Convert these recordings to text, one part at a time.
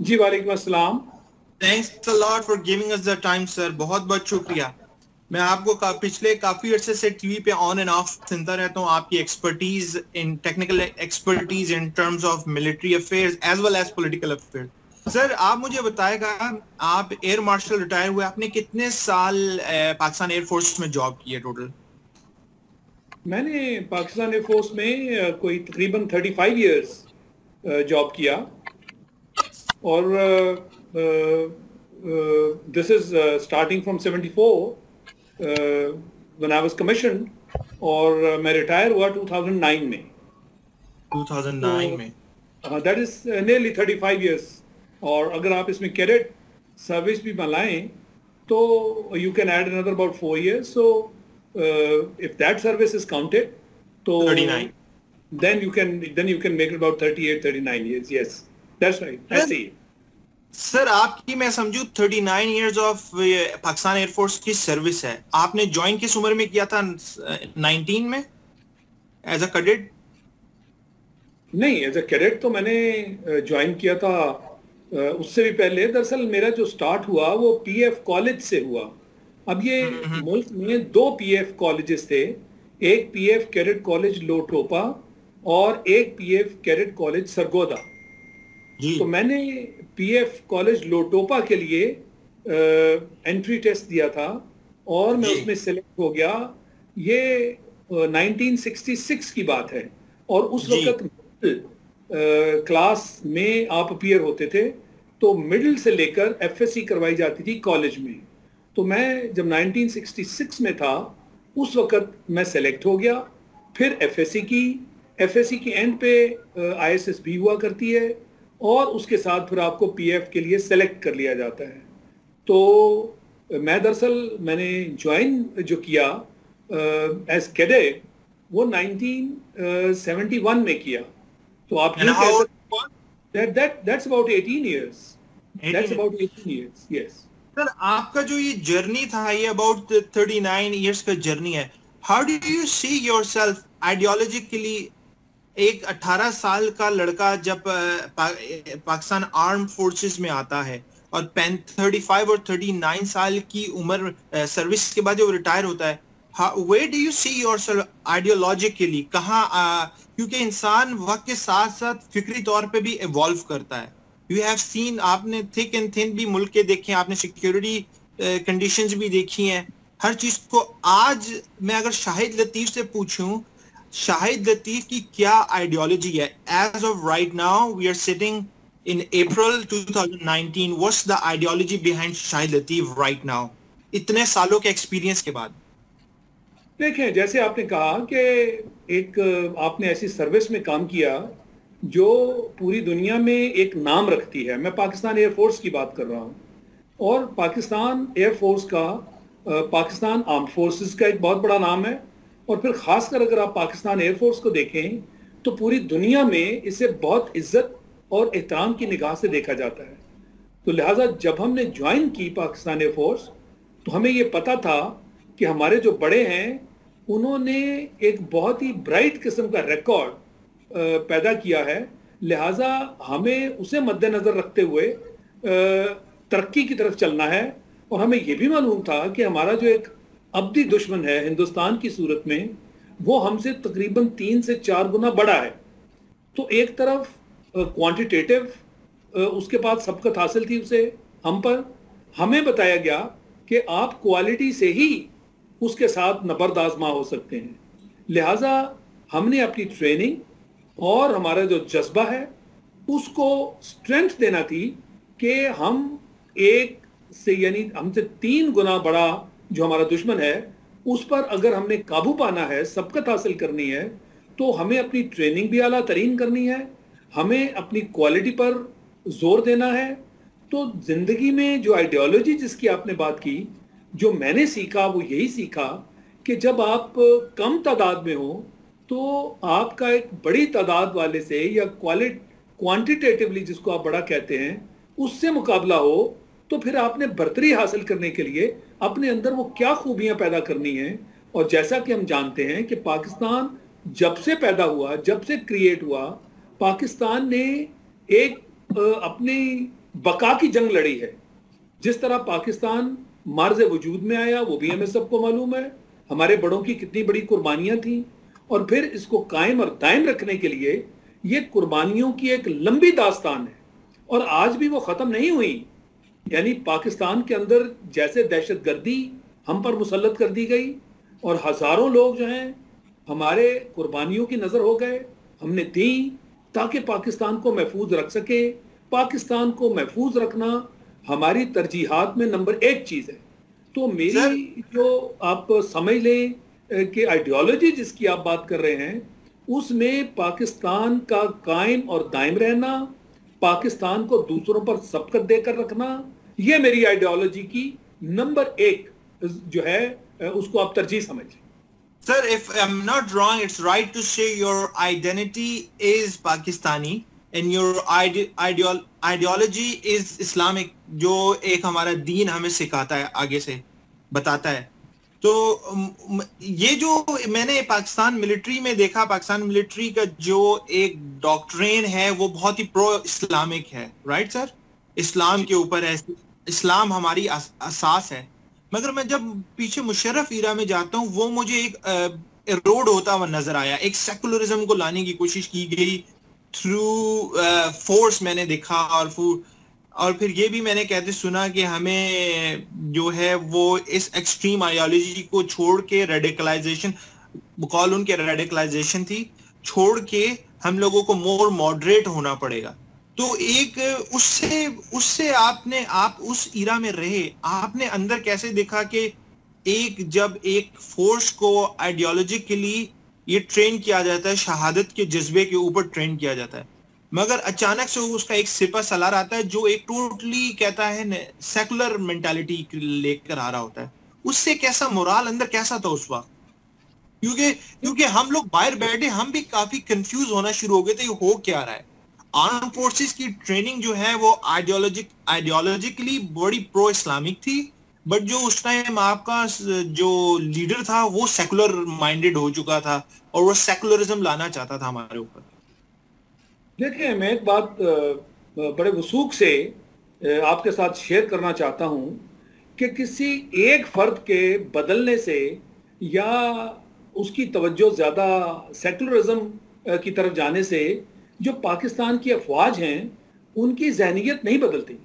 जी वालेकुम अस्सलाम। Thanks a lot for giving us the time sir बहुत बहुत शुक्रिया। मैं आपको का, पिछले काफ़ी अरसे से टीवी पे ऑन एंड ऑफ़ सुनता रहता हूँ आपकी expertise in technical expertise in terms of military affairs as well as political affairs sir आप मुझे बताएगा आप एयर मार्शल रिटायर हुए आपने कितने साल पाकिस्तान एयरफोर्स में जॉब की है टोटल मैंने पाकिस्तान एयरफोर्स में कोई तकरीबन 35 इयर्स जॉब किया। और this is starting from 74 when I was commission और मैं रिटायर हुआ 2009 में। 2009 में। दैट इज़ नियरली 35 इयर्स और अगर आप इसमें कैडेट सर्विस भी बनाएँ तो you can add another about four years so if that service is counted तो 39 then you can then you can make it about 38 39 years. Yes. That's right. I see sir आपकी मैं समझू 39 years of Pakistan air force की service है। आपने join किस उम्र में किया था 19 में? As a cadet no as a cadet तो मैंने ज्वाइन किया था उससे भी पहले। दरअसल मेरा जो स्टार्ट हुआ वो पीएफ कॉलेज से हुआ। अब ये मुल्क में दो पीएफ कॉलेजेस थे। एक पीएफ कैडेट कॉलेज लोटोपा और एक पीएफ कैडेट कॉलेज सरगोदा तो मैंने पीएफ कॉलेज लोटोपा के लिए एंट्री टेस्ट दिया था और मैं उसमें सेलेक्ट हो गया। ये आ, 1966 की बात है और उस वक्त क्लास में आप अपियर होते थे तो मिडिल से लेकर एफएससी करवाई जाती थी कॉलेज में। तो मैं जब 1966 में था उस वक्त मैं सेलेक्ट हो गया फिर एफएससी की एफएससी के एंड पे आईएसएस भी हुआ करती है और उसके साथ फिर आपको पीएफ के लिए सेलेक्ट कर लिया जाता है। तो मैं दरअसल मैंने ज्वाइन जो किया एज uh, कैडेट वो 1971 में किया। तो आप ये कह सकते that that that's 18 years. 18 that's about 18 years yes. Sir आपका जो ये जर्नी था ये अबाउट 39 इयर्स का जर्नी है। How do you see yourself ideologically एक 18 साल का लड़का जब पा, पाकिस्तान आर्म फोर्सेस में आता है और पेन 35 और 39 साल की उम्र सर्विस के बाद जो रिटायर होता है वे do you see your ideologically कहाँ क्योंकि इंसान वक्त के साथ साथ फिक्री तौर पे भी इवॉल्व करता है। यू हैव सीन आपने थिक एंड थिन भी मुल्क के देखे आपने सिक्योरिटी कंडीशंस भी देखी हैं। हर चीज़ को आज मैं अगर शाहिद लतीफ से पूछूँ शाहिद लतीफ की क्या आइडियोलॉजी है? As of right now we are sitting in April 2019 what's the ideology behind Shahid Latif right now इतने सालों के एक्सपीरियंस के बाद। देखें जैसे आपने कहा कि एक, आपने ऐसी सर्विस में काम किया जो पूरी दुनिया में एक नाम रखती है। मैं पाकिस्तान एयरफोर्स की बात कर रहा हूँ। और पाकिस्तान एयरफोर्स का पाकिस्तान आर्म फोर्सेस का एक बहुत बड़ा नाम है। और फिर खासकर अगर आप पाकिस्तान एयरफोर्स को देखें तो पूरी दुनिया में इसे बहुत इज़्ज़त और एहतराम की निगाह से देखा जाता है। तो लिहाजा जब हमने ज्वाइन की पाकिस्तान एयरफोर्स तो हमें ये पता था कि हमारे जो बड़े हैं, उन्होंने एक बहुत ही ब्राइट किस्म का रिकॉर्ड पैदा किया है। लिहाजा हमें उसे मद्देनज़र रखते हुए तरक्की की तरफ़ चलना है। और हमें यह भी मालूम था कि हमारा जो एक अब्दी दुश्मन है हिंदुस्तान की सूरत में, वो हमसे तकरीबन तीन से चार गुना बड़ा है। तो एक तरफ़ क्वांटिटेटिव उसके पास सबकत हासिल थी उसे हम पर। हमें बताया गया कि आप क्वालिटी से ही उसके साथ नबर्द आजमा हो सकते हैं। लिहाजा हमने अपनी ट्रेनिंग और हमारा जो जज्बा है, उसको स्ट्रेंथ देना थी कि हम एक से यानी हमसे तीन गुना बड़ा जो हमारा दुश्मन है, उस पर अगर हमने काबू पाना है, सबकत हासिल करनी है तो हमें अपनी ट्रेनिंग भी अला तरीन करनी है, हमें अपनी क्वालिटी पर ज़ोर देना है। तो ज़िंदगी में जो आइडियोलॉजी जिसकी आपने बात की, जो मैंने सीखा, वो यही सीखा कि जब आप कम तादाद में हो तो आपका एक बड़ी तादाद वाले से या क्वालिट क्वांटिटेटिवली जिसको आप बड़ा कहते हैं, उससे मुकाबला हो तो फिर आपने बर्तरी हासिल करने के लिए अपने अंदर वो क्या खूबियाँ पैदा करनी है? और जैसा कि हम जानते हैं कि पाकिस्तान जब से पैदा हुआ, जब से क्रिएट हुआ, पाकिस्तान ने एक अपनी बका की जंग लड़ी है। जिस तरह पाकिस्तान मार्ज वजूद में आया, वो भी हमें सबको मालूम है। हमारे बड़ों की कितनी बड़ी कुर्बानियाँ थी। और फिर इसको कायम और दायम रखने के लिए ये कुर्बानियों की एक लंबी दास्तान है। और आज भी वो ख़त्म नहीं हुई। यानी पाकिस्तान के अंदर जैसे दहशत गर्दी हम पर मुसलत कर दी गई और हज़ारों लोग जो हैं हमारे कुर्बानियों की नज़र हो गए। हमने दी ताकि पाकिस्तान को महफूज रख सके। पाकिस्तान को महफूज रखना हमारी तरजीहत में नंबर एक चीज़ है। तो मेरी जो आप समझ लें कि आइडियोलॉजी जिसकी आप बात कर रहे हैं उसमें पाकिस्तान का कायम और दायम रहना पाकिस्तान को दूसरों पर सबकत देकर रखना यह मेरी आइडियोलॉजी की नंबर एक जो है, उसको आप तरजीह समझ sir if I am not wrong it's right to say your identity is Pakistani and your ideology is Islamic जो एक हमारा दीन हमें सिखाता है, आगे से बताता है। तो ये जो मैंने पाकिस्तान मिलिट्री में देखा, पाकिस्तान मिलिट्री का जो एक डॉक्ट्रेन है, वो बहुत ही प्रो इस्लामिक है राइट सर इस्लाम के ऊपर है इस्लाम हमारी असास है। मगर मैं जब पीछे मुशर्रफ ईरा में जाता हूँ, वो मुझे एक रोड होता हुआ नज़र आया। एक सेकुलरिज्म को लाने की कोशिश की गई। थ्रू फोर्स मैंने देखा और फू, और फिर ये भी मैंने कहते सुना कि हमें जो है वो इस एक्सट्रीम आइडियोलॉजी को छोड़ के रेडिकलाइजेशन कॉल उनके रेडिकलाइजेशन थी, छोड़ के हम लोगों को मोर मॉडरेट होना पड़ेगा। तो एक उससे उससे आपने, आप उस इरा में रहे, आपने अंदर कैसे देखा कि एक, जब एक फोर्स को आइडियोलॉजिकली ये ट्रेन किया जाता है, शहादत के जज्बे के ऊपर ट्रेन किया जाता है। मगर अचानक से उसका एक सिपा सलार आता है, जो एक टोटली कहता है सेकुलर मेंटालिटी लेकर आ रहा होता है। उससे कैसा मोराल अंदर कैसा था उस वक्त? क्योंकि क्योंकि हम लोग बाहर बैठे, हम भी काफ़ी कंफ्यूज होना शुरू हो गए थे, ये हो क्या रहा है? आर्म फोर्सेस की ट्रेनिंग जो है वो आइडियोलॉजिक आइडियोलॉजिकली बड़ी प्रो इस्लामिक थी बट जो उस टाइम आपका जो लीडर था वो सेकुलर माइंडेड हो चुका था और वो सेकुलरिज्म लाना चाहता था हमारे ऊपर। देखिए, मैं एक बात बड़े वसूख से आपके साथ शेयर करना चाहता हूँ कि किसी एक फर्द के बदलने से या उसकी तवज्जो ज़्यादा सेकुलरिज्म की तरफ़ जाने से जो पाकिस्तान की अफवाज हैं, उनकी जहनीत नहीं बदलती।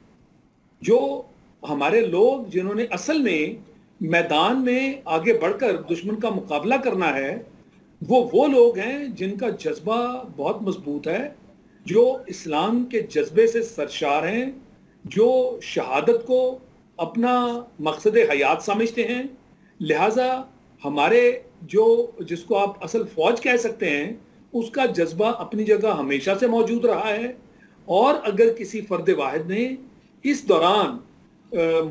जो हमारे लोग जिन्होंने असल में मैदान में आगे बढ़कर दुश्मन का मुकाबला करना है, वो वो लोग हैं जिनका जज्बा बहुत मज़बूत है, जो इस्लाम के जज्बे से सरशार हैं, जो शहादत को अपना मकसद हयात समझते हैं। लिहाजा हमारे जो, जिसको आप असल फौज कह सकते हैं उसका जज्बा अपनी जगह हमेशा से मौजूद रहा है। और अगर किसी फर्द वाहिद ने इस दौरान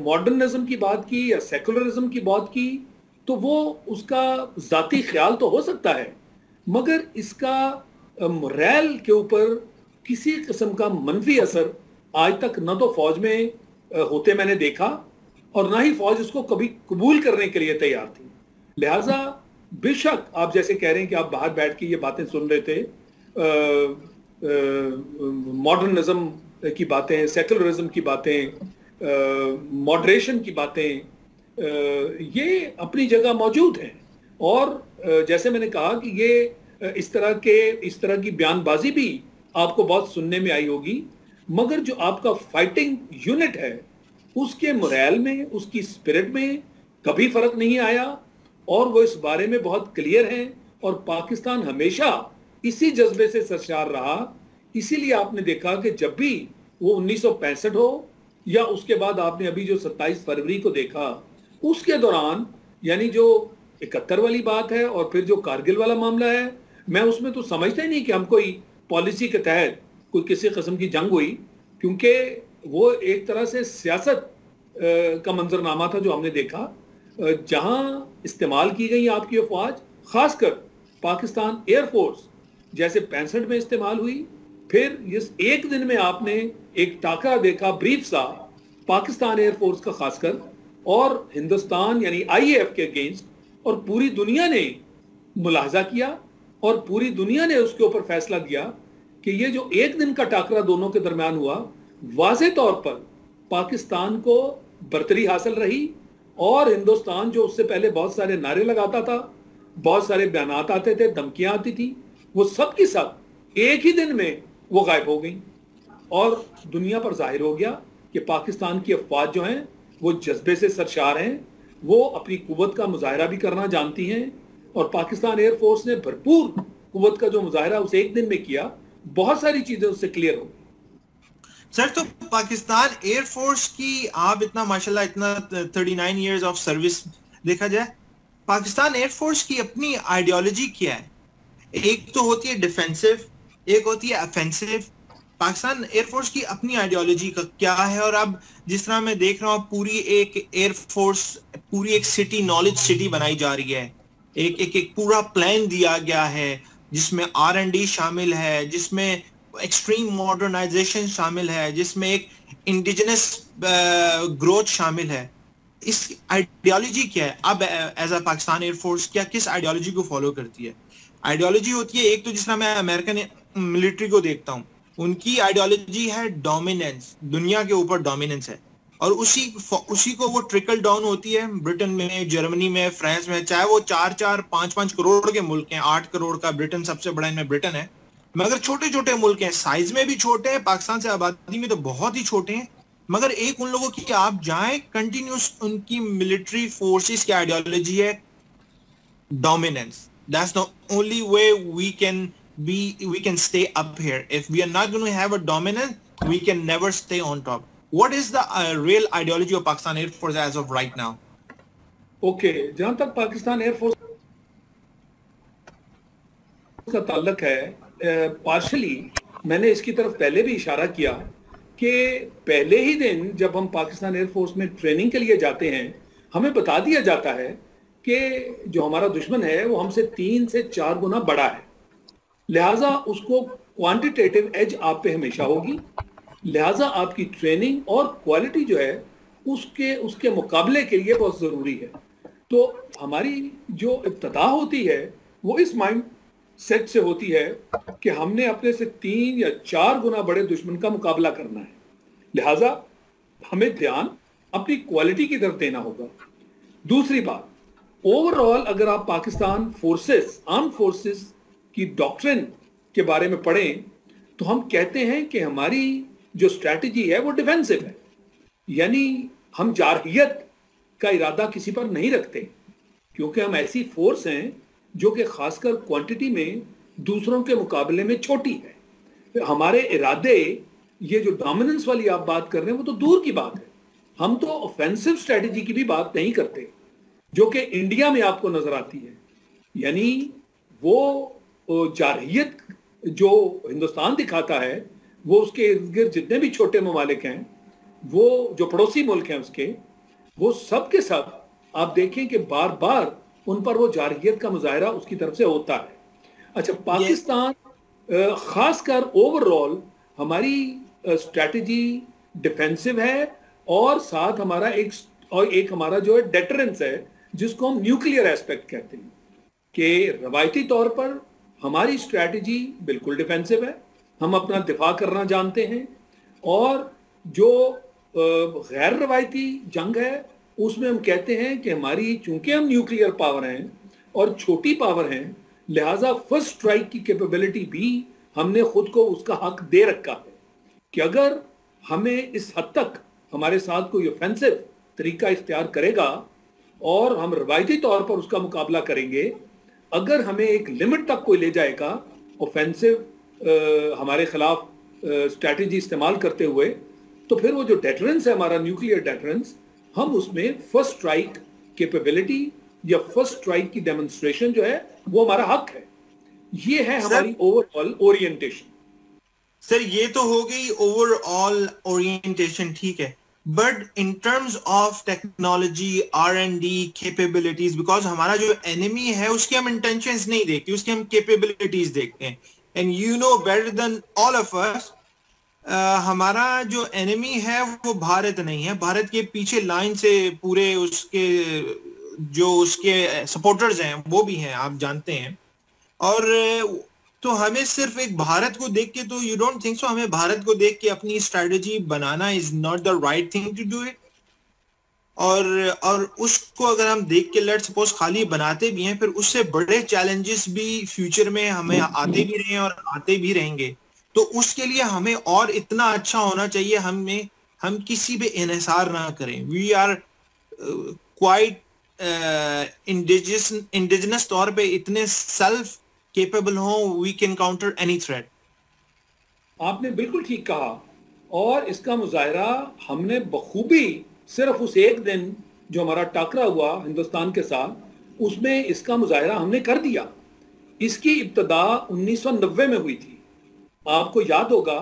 मॉडर्निज्म की बात की या सेकुलरिज्म की बात की तो वो उसका ज़ाती ख्याल तो हो सकता है, मगर इसका रैल के ऊपर किसी किस्म का मनफी असर आज तक न तो फौज में होते मैंने देखा और ना ही फौज इसको कभी कबूल करने के लिए तैयार थी। लिहाजा बेशक आप जैसे कह रहे हैं कि आप बाहर बैठ के ये बातें सुन रहे थे मॉडर्निज्म की बातें सेकुलरिज्म की बातें मॉडरेशन की बातें ये अपनी जगह मौजूद हैं। और जैसे मैंने कहा कि ये इस तरह के, इस तरह की बयानबाजी भी आपको बहुत सुनने में आई होगी, मगर जो आपका फाइटिंग यूनिट है, उसके मोरल में, उसकी स्पिरिट में कभी फ़र्क नहीं आया। और वो इस बारे में बहुत क्लियर हैं और पाकिस्तान हमेशा इसी जज्बे से सरशार रहा। इसीलिए आपने देखा कि जब भी वो 1965 हो या उसके बाद आपने अभी जो 27 फरवरी को देखा, उसके दौरान, यानी जो इकहत्तर वाली बात है और फिर जो कारगिल वाला मामला है, मैं उसमें तो समझता ही नहीं कि हम कोई पॉलिसी के तहत कोई किसी कस्म की जंग हुई, क्योंकि वो एक तरह से सियासत का मंजरनामा था जो हमने देखा। जहाँ इस्तेमाल की गई आपकी अफवाज, खासकर पाकिस्तान एयरफोर्स जैसे पैंसठ में इस्तेमाल हुई। फिर इस एक दिन में आपने एक टाकरा देखा ब्रीफ सा, पाकिस्तान एयरफोर्स का खासकर, और हिंदुस्तान यानी आईएएफ के अगेंस्ट और पूरी दुनिया ने मुलाजा किया, और पूरी दुनिया ने उसके ऊपर फैसला दिया कि ये जो एक दिन का टाकरा दोनों के दरमियान हुआ वाज तौर पर पाकिस्तान को बरतरी हासिल रही और हिंदुस्तान जो उससे पहले बहुत सारे नारे लगाता था, बहुत सारे बयान आते थे, धमकियाँ आती थी, वो सब की सब एक ही दिन में वो गायब हो गई। और दुनिया पर ज़ाहिर हो गया कि पाकिस्तान की अफवाज जो हैं, वो जज्बे से सरशार हैं, वो अपनी कुत का मुजाहरा भी करना जानती हैं, और पाकिस्तान एयरफोर्स ने भरपूर कुत का जो मुजाहरा उस एक दिन में किया, बहुत सारी चीज़ें उससे क्लियर हो सर तो पाकिस्तान एयरफोर्स की आप इतना, माशाल्लाह, इतना 39 इयर्स ऑफ़ सर्विस देखा जाए, पाकिस्तान एयरफोर्स की अपनी आइडियोलॉजी क्या है? एक तो होती है डिफेंसिव एक होती है अफेंसिव पाकिस्तान एयरफोर्स की अपनी आइडियोलॉजी का क्या है? और अब जिस तरह मैं देख रहा हूँ पूरी एक एयरफोर्स पूरी एक सिटी नॉलेज सिटी बनाई जा रही है। एक एक एक पूरा प्लान दिया गया है, जिसमें आर एंड डी शामिल है, जिसमें एक्सट्रीम मॉडर्नाइजेशन शामिल है, जिसमें एक इंडिजिनस ग्रोथ शामिल है। इस आइडियोलॉजी क्या है? अब एज अ पाकिस्तान एयरफोर्स क्या किस आइडियोलॉजी को फॉलो करती है? आइडियोलॉजी होती है एक तो जिस तरह मैं अमेरिकन मिलिट्री को देखता हूँ, उनकी आइडियोलॉजी है डोमिनेंस दुनिया के ऊपर डोमिनेंस है। और उसी उसी को वो ट्रिकल डाउन होती है ब्रिटेन में जर्मनी में फ्रांस में, चाहे वो चार चार पाँच पाँच करोड़ के मुल्क हैं, आठ करोड़ का ब्रिटेन सबसे बड़ा इनमें ब्रिटेन है। मगर छोटे छोटे मुल्क हैं साइज़ में भी छोटे हैं, पाकिस्तान से आबादी में तो बहुत ही छोटे हैं। मगर एक उन लोगों की आप जाए कंटिन्यूस उनकी मिलिट्री फोर्सेस की आइडियोलॉजी है dominance that's the only way we can be we can stay up here if we are not going to have a dominance we can never stay on top what is the real ideology of Pakistan air force as of right now okay जहाँ तक Pakistan air force का ताल्लुक है partially मैंने इसकी तरफ़ पहले भी इशारा किया कि पहले ही दिन जब हम पाकिस्तान एयरफोर्स में ट्रेनिंग के लिए जाते हैं, हमें बता दिया जाता है कि जो हमारा दुश्मन है, वो हमसे तीन से चार गुना बड़ा है। लिहाजा उसको क्वांटिटेटिव एज आप पे हमेशा होगी। लिहाजा आपकी ट्रेनिंग और क्वालिटी जो है, उसके उसके मुकाबले के लिए बहुत ज़रूरी है। तो हमारी जो इब्तदा होती है, वो इस माइंड सेट से होती है कि हमने अपने से तीन या चार गुना बड़े दुश्मन का मुकाबला करना है। लिहाजा हमें ध्यान अपनी क्वालिटी की तरफ़ देना होगा। दूसरी बात ओवरऑल अगर आप पाकिस्तान फोर्सेस आर्म फोर्सेस की डॉक्ट्रिन के बारे में पढ़ें तो हम कहते हैं कि हमारी जो स्ट्रैटेजी है वो डिफेंसिव है। यानी हम जारहियत का इरादा किसी पर नहीं रखते, क्योंकि हम ऐसी फोर्स हैं जो कि खासकर क्वांटिटी में दूसरों के मुकाबले में छोटी है। हमारे इरादे, ये जो डोमिनेंस वाली आप बात कर रहे हैं, वो तो दूर की बात है। हम तो ऑफेंसिव स्ट्रेटजी की भी बात नहीं करते, जो कि इंडिया में आपको नज़र आती है। यानी वो जारहियत जो हिंदुस्तान दिखाता है, वो उसके इर्द गिर्द जितने भी छोटे ममालिक हैं, वो जो पड़ोसी मुल्क हैं उसके, वो सब के सब आप देखें कि बार बार उन पर वो जारहियत का मुजाहरा उसकी तरफ़ से होता है। अच्छा पाकिस्तान खासकर ओवरऑल हमारी स्ट्रेटजी डिफेंसिव है और साथ हमारा एक और एक हमारा जो है डेटरेंस है जिसको हम न्यूक्लियर एस्पेक्ट कहते हैं कि रवायती तौर पर हमारी स्ट्रेटजी बिल्कुल डिफेंसिव है हम अपना दिफा करना जानते हैं और जो गैर रवायती जंग है उसमें हम कहते हैं कि हमारी, चूँकि हम न्यूक्लियर पावर हैं और छोटी पावर हैं, लिहाजा फ़र्स्ट स्ट्राइक की कैपेबिलिटी भी हमने खुद को उसका हक दे रखा है कि अगर हमें इस हद तक हमारे साथ कोई ऑफेंसिव तरीका इख्तियार करेगा और हम रवायती तौर पर उसका मुकाबला करेंगे, अगर हमें एक लिमिट तक कोई ले जाएगा ऑफेंसिव हमारे खिलाफ स्ट्रैटेजी इस्तेमाल करते हुए तो फिर वो जो डेटरेंस है हमारा न्यूक्लियर डेटरेंस हम उसमें फ़र्स्ट स्ट्राइक कैपेबिलिटी या फ़र्स्ट स्ट्राइक की डेमोन्स्ट्रेशन जो है वो हमारा हक है। ये है हमारी ओवरऑल ओरिएंटेशन सर ये तो हो गई ओवरऑल ओरिएंटेशन ठीक है। But in terms of technology R and D capabilities because हमारा जो एनिमी है उसके हम इंटेंशन नहीं देखते उसके हम केपेबिलिटीज देखते हैं। And you know better than all of us हमारा जो एनिमी है, वो भारत नहीं है। भारत के पीछे लाइन से पूरे उसके, जो उसके सपोर्टर्स हैं, वो भी हैं, आप जानते हैं। और तो हमें सिर्फ़ एक भारत को देख के तो यू डोंट थिंक सो हमें भारत को देख के अपनी strategy banana is not the right thing to do it और और उसको अगर हम देख के लेट सपोज़ खाली बनाते भी हैं, फिर उससे बड़े चैलेंजेस भी फ्यूचर में हमें आते भी रहे हैं और आते भी रहेंगे। तो उसके लिए हमें और इतना अच्छा होना चाहिए, हमें, हम किसी भी इनसार ना करें। वी आर क्वाइट इंडिजिनस तौर पे इतने सेल्फ केपेबल हो we can counter any threat आपने बिल्कुल ठीक कहा। और इसका मुजाहरा हमने बखूबी सिर्फ़ उस एक दिन जो हमारा टाकरा हुआ हिंदुस्तान के साथ, उसमें इसका मुजाहरा हमने कर दिया। इसकी इब्तदा 1990 में हुई थी। आपको याद होगा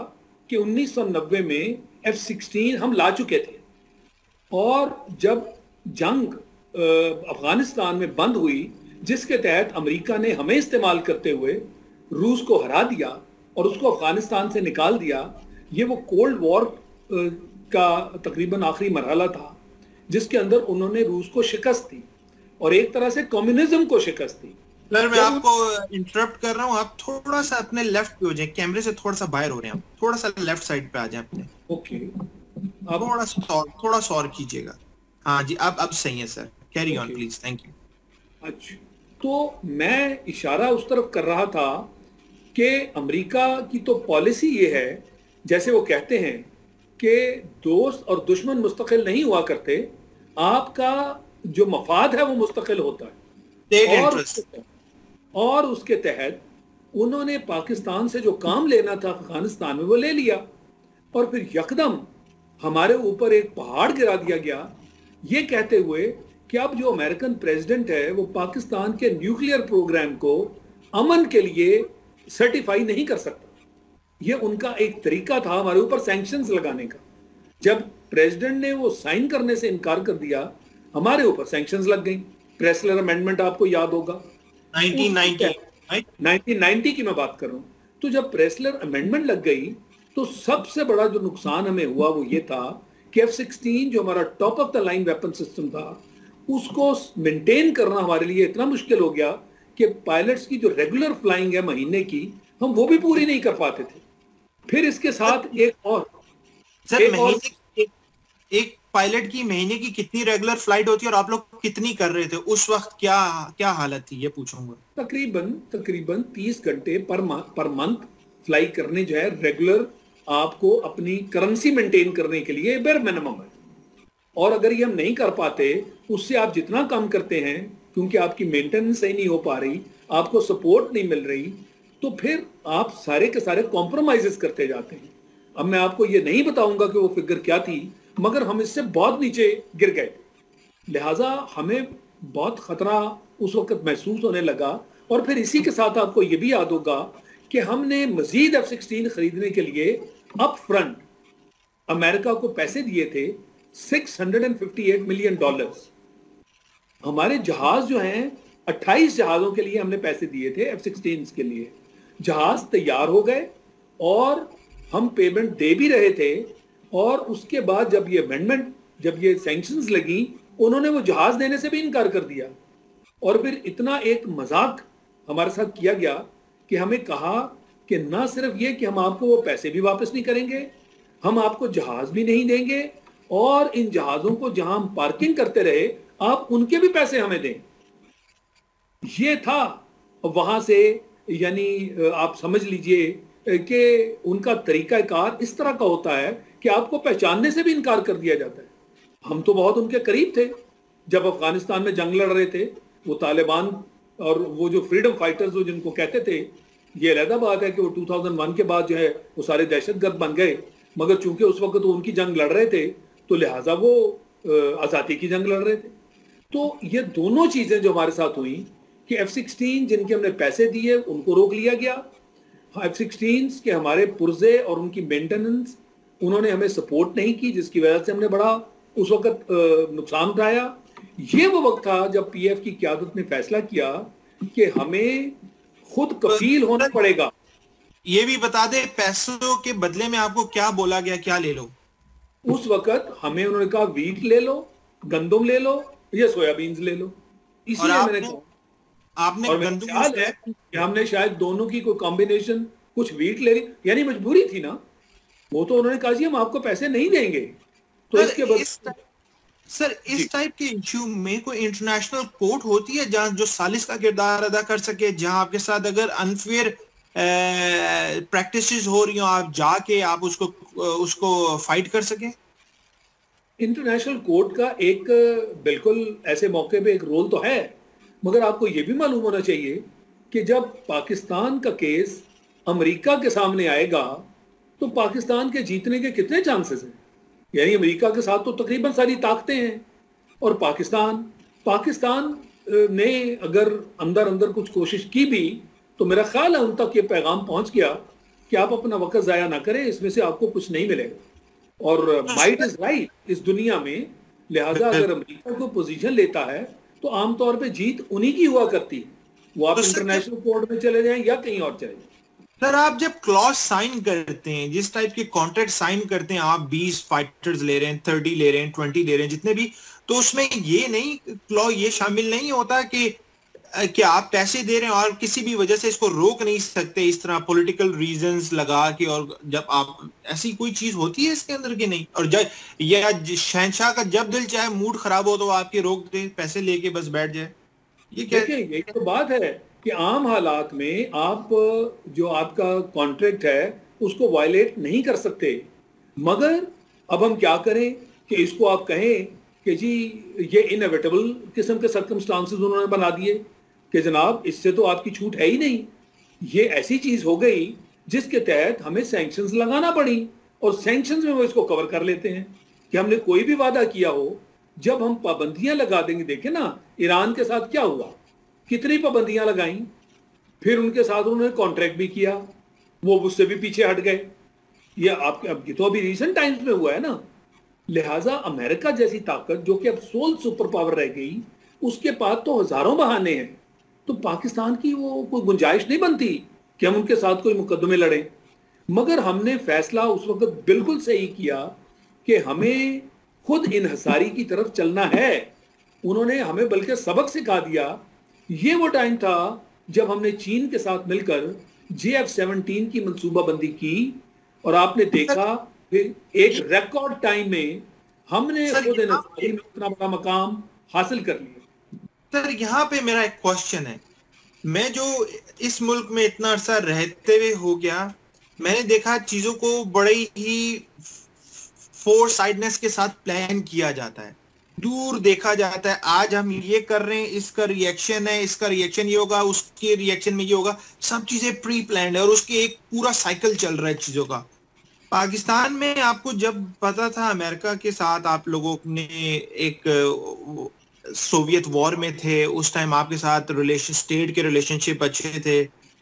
कि 1990 में एफ़ सिक्सटीन हम ला चुके थे। और जब जंग अफ़गानिस्तान में बंद हुई, जिसके तहत अमेरिका ने हमें इस्तेमाल करते हुए रूस को हरा दिया और उसको अफ़गानिस्तान से निकाल दिया, ये वो कोल्ड वॉर का तकरीबन आखिरी मरहला था, जिसके अंदर उन्होंने रूस को शिकस्त दी और एक तरह से कम्युनिज्म को शिकस्त दी। सर मैं आपको इंटरप्ट कर रहा हूँ आप थोड़ा सा अपने लेफ़्ट पे हो जाए। कैमरे से थोड़ा सा बाहर हो रहे हैं आप। थोड़ा सा लेफ़्ट साइड पे आ जाए अपने। ओके अब थोड़ा सा थोड़ा सा और कीजिएगा। हाँ जी अब अब सही है sir carry on please thank you अच्छा तो मैं इशारा उस तरफ़ कर रहा था कि अमेरिका की तो पॉलिसी ये है जैसे वो कहते हैं कि दोस्त और दुश्मन मुस्तकिल नहीं हुआ करते आपका जो मफाद है वो मुस्तकिल होता है। और, और उसके तहत उन्होंने पाकिस्तान से जो काम लेना था अफ़गानिस्तान में, वो ले लिया। और फिर यकदम हमारे ऊपर एक पहाड़ गिरा दिया गया। ये कहते हुए कि अब जो अमेरिकन प्रेसिडेंट है, वो पाकिस्तान के न्यूक्लियर प्रोग्राम को अमन के लिए सर्टिफाई नहीं कर सकता। ये उनका एक तरीका था हमारे ऊपर सैंक्शंस लगाने का। जब प्रेसिडेंट ने वो साइन करने से इनकार कर दिया, हमारे ऊपर सैंक्शंस लग गई। प्रेसलर अमेंडमेंट आपको याद होगा। 1990 1990 की मैं बात कर रहा हूँ। तो जब प्रेसलर अमेंडमेंट लग गई तो सबसे बड़ा जो नुकसान हमें हुआ वो ये था कि एफ़ सिक्सटीन जो हमारा top of the line weapon system था उसको मेंटेन करना हमारे लिए इतना मुश्किल हो गया कि पायलट्स की जो रेगुलर फ्लाइंग है महीने की हम वो भी पूरी नहीं कर पाते थे। फिर इसके साथ एक और सर एक, महीने और, एक, एक पायलट की महीने की कितनी रेगुलर फ़्लाइट होती है और आप लोग कितनी कर रहे थे? उस वक्त क्या क्या हालत थी? ये पूछूँगा। तकरीबन तकरीबन तीस घंटे पर पर मंथ फ्लाई करने जो है रेगुलर आपको अपनी करेंसी मेंटेन करने के लिए बेर मिनिमम है। और अगर ये हम नहीं कर पाते, उससे आप जितना काम करते हैं, क्योंकि आपकी मेंटेनेंस सही नहीं हो पा रही, आपको सपोर्ट नहीं मिल रही तो फिर आप सारे के सारे कॉम्प्रोमाइजेस करते जाते हैं। अब मैं आपको ये नहीं बताऊँगा कि वो फिगर क्या थी मगर हम इससे बहुत नीचे गिर गए। लिहाजा हमें बहुत खतरा उस वक्त महसूस होने लगा और फिर इसी के साथ आपको ये भी याद होगा कि हमने मजीद एफ़ सिक्सटीन खरीदने के लिए अप फ्रंट अमेरिका को पैसे दिए थे 658 मिलियन डॉलर्स हमारे जहाज़ जो हैं 28 जहाजों के लिए हमने पैसे दिए थे एफ़ सिक्सटीन के लिए। जहाज़ तैयार हो गए और हम पेमेंट दे भी रहे थे और उसके बाद जब ये अमेंडमेंट जब ये सैंक्शंस लगी, उन्होंने वो जहाज़ देने से भी इनकार कर दिया। और फिर इतना एक मज़ाक हमारे साथ किया गया कि हमें कहा कि ना सिर्फ़ ये कि हम आपको वो पैसे भी वापस नहीं करेंगे, हम आपको जहाज़ भी नहीं देंगे, और इन जहाजों को जहाँ हम पार्किंग करते रहे, आप उनके भी पैसे हमें दें। ये था वहाँ से, यानी आप समझ लीजिए कि उनका तरीकाकार इस तरह का होता है कि आपको पहचानने से भी इनकार कर दिया जाता है। हम तो बहुत उनके करीब थे। जब अफ़गानिस्तान में जंग लड़ रहे थे, वो तालिबान और वो जो फ्रीडम फाइटर्स जो जिनको कहते थे, ये अलहदा बात है कि वो 2001 के बाद जो है, वो सारे दहशतगर्द बन गए। मगर चूँकि उस वक्त वो उनकी जंग लड़ रहे थे तो लिहाजा वो आज़ादी की जंग लड़ रहे थे। तो ये दोनों चीज़ें जो हमारे साथ हुई कि एफ़ सिक्सटीन जिनके हमने पैसे दिए, उनको रोक लिया गया। एफ़ सिक्सटीन के हमारे पुर्जे और उनकी मेंटेनेंस उन्होंने हमें सपोर्ट नहीं की जिसकी वजह से हमने बड़ा उस वक्त नुकसान उठाया। ये वो वक्त था जब पीएफ की क्यादत ने फैसला किया कि हमें खुद कफील होना पड़ेगा। ये भी बता दे पैसों के बदले में आपको क्या बोला गया क्या ले लो? उस वक्त हमें उन्होंने कहा वीट ले लो गंदम ले लो या सोयाबीन ले लो। इसलिए मैंने कहा। आपने और ख्याल है कि हमने शायद दोनों की कोई कॉम्बिनेशन कुछ वीट ले ली। यानी मजबूरी थी ना वो तो उन्होंने कहा जी हम आपको पैसे नहीं देंगे। तो इसके बाद सर इस टाइप के इश्यू में कोई इंटरनेशनल कोर्ट होती है जहाँ जो सालिस का किरदार अदा कर सके जहाँ आपके साथ अगर अनफेयर प्रैक्टिस हो रही हो आप जाके आप उसको उसको फाइट कर सके? इंटरनेशनल कोर्ट का एक बिल्कुल ऐसे मौके पे एक रोल तो है मगर आपको ये भी मालूम होना चाहिए कि जब पाकिस्तान का केस अमेरिका के सामने आएगा तो पाकिस्तान के जीतने के कितने चांसेस हैं? यानी अमेरिका के साथ तो तकरीबन सारी ताकतें हैं। और पाकिस्तान पाकिस्तान ने अगर अंदर अंदर कुछ कोशिश की भी तो मेरा ख्याल है उन तक ये पैगाम पहुँच गया कि आप अपना वक्त ज़ाया ना करें इसमें से आपको कुछ नहीं मिलेगा। और माइट इज़ राइट इस दुनिया में लिहाजा अगर अमेरिका को पोजीशन लेता है तो आमतौर पर जीत उन्हीं की हुआ करती है। वो आप इंटरनेशनल तो कोर्ट में चले जाएँ या कहीं और चले जाएँ। सर आप जब क्लॉज साइन करते हैं, जिस टाइप के कॉन्ट्रैक्ट साइन करते हैं, आप 20 फाइटर्स ले रहे हैं 30 ले रहे हैं 20 ले रहे हैं, जितने भी तो उसमें ये नहीं क्लॉज ये शामिल नहीं होता कि कि आप पैसे दे रहे हैं और किसी भी वजह से इसको रोक नहीं सकते, इस तरह पॉलिटिकल रीजंस लगा के और जब आप, ऐसी कोई चीज़ होती है इसके अंदर की नहीं? और जब, या शहनशाह का जब दिल चाहे, मूड खराब हो तो आपके रोक दे, पैसे लेके बस बैठ जाए। ये क्या यही तो बात है। कि आम हालात में आप, जो आपका कॉन्ट्रैक्ट है, उसको वायलेट नहीं कर सकते। मगर अब हम क्या करें कि इसको आप कहें कि जी, ये इनएविटेबल किस्म के सर्कमस्टांसेस उन्होंने बना दिए कि जनाब, इससे तो आपकी छूट है ही नहीं। ये ऐसी चीज़ हो गई जिसके तहत हमें सैंक्शंस लगाना पड़ी और सैंक्शंस में वो इसको कवर कर लेते हैं। कि हमने कोई भी वादा किया हो, जब हम पाबंदियाँ लगा देंगे, देखे ना, ईरान के साथ क्या हुआ? कितनी पाबंदियाँ लगाई, फिर उनके साथ उन्होंने कॉन्ट्रैक्ट भी किया, वो उससे भी पीछे हट गए। ये आपके, अब तो अभी रिसेंट टाइम्स में हुआ है ना। लिहाजा अमेरिका जैसी ताकत, जो कि अब सोल सुपर पावर रह गई, उसके पास तो हज़ारों बहाने हैं। तो पाकिस्तान की वो कोई गुंजाइश नहीं बनती कि हम उनके साथ कोई मुकदमे लड़े। मगर हमने फैसला उस वक्त बिल्कुल सही किया कि हमें खुद इनहसारी की तरफ़ चलना है। उन्होंने हमें बल्कि सबक सिखा दिया ये वो टाइम था जब हमने चीन के साथ मिलकर जे एफ़ सेवनटीन की मंसूबाबंदी की और आपने देखा एक रिकॉर्ड टाइम में हमने खुद इतना बड़ा मकाम हासिल कर लिया। सर यहाँ पे मेरा एक क्वेश्चन है। मैं जो इस मुल्क में इतना अरसा रहते हुए हो गया मैंने देखा चीज़ों को बड़े ही फोर साइडनेस के साथ प्लान किया जाता है। दूर देखा जाता है। आज हम ये कर रहे हैं, इसका रिएक्शन है, इसका रिएक्शन ये होगा, उसके रिएक्शन में ये होगा। सब चीज़ें प्री प्लान है और उसके एक पूरा साइकिल चल रहा है चीज़ों का। पाकिस्तान में आपको जब पता था अमेरिका के साथ आप लोगों ने एक, सोवियत वॉर में थे, उस टाइम आपके साथ रिलेशन स्टेट के रिलेशनशिप अच्छे थे।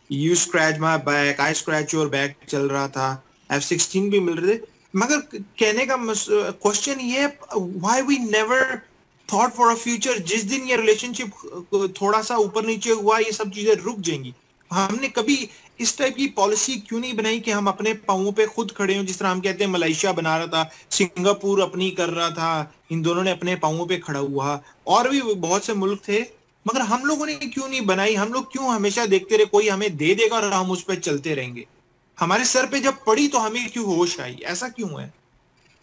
You scratch my back I scratch your back चल रहा था। एफ़ सिक्सटीन भी मिल रहे थे। मगर कहने का क्वेश्चन ये why we never thought for a future जिस दिन ये रिलेशनशिप थोड़ा सा ऊपर नीचे हुआ, ये सब चीज़ें रुक जाएँगी। हमने कभी इस टाइप की पॉलिसी क्यों नहीं बनाई कि हम अपने पाओ पे खुद खड़े हों? जिस तरह हम कहते हैं, मलेशिया बना रहा था, सिंगापुर अपनी कर रहा था, इन दोनों ने अपने पाओ पे खड़ा हुआ। और भी बहुत से मुल्क थे, मगर हम लोगों ने क्यों नहीं बनाई? हम लोग क्यों हमेशा देखते रहे, कोई हमें दे देगा और हम उस पर चलते रहेंगे? हमारे सर पे जब पड़ी तो हमें क्यों होश आई? ऐसा क्यों है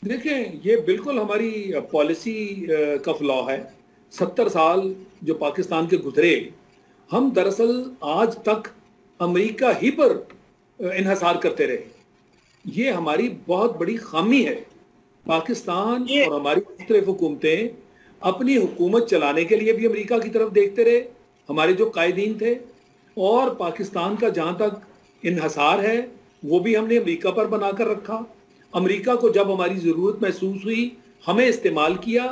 देखें ये बिल्कुल हमारी पॉलिसी का फ्लॉ है। सत्तर साल जो पाकिस्तान के गुजरे हम दरअसल आज तक अमेरिका ही पर इन्हसार करते रहे। ये हमारी बहुत बड़ी खामी है। पाकिस्तान और हमारी मुख्तलिफ़ हुकूमतें अपनी हुकूमत चलाने के लिए भी अमेरिका की तरफ़ देखते रहे। हमारे जो कायदीन थे और पाकिस्तान का जहाँ तक इन्हसार है वो भी हमने अमेरिका पर बनाकर रखा। अमेरिका को जब हमारी ज़रूरत महसूस हुई हमें इस्तेमाल किया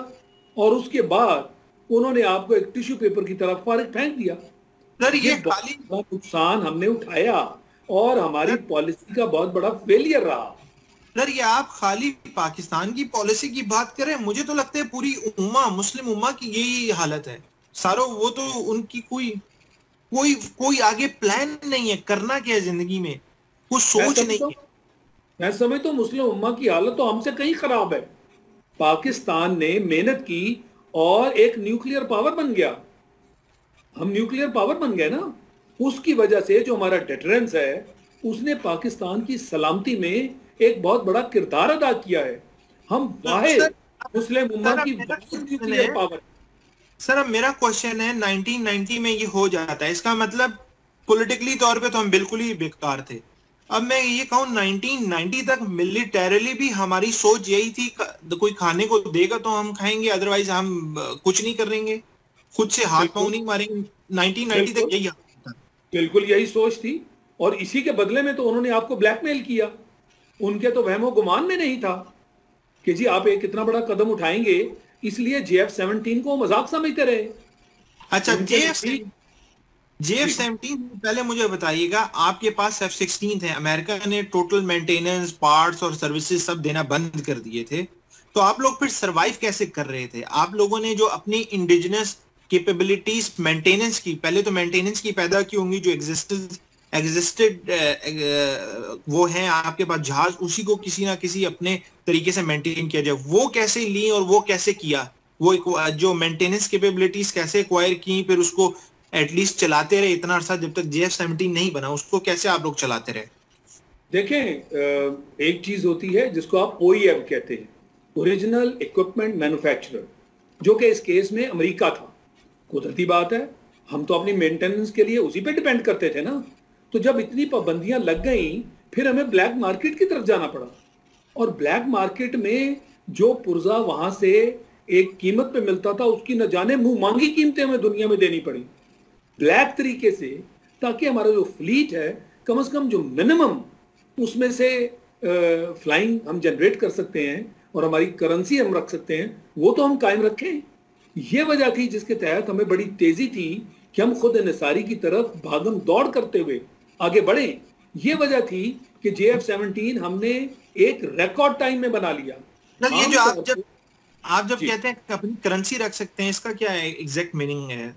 और उसके बाद उन्होंने आपको एक टिश्यू पेपर की तरफ़ फारक फेंक दिया। सर ये खाली नुकसान हमने उठाया और हमारी पॉलिसी का बहुत बड़ा फेलियर रहा। सर ये आप खाली पाकिस्तान की पॉलिसी की बात करें मुझे तो लगता है पूरी उम्मा मुस्लिम उम्मा की यही हालत है। सारो वो तो उनकी कोई कोई कोई आगे प्लान नहीं है। करना क्या है ज़िंदगी में? कुछ सोच नहीं। है मैं समझ तो मुस्लिम उम्मा की हालत तो हमसे कहीं खराब है। पाकिस्तान ने मेहनत की और एक न्यूक्लियर पावर बन गया। हम न्यूक्लियर पावर बन गए ना। उसकी वजह से जो हमारा डेटरेंस है उसने पाकिस्तान की सलामती में एक बहुत बड़ा किरदार अदा किया है। हम वाहिद मुस्लिम उम्मा की न्यूक्लियर पावर सर अब मेरा क्वेश्चन है 1990 में ये हो जाता है। इसका मतलब पॉलिटिकली तौर पे तो हम बिल्कुल ही बेकार थे। अब मैं ये कहूँ 1990 तक मिलिटरली भी हमारी सोच यही थी कोई खाने को देगा तो हम खाएँगे अदरवाइज़ हम कुछ नहीं करेंगे। खुद से हाथ पाँव नहीं मारेंगे। 1990 तक यही बिल्कुल यही सोच थी। और इसी के बदले में तो उन्होंने आपको ब्लैकमेल किया। उनके तो वहमो गुमान में नहीं था कि जी आप एक इतना बड़ा कदम उठाएँगे इसलिए जेएफ सेवनटीन को मज़ाक समझते रहे। अच्छा जेएफ जेएफ सेवनटीन पहले मुझे बताइएगा, आपके पास एफ़ सिक्सटीन थे, अमेरिका ने टोटल मेंटेनेंस पार्ट्स और सर्विसेज़ सब देना बंद कर दिए थे। तो आप लोग फिर सरवाइव कैसे कर रहे थे? आप लोगों ने जो अपनी इंडिजिनस कैपेबिलिटीज मेंटेनेंस की, पहले तो मेंटेनेंस की पैदा की होंगी जो एग्जिस्टेंस एग्जिस्टेड वो है आपके पास जहाज़, उसी को किसी ना किसी अपने तरीके से मेंटेन किया जाए। वो कैसे ली और वो कैसे किया? वो जो मेंटेनेंस कैपेबिलिटीज कैसे एक्वायर की, फिर उसको एटलीस्ट चलाते रहे इतना अरसा जब तक जेएफ सेवेंटीन नहीं बना, उसको कैसे आप लोग चलाते रहे? देखें एक चीज़ होती है जिसको आप ओ e कहते हैं ओरिजिनल इक्विपमेंट मैन्युफैक्चरर जो कि इस केस में अमेरिका था। कुदरती बात है, हम तो अपनी मेंटेनेंस के लिए उसी पे डिपेंड करते थे ना। तो जब इतनी पाबंदियाँ लग गई, फिर हमें ब्लैक मार्केट की तरफ़ जाना पड़ा। और ब्लैक मार्केट में जो पुर्जा वहाँ से एक कीमत पे मिलता था, उसकी न जाने मुँह मांगी कीमतें हमें दुनिया में देनी पड़ी। ब्लैक तरीके से ताकि हमारा जो फ्लीट है कम से कम जो मिनिमम उसमें से फ्लाइंग हम जनरेट कर सकते हैं और हमारी करेंसी हम रख सकते हैं वो तो हम कायम रखें। ये वजह थी जिसके तहत हमें बड़ी तेज़ी थी कि हम खुद निसारी की तरफ़ भागम दौड़ करते हुए आगे बढ़े। ये वजह थी कि जे एफ़ सेवनटीन हमने एक रिकॉर्ड टाइम में बना लिया। ये जो आप जब आप जब कहते हैं अपनी करेंसी रख सकते हैं इसका क्या एग्जैक्ट मीनिंग है?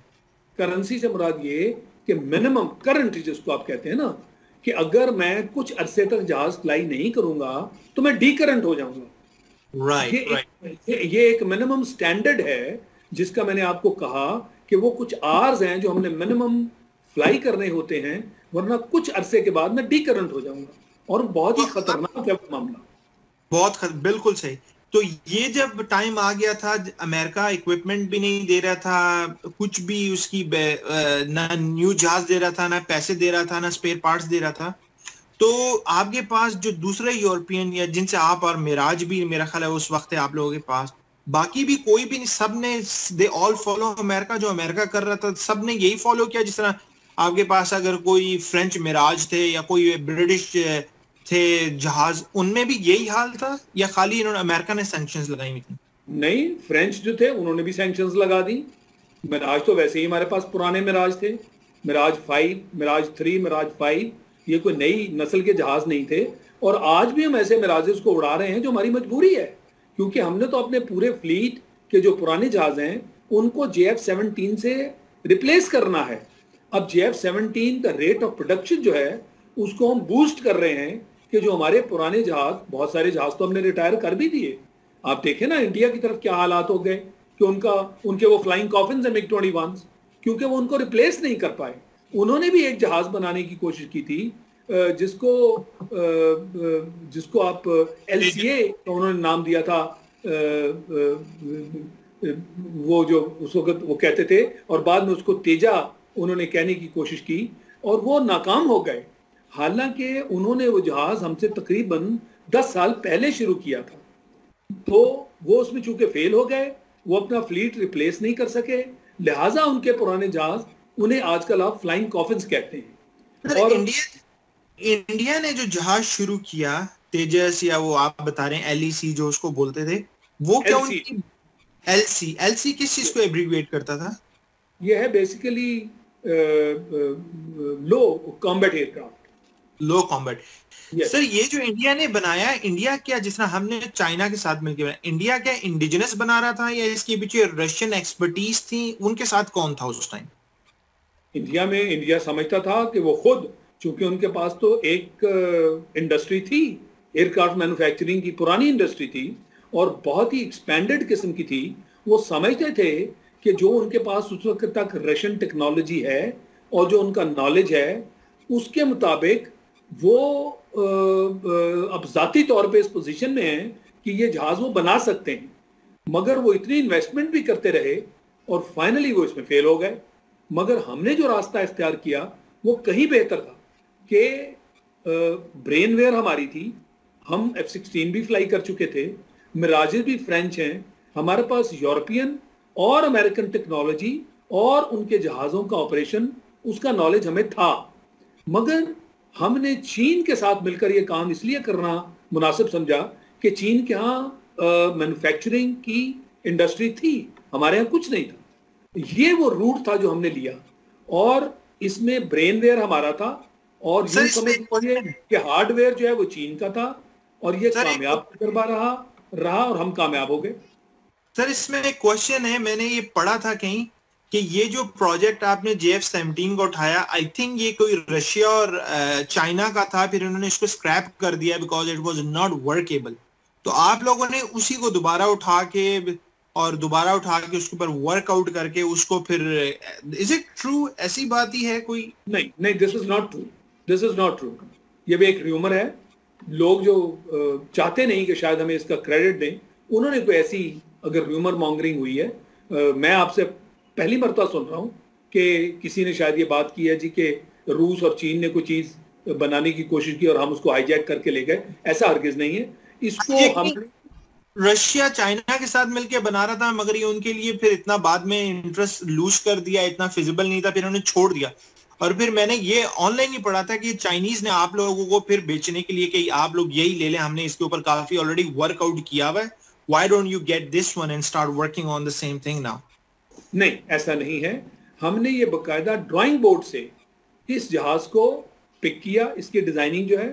करेंसी से मुराद ये कि मिनिमम करंट जिसको आप कहते हैं ना कि अगर मैं कुछ अरसे तक जहाज़ फ्लाई नहीं करूँगा तो मैं डी करंट हो जाऊँगा। राइट ये, right. ये, ये एक मिनिमम स्टैंडर्ड है जिसका मैंने आपको कहा कि वो कुछ आर्स हैं जो हमने मिनिमम फ्लाई करने होते हैं वरना कुछ अरसे के बाद मैं डी करंट हो जाऊँगा। और बहुत ही खतरनाक है मामला। बहुत खत, बिल्कुल सही। तो ये जब टाइम आ गया था, अमेरिका इक्विपमेंट भी नहीं दे रहा था, कुछ भी उसकी ना न्यू जहाज़ दे रहा था, ना पैसे दे रहा था, ना स्पेयर पार्ट्स दे रहा था। तो आपके पास जो दूसरे यूरोपियन या जिनसे आप और मिराज भी, मेरा ख्याल है उस वक्त है आप लोगों के पास, बाकी भी कोई भी नहीं सबने दे ऑल फॉलो अमेरिका, जो अमेरिका कर रहा था सबने यही फॉलो किया, जिस तरह आपके पास अगर कोई फ्रेंच मिराज थे या कोई ब्रिटिश थे जहाज़, उनमें भी यही हाल था या खाली इन्होंने अमेरिका ने सैंक्शंस लगाई हुई थी? नहीं फ्रेंच जो थे, उन्होंने भी सैंक्शंस लगा दी। मिराज तो वैसे ही हमारे पास पुराने मिराज थे। Mirage five Mirage three Mirage five ये कोई नई नस्ल के जहाज़ नहीं थे। और आज भी हम ऐसे मिराजेस को उड़ा रहे हैं जो हमारी मजबूरी है। क्योंकि हमने तो अपने पूरे फ्लीट के जो पुराने जहाज़ हैं, उनको जे एफ़ सेवनटीन से रिप्लेस करना है। अब जे एफ़ सेवनटीन का रेट ऑफ़ प्रोडक्शन जो है, उसको हम बूस्ट कर रहे हैं। कि जो हमारे पुराने जहाज़, बहुत सारे जहाज़ तो हमने रिटायर कर भी दिए। आप देखें ना इंडिया की तरफ़ क्या हालात हो गए कि उनका, उनके वो फ्लाइंग कॉफिन है मिग ट्वेंटी वन क्योंकि वो उनको रिप्लेस नहीं कर पाए। उन्होंने भी एक जहाज़ बनाने की कोशिश की थी जिसको जिसको आप एल सी ए उन्होंने नाम दिया था वो जो उस वक्त वो कहते थे, और बाद में उसको तेजा उन्होंने कहने की कोशिश की, और वो नाकाम हो गए। हालाँकि उन्होंने वो जहाज़ हमसे तकरीबन दस साल पहले शुरू किया था। तो वो उसमें चूँकि फेल हो गए वो अपना फ्लीट रिप्लेस नहीं कर सके लिहाजा उनके पुराने जहाज़ उन्हें आजकल आप फ्लाइंग कॉफिन कहते हैं। और इंडिया इंडिया ने जो जहाज़ शुरू किया तेजस या वो आप बता रहे हैं एलईसी e जो उसको बोलते थे वो क्या उनकी एलसी एलसी किस चीज़ को एब्रीविएट करता था? ये है basically low combat aircraft low combat sir ये जो इंडिया ने बनाया इंडिया क्या जिस तरह हमने चाइना के साथ मिलकर बनाया इंडिया क्या इंडिजिनस बना रहा था या इसके पीछे रशियन एक्सपर्टीज थी उनके साथ कौन था उस टाइम इंडिया में इंडिया समझता था कि वो खुद चूँकि उनके पास तो एक इंडस्ट्री थी एयरक्राफ्ट मैन्युफैक्चरिंग की पुरानी इंडस्ट्री थी और बहुत ही एक्सपेंडेड किस्म की थी वो समझते थे कि जो उनके पास उस वक्त तक रशियन टेक्नोलॉजी है और जो उनका नॉलेज है उसके मुताबिक वो अब ज़ाती तौर पे इस पोजीशन में है कि ये जहाज़ वो बना सकते हैं। मगर वो इतनी इन्वेस्टमेंट भी करते रहे और फाइनली वो इसमें फेल हो गए। मगर हमने जो रास्ता इख्तियार किया, वो कहीं बेहतर था कि ब्रेनवेयर हमारी थी। हम एफ़ सिक्सटीन भी फ्लाई कर चुके थे। मिराजेज भी फ्रेंच हैं। हमारे पास यूरोपियन और अमेरिकन टेक्नोलॉजी और उनके जहाज़ों का ऑपरेशन उसका नॉलेज हमें था। मगर हमने चीन के साथ मिलकर यह काम इसलिए करना मुनासिब समझा कि चीन के यहाँ मैन्युफैक्चरिंग की इंडस्ट्री थी हमारे यहाँ कुछ नहीं था। ये वो रूट था जो हमने लिया और इसमें ब्रेनवेयर हमारा था और ये समझ कि हार्डवेयर जो है वो चीन का था और ये कामयाब तजर्बा रहा रहा और हम कामयाब हो गए। सर इसमें एक क्वेश्चन है मैंने ये पढ़ा था कहीं कि ये जो प्रोजेक्ट आपने जे एफ़ सेवनटीन को उठाया आई थिंक ये कोई रशिया और चाइना का था, फिर उन्होंने इसको स्क्रैप कर दिया because it was not workable तो आप लोगों ने उसी को दोबारा उठा के, और दोबारा उठा के उसके ऊपर वर्कआउट करके उसको फिर इज़ इट ट्रू ऐसी बात ही है कोई? नहीं नहीं this is not true this is not true ये भी एक र्यूमर है। लोग जो चाहते नहीं कि शायद हमें इसका क्रेडिट दें, उन्होंने कोई ऐसी अगर र्यूमर मॉन्गरिंग हुई है मैं आपसे पहली मरतबा सुन रहा हूँ कि किसी ने शायद ये बात की है जी कि रूस और चीन ने कोई चीज़ बनाने की कोशिश की और हम उसको हाईजैक करके ले गए। ऐसा हरगिज नहीं है। इसको हम रशिया चाइना के साथ मिलकर बना रहा था मगर ये उनके लिए फिर इतना बाद में इंटरेस्ट लूज कर दिया इतना फिजिबल नहीं था फिर उन्होंने छोड़ दिया। और फिर मैंने ये ऑनलाइन ही पढ़ा था कि चाइनीज़ ने आप लोगों को फिर बेचने के लिए कि आप लोग यही ले लें हमने इसके ऊपर काफ़ी ऑलरेडी वर्कआउट किया हुआ है। Why don't you get this one and start working on the same thing now? नहीं ऐसा नहीं है। हमने ये बकायदा ड्राइंग बोर्ड से इस जहाज़ को पिक किया इसकी डिज़ाइनिंग जो है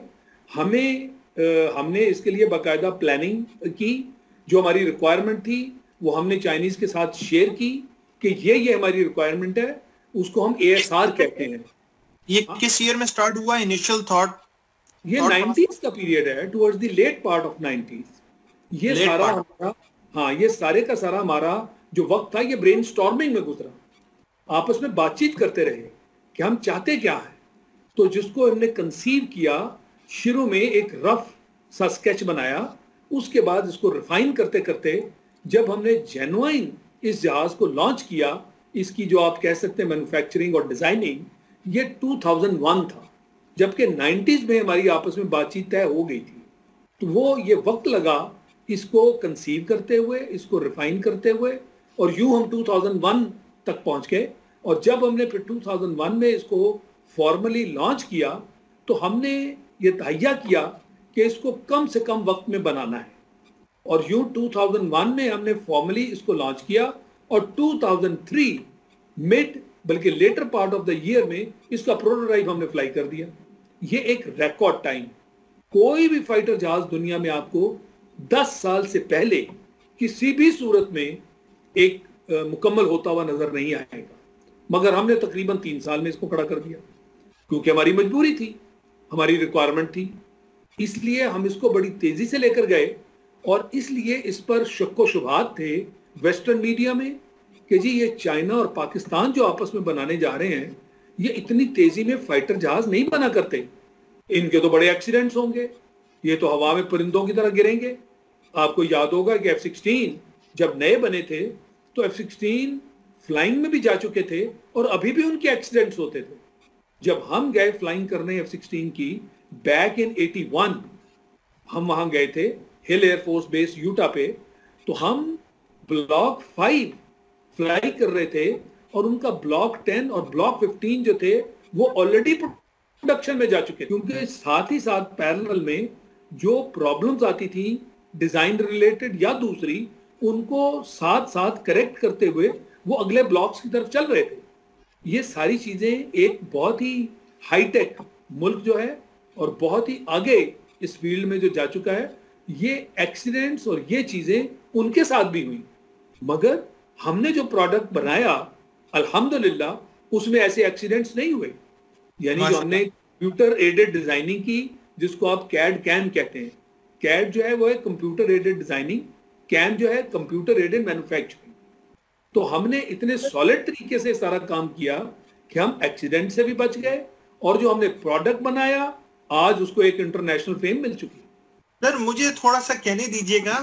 हमें आ, हमने इसके लिए बकायदा प्लानिंग की जो हमारी रिक्वायरमेंट थी वो हमने चाइनीज़ के साथ शेयर की कि ये ये हमारी रिक्वायरमेंट है उसको हम ए एस आर कहते हैं। ये हाँ? किस ईयर में स्टार्ट हुआ? इनिशियल थॉट ये नाइनटीज का पीरियड है towards the late part of nineties ये सारा हमारा हाँ ये सारे का सारा हमारा जो वक्त था, ये ब्रेन में गुजरा। आपस में बातचीत करते रहे कि हम चाहते क्या है। तो जिसको हमने कंसीव किया, शुरू में एक रफ सा स्केच बनाया, उसके बाद इसको रिफाइन करते करते, जब हमने जेनुइन इस जहाज़ को लॉन्च किया, इसकी जो आप कह सकते हैं मैन्युफैक्चरिंग और डिज़ाइनिंग ये 2001 था, जबकि 90s में हमारी आपस में बातचीत तय हो गई थी। तो वो ये वक्त लगा, इसको कंसीव करते हुए, इसको रिफाइन करते हुए और यूँ हम 2001 तक पहुँच गए। और जब हमने फिर 2001 में इसको फॉर्मली लॉन्च किया तो हमने ये तहैया किया कि इसको कम से कम वक्त में बनाना है। और यूँ 2001 में हमने फॉर्मली इसको लॉन्च किया और 2003 मिड बल्कि later part of the year में इसका प्रोटोटाइप हमने फ्लाई कर दिया। ये एक रिकॉर्ड टाइम कोई भी फाइटर जहाज़ दुनिया में आपको दस साल से पहले किसी भी सूरत में एक मुकम्मल होता हुआ नज़र नहीं आएगा। मगर हमने तकरीबन तीन साल में इसको खड़ा कर दिया। क्योंकि हमारी मजबूरी थी, हमारी रिक्वायरमेंट थी। इसलिए हम इसको बड़ी तेज़ी से लेकर गए और इसलिए इस पर शक्को शुभात थे वेस्टर्न मीडिया में कि जी, ये चाइना और पाकिस्तान जो आपस में बनाने जा रहे हैं, ये इतनी तेज़ी में फाइटर जहाज़ नहीं बना करते। इनके तो बड़े एक्सीडेंट्स होंगे, ये तो हवा में परिंदों की तरह गिरेंगे। आपको याद होगा कि एफ़ सिक्सटीन जब नए बने थे तो एफ़ सिक्सटीन फ्लाइंग में भी जा चुके थे और अभी भी उनके एक्सीडेंट्स होते थे। जब हम गए फ्लाइंग करने एफ़ सिक्सटीन की बैक इन 81 हम वहाँ गए थे हिल एयरफोर्स बेस यूटा पे तो हम ब्लॉक फाइव फ्लाई कर रहे थे और उनका ब्लॉक टेन और ब्लॉक फिफ्टीन जो थे, वो ऑलरेडी प्रोडक्शन में जा चुके क्योंकि साथ ही साथ पैरेलल में जो प्रॉब्लम्स आती थी डिज़ाइन रिलेटेड या दूसरी उनको साथ साथ करेक्ट करते हुए वो अगले ब्लॉक्स की तरफ़ चल रहे थे। ये सारी चीज़ें एक बहुत ही हाईटेक मुल्क जो है और बहुत ही आगे इस फ़ील्ड में जो जा चुका है ये एक्सीडेंट्स और ये चीज़ें उनके साथ भी हुई। मगर हमने जो प्रोडक्ट बनाया अल्हम्दुलिल्लाह उसमें ऐसे एक्सीडेंट्स नहीं हुए। यानी जो हमने कंप्यूटर एडेड डिज़ाइनिंग की जिसको आप कैड कैन कहते हैं। कैड जो है वो है कंप्यूटर एडेड डिज़ाइनिंग कैन जो है कंप्यूटर एडेड मैन्युफैक्चरिंग। तो हमने इतने सॉलिड तरीके से सारा काम किया कि हम एक्सीडेंट से भी बच गए और जो हमने प्रोडक्ट बनाया आज उसको एक इंटरनेशनल फेम मिल चुकी। सर मुझे थोड़ा सा कहने दीजिएगा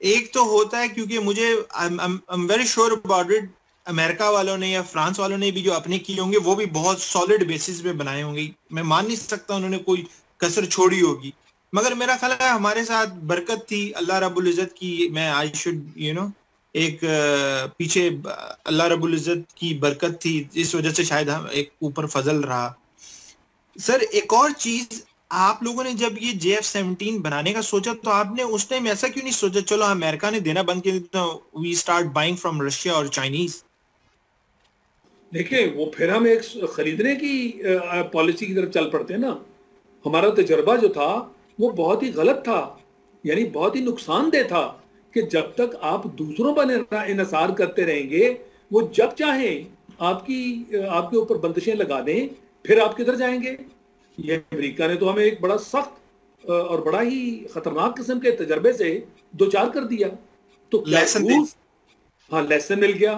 एक तो होता है क्योंकि मुझे I am very sure about it America वालों ने या फ्रांस वालों ने भी जो अपने किए होंगे वो भी बहुत सॉलिड बेसिस पे बनाए होंगे। मैं मान नहीं सकता उन्होंने कोई कसर छोड़ी होगी। मगर मेरा ख्याल है हमारे साथ बरकत थी, अल्लाह रब्बुल इज़्ज़त की, मैं आई शुड यू नो एक पीछे अल्लाह रब्बुल इज़्ज़त की बरकत थी, इस वजह से शायद हम एक ऊपर फजल रहा। सर, एक और चीज़, आप लोगों ने जब ये जे एफ़ सेवनटीन बनाने का सोचा तो आपने उस टाइम ऐसा क्यों नहीं सोचा, चलो अमेरिका ने देना बंद तो we start buying from Russia और चाइनीज़ देखिए, वो फिर हम एक खरीदने की पॉलिसी की तरफ़ चल पड़ते हैं ना। हमारा तजर्बा जो था वो बहुत ही गलत था यानी बहुत ही नुकसानदेह था कि जब तक आप दूसरों पर इनसार करते रहेंगे वो जब चाहें आपकी आपके ऊपर बंदिशें लगा दें फिर आप किधर जाएँगे? ये अमेरिका ने तो हमें एक बड़ा सख्त और बड़ा ही खतरनाक किस्म के तजर्बे से दो चार कर दिया। तो लेसन रूस हाँ लेसन मिल गया।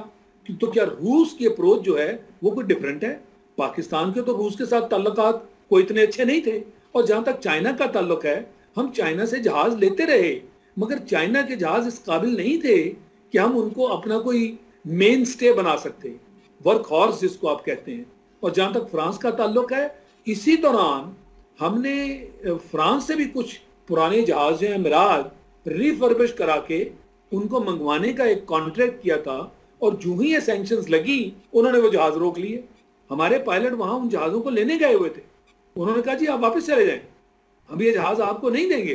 तो क्या रूस की अप्रोच जो है वो कोई डिफरेंट है? पाकिस्तान के तो रूस के साथ ताल्लुकात कोई इतने अच्छे नहीं थे। और जहाँ तक चाइना का ताल्लुक है, हम चाइना से जहाज़ लेते रहे, मगर चाइना के जहाज़ इस काबिल नहीं थे कि हम उनको अपना कोई मेन स्टे बना सकते वर्क हॉर्स जिसको आप कहते हैं। और जहाँ तक फ्रांस का ताल्लुक है, इसी दौरान हमने फ्रांस से भी कुछ पुराने जहाज़ है, मिराज, रिफर्बिश करा के उनको मंगवाने का एक कॉन्ट्रैक्ट किया था, और जो ही ये सेंक्शन लगी, उन्होंने वो जहाज़ रोक लिए। हमारे पायलट वहाँ उन जहाजों को लेने गए हुए थे। उन्होंने कहा, जी, आप वापस चले जाएँ। हम ये जहाज़ आपको नहीं देंगे,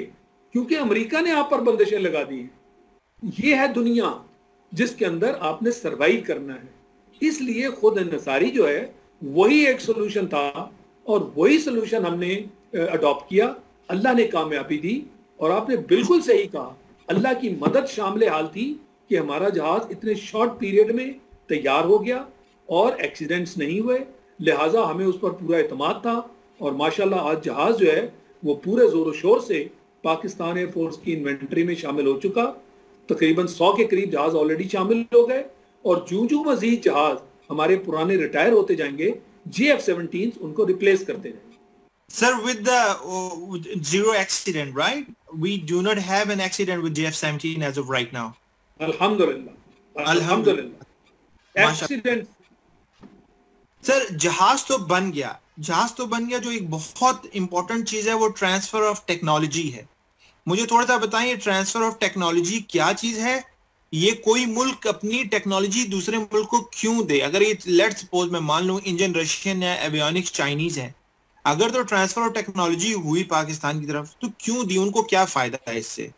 क्योंकि अमेरिका ने आप पर बंदिशें लगा दी हैं। ये है दुनिया जिसके अंदर आपने सरवाइव करना है। इसलिए खुद नसारी जो है, वही एक सोल्यूशन था और वही सोल्यूशन हमने अडॉप्ट किया। अल्लाह ने कामयाबी दी और आपने बिल्कुल सही कहा। अल्लाह की मदद शामिल हाल थी कि हमारा जहाज़ इतने शॉर्ट पीरियड में तैयार हो गया और एक्सीडेंट्स नहीं हुए। लिहाजा हमें उस पर पूरा अतमाद था। और माशाल्लाह आज जहाज़ जो है वो पूरे ज़ोर शोर से पाकिस्तान एयरफोर्स की इन्वेंट्री में शामिल हो चुका तकरीबन सौ के करीब जहाज़ ऑलरेडी शामिल हो गए और जू जू मजीद जहाज़ हमारे पुराने रिटायर होते जाएँगे जी एफ़ सेवनटीन उनको रिप्लेस करते जाएँगे Sir, with the uh, zero accident, right? We do not have an accident with GF17 as of right now. Alhamdulillah. Alhamdulillah. Accident. Sir जहाज़ तो बन गया जहाज़ तो बन गया, जो एक बहुत इंपॉर्टेंट चीज़ है, वो ट्रांसफ़र ऑफ़ टेक्नोलॉजी है। मुझे थोड़ा सा बताएँ ट्रांसफ़र ऑफ़ टेक्नोलॉजी क्या चीज़ है? ये कोई मुल्क अपनी टेक्नोलॉजी दूसरे मुल्क को क्यों दे? अगर ये लेट सपोज़ मैं मान लू इंजन रशियन है एवियोनिक्स चाइनीज़ है। अगर तो ट्रांसफ़र ऑफ़ टेक्नोलॉजी हुई पाकिस्तान की तरफ़ तो क्यों दी? उनको क्या फ़ायदा है इससे?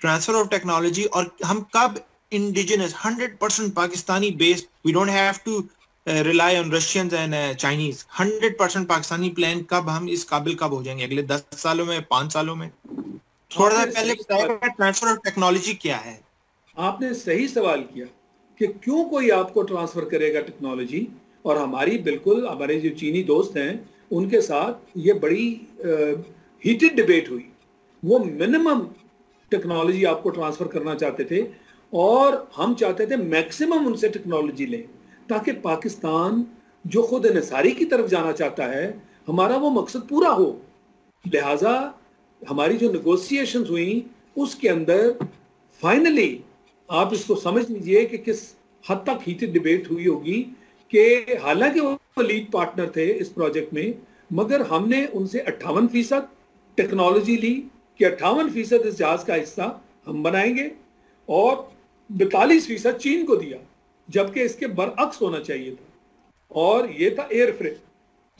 ट्रांसफ़र ऑफ़ टेक्नोलॉजी और हम कब indigenous hundred percent Pakistani based we don't have to rely on Russians and Chinese hundred percent Pakistani plan कब हम इस काबिल कब हो जाएँगे? अगले दस सालों में पाँच सालों में? थोड़ा सा पहले बताया ट्रांसफ़र ऑफ़ टेक्नोलॉजी क्या है? आपने सही सवाल किया कि क्यों कोई आपको ट्रांसफ़र करेगा टेक्नोलॉजी और हमारी बिल्कुल हमारे जो चीनी दोस्त हैं उनके साथ ये बड़ी हीटेड डिबेट हुई। वो मिनिमम टेक्नोलॉजी आपको ट्रांसफ़र करना चाहते थे और हम चाहते थे मैक्सिमम उनसे टेक्नोलॉजी लें। ताकि पाकिस्तान, जो खुद नसारी की तरफ़ जाना चाहता है, हमारा वो मकसद पूरा हो। लिहाजा, हमारी जो नगोसिएशन हुई, उसके अंदर फाइनली आप इसको समझ लीजिए कि किस हद तक हीटेड डिबेट हुई होगी कि हालाँकि वो लीड पार्टनर थे इस प्रोजेक्ट में, मगर हमने उनसे अट्ठावन फ़ीसद टेक्नोलॉजी ली कि अट्ठावन फ़ीसद इस जहाज़ का हिस्सा हम बनाएँगे और बैतालीस फ़ीसद चीन को दिया। जबकि इसके बरअक्स होना चाहिए था। और ये था एयर फ्रेट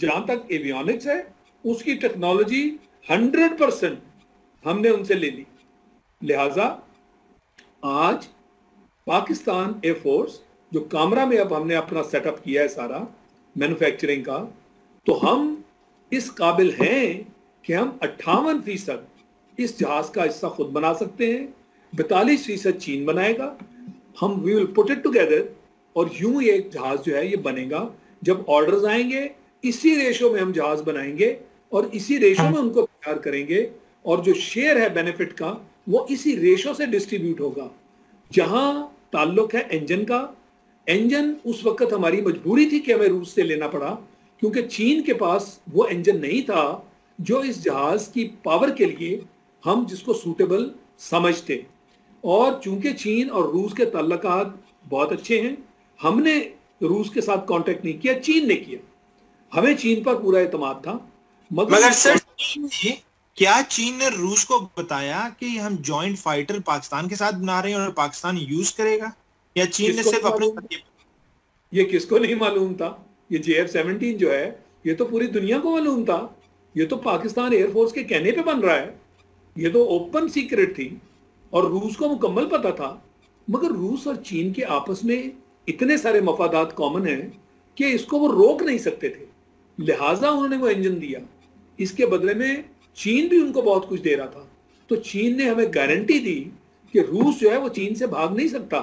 जहाँ तक एवियोनिक्स है, उसकी टेक्नोलॉजी हंड्रेड परसेंट हमने उनसे ले ली। लिहाजा आज पाकिस्तान एयरफोर्स जो कामरा में अब हमने अपना सेटअप किया है सारा मैन्युफैक्चरिंग का तो हम इस काबिल हैं कि हम अट्ठावन फ़ीसद इस जहाज़ का हिस्सा खुद बना सकते हैं, बैतालीस फ़ीसद चीन बनाएगा हम we will put it together और यूँ ये जहाज़ जो है ये बनेगा। जब ऑर्डर्स आएँगे इसी रेशो में हम जहाज़ बनाएँगे और इसी रेशो में उनको तैयार करेंगे और जो शेयर है बेनिफिट का वो इसी रेशो से डिस्ट्रीब्यूट होगा। जहाँ ताल्लुक है इंजन का इंजन उस वक्त हमारी मजबूरी थी कि हमें रूस से लेना पड़ा क्योंकि चीन के पास वो इंजन नहीं था जो इस जहाज़ की पावर के लिए हम जिसको सूटेबल समझते। और चूँकि चीन और रूस के तल्लक बहुत अच्छे हैं हमने रूस के साथ कांटेक्ट नहीं किया चीन ने किया। हमें चीन पर पूरा एतमाद था। मगर, मगर सर चीन ने क्या चीन ने रूस को बताया कि हम जॉइंट फाइटर पाकिस्तान के साथ बना रहे हैं और पाकिस्तान यूज़ करेगा? या चीन ने सिर्फ़ अपने ये किसको नहीं मालूम था? ये जे एफ़ सेवनटीन जो है ये तो पूरी दुनिया को मालूम था। ये तो पाकिस्तान एयरफोर्स के कहने पे बन रहा है। ये तो ओपन सीक्रेट थी। और रूस को मुकम्मल पता था। मगर रूस और चीन के आपस में इतने सारे मफादात कॉमन हैं कि इसको वो रोक नहीं सकते थे। लिहाजा उन्होंने वो इंजन दिया। इसके बदले में चीन भी उनको बहुत कुछ दे रहा था। तो चीन ने हमें गारंटी दी कि रूस जो है वो चीन से भाग नहीं सकता।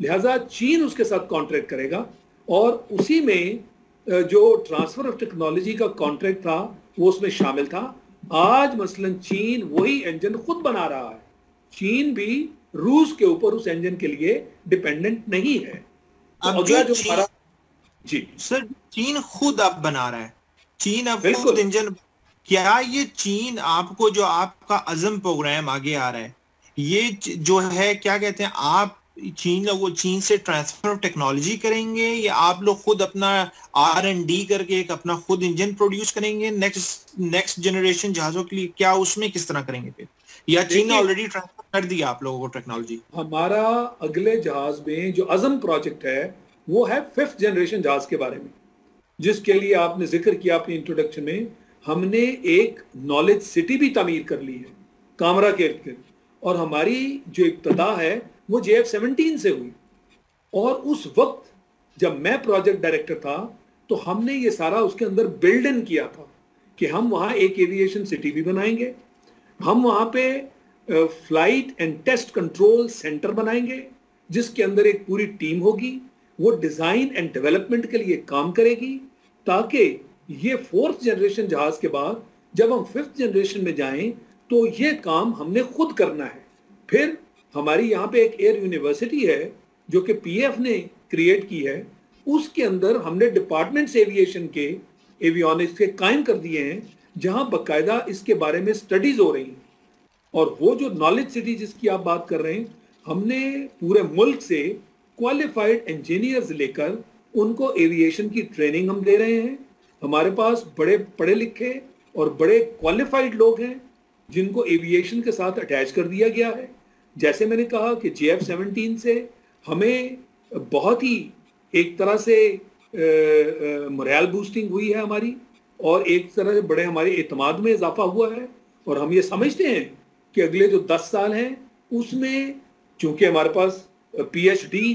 लिहाजा चीन उसके साथ कॉन्ट्रैक्ट करेगा और उसी में जो ट्रांसफ़र ऑफ़ टेक्नोलॉजी का कॉन्ट्रैक्ट था, वो उसमें शामिल था। आज मसलन चीन वही इंजन खुद बना रहा है। चीन भी रूस के ऊपर उस इंजन के लिए डिपेंडेंट नहीं है। तो अगला जो हमारा जी। सर चीन खुद अब बना रहा है। चीन अब खुद इंजन क्या ये चीन आपको जो आपका अजम प्रोग्राम आगे आ रहा है ये जो है क्या कहते हैं आप चीन लोग चीन से ट्रांसफ़र ऑफ़ टेक्नोलॉजी करेंगे या आप लोग खुद अपना आर एंड डी करके एक अपना खुद इंजन प्रोड्यूस करेंगे? नेक्स्ट नेक्स्ट जनरेशन जहाजों के लिए क्या उसमें किस तरह करेंगे फिर? या चीन ने ऑलरेडी ट्रांसफ़र कर दिया आप लोगों को टेक्नोलॉजी हमारा अगले जहाज़ में जो अजम प्रोजेक्ट है वो है फिफ्थ जनरेशन जहाज़ के बारे में जिसके लिए आपने ज़िक्र किया अपने इंट्रोडक्शन में हमने एक नॉलेज सिटी भी तमीर कर ली है कामरा के इर्द और हमारी जो इब्तदा है वो जे एफ़ सेवनटीन से हुई। और उस वक्त जब मैं प्रोजेक्ट डायरेक्टर था तो हमने ये सारा उसके अंदर बिल्ड इन किया था कि हम वहाँ एक एविएशन सिटी भी बनाएँगे हम वहाँ पे flight and test control centre बनाएँगे, जिसके अंदर एक पूरी टीम होगी, वो डिज़ाइन एंड डेवलपमेंट के लिए काम करेगी, ताकि ये फोर्थ जनरेशन जहाज़ के बाद, जब हम फिफ्थ जनरेशन में जाएँ तो ये काम हमने खुद करना है। फिर हमारी यहाँ पे एक एयर यूनिवर्सिटी है, जो कि पीएफ ने क्रिएट की है, उसके अंदर हमने डिपार्टमेंट्स एविएशन के एवियोनिक्स के कायम कर दिए हैं जहाँ बकायदा इसके बारे में स्टडीज़ हो रही हैं। और वो जो नॉलेज सिटी जिसकी आप बात कर रहे हैं, हमने पूरे मुल्क से क्वालिफाइड इंजीनियर्स लेकर उनको एविएशन की ट्रेनिंग हम दे रहे हैं। हमारे पास बड़े पढ़े लिखे और बड़े क्वालिफाइड लोग हैं, जिनको एविएशन के साथ अटैच कर दिया गया है। जैसे मैंने कहा कि जे एफ़ सेवनटीन से हमें बहुत ही एक तरह से मोरल बूस्टिंग हुई है हमारी। और एक तरह से बड़े हमारे एतमाद में इजाफा हुआ है। और हम ये समझते हैं कि अगले जो दस साल हैं, उसमें चूँकि हमारे पास पी एच डी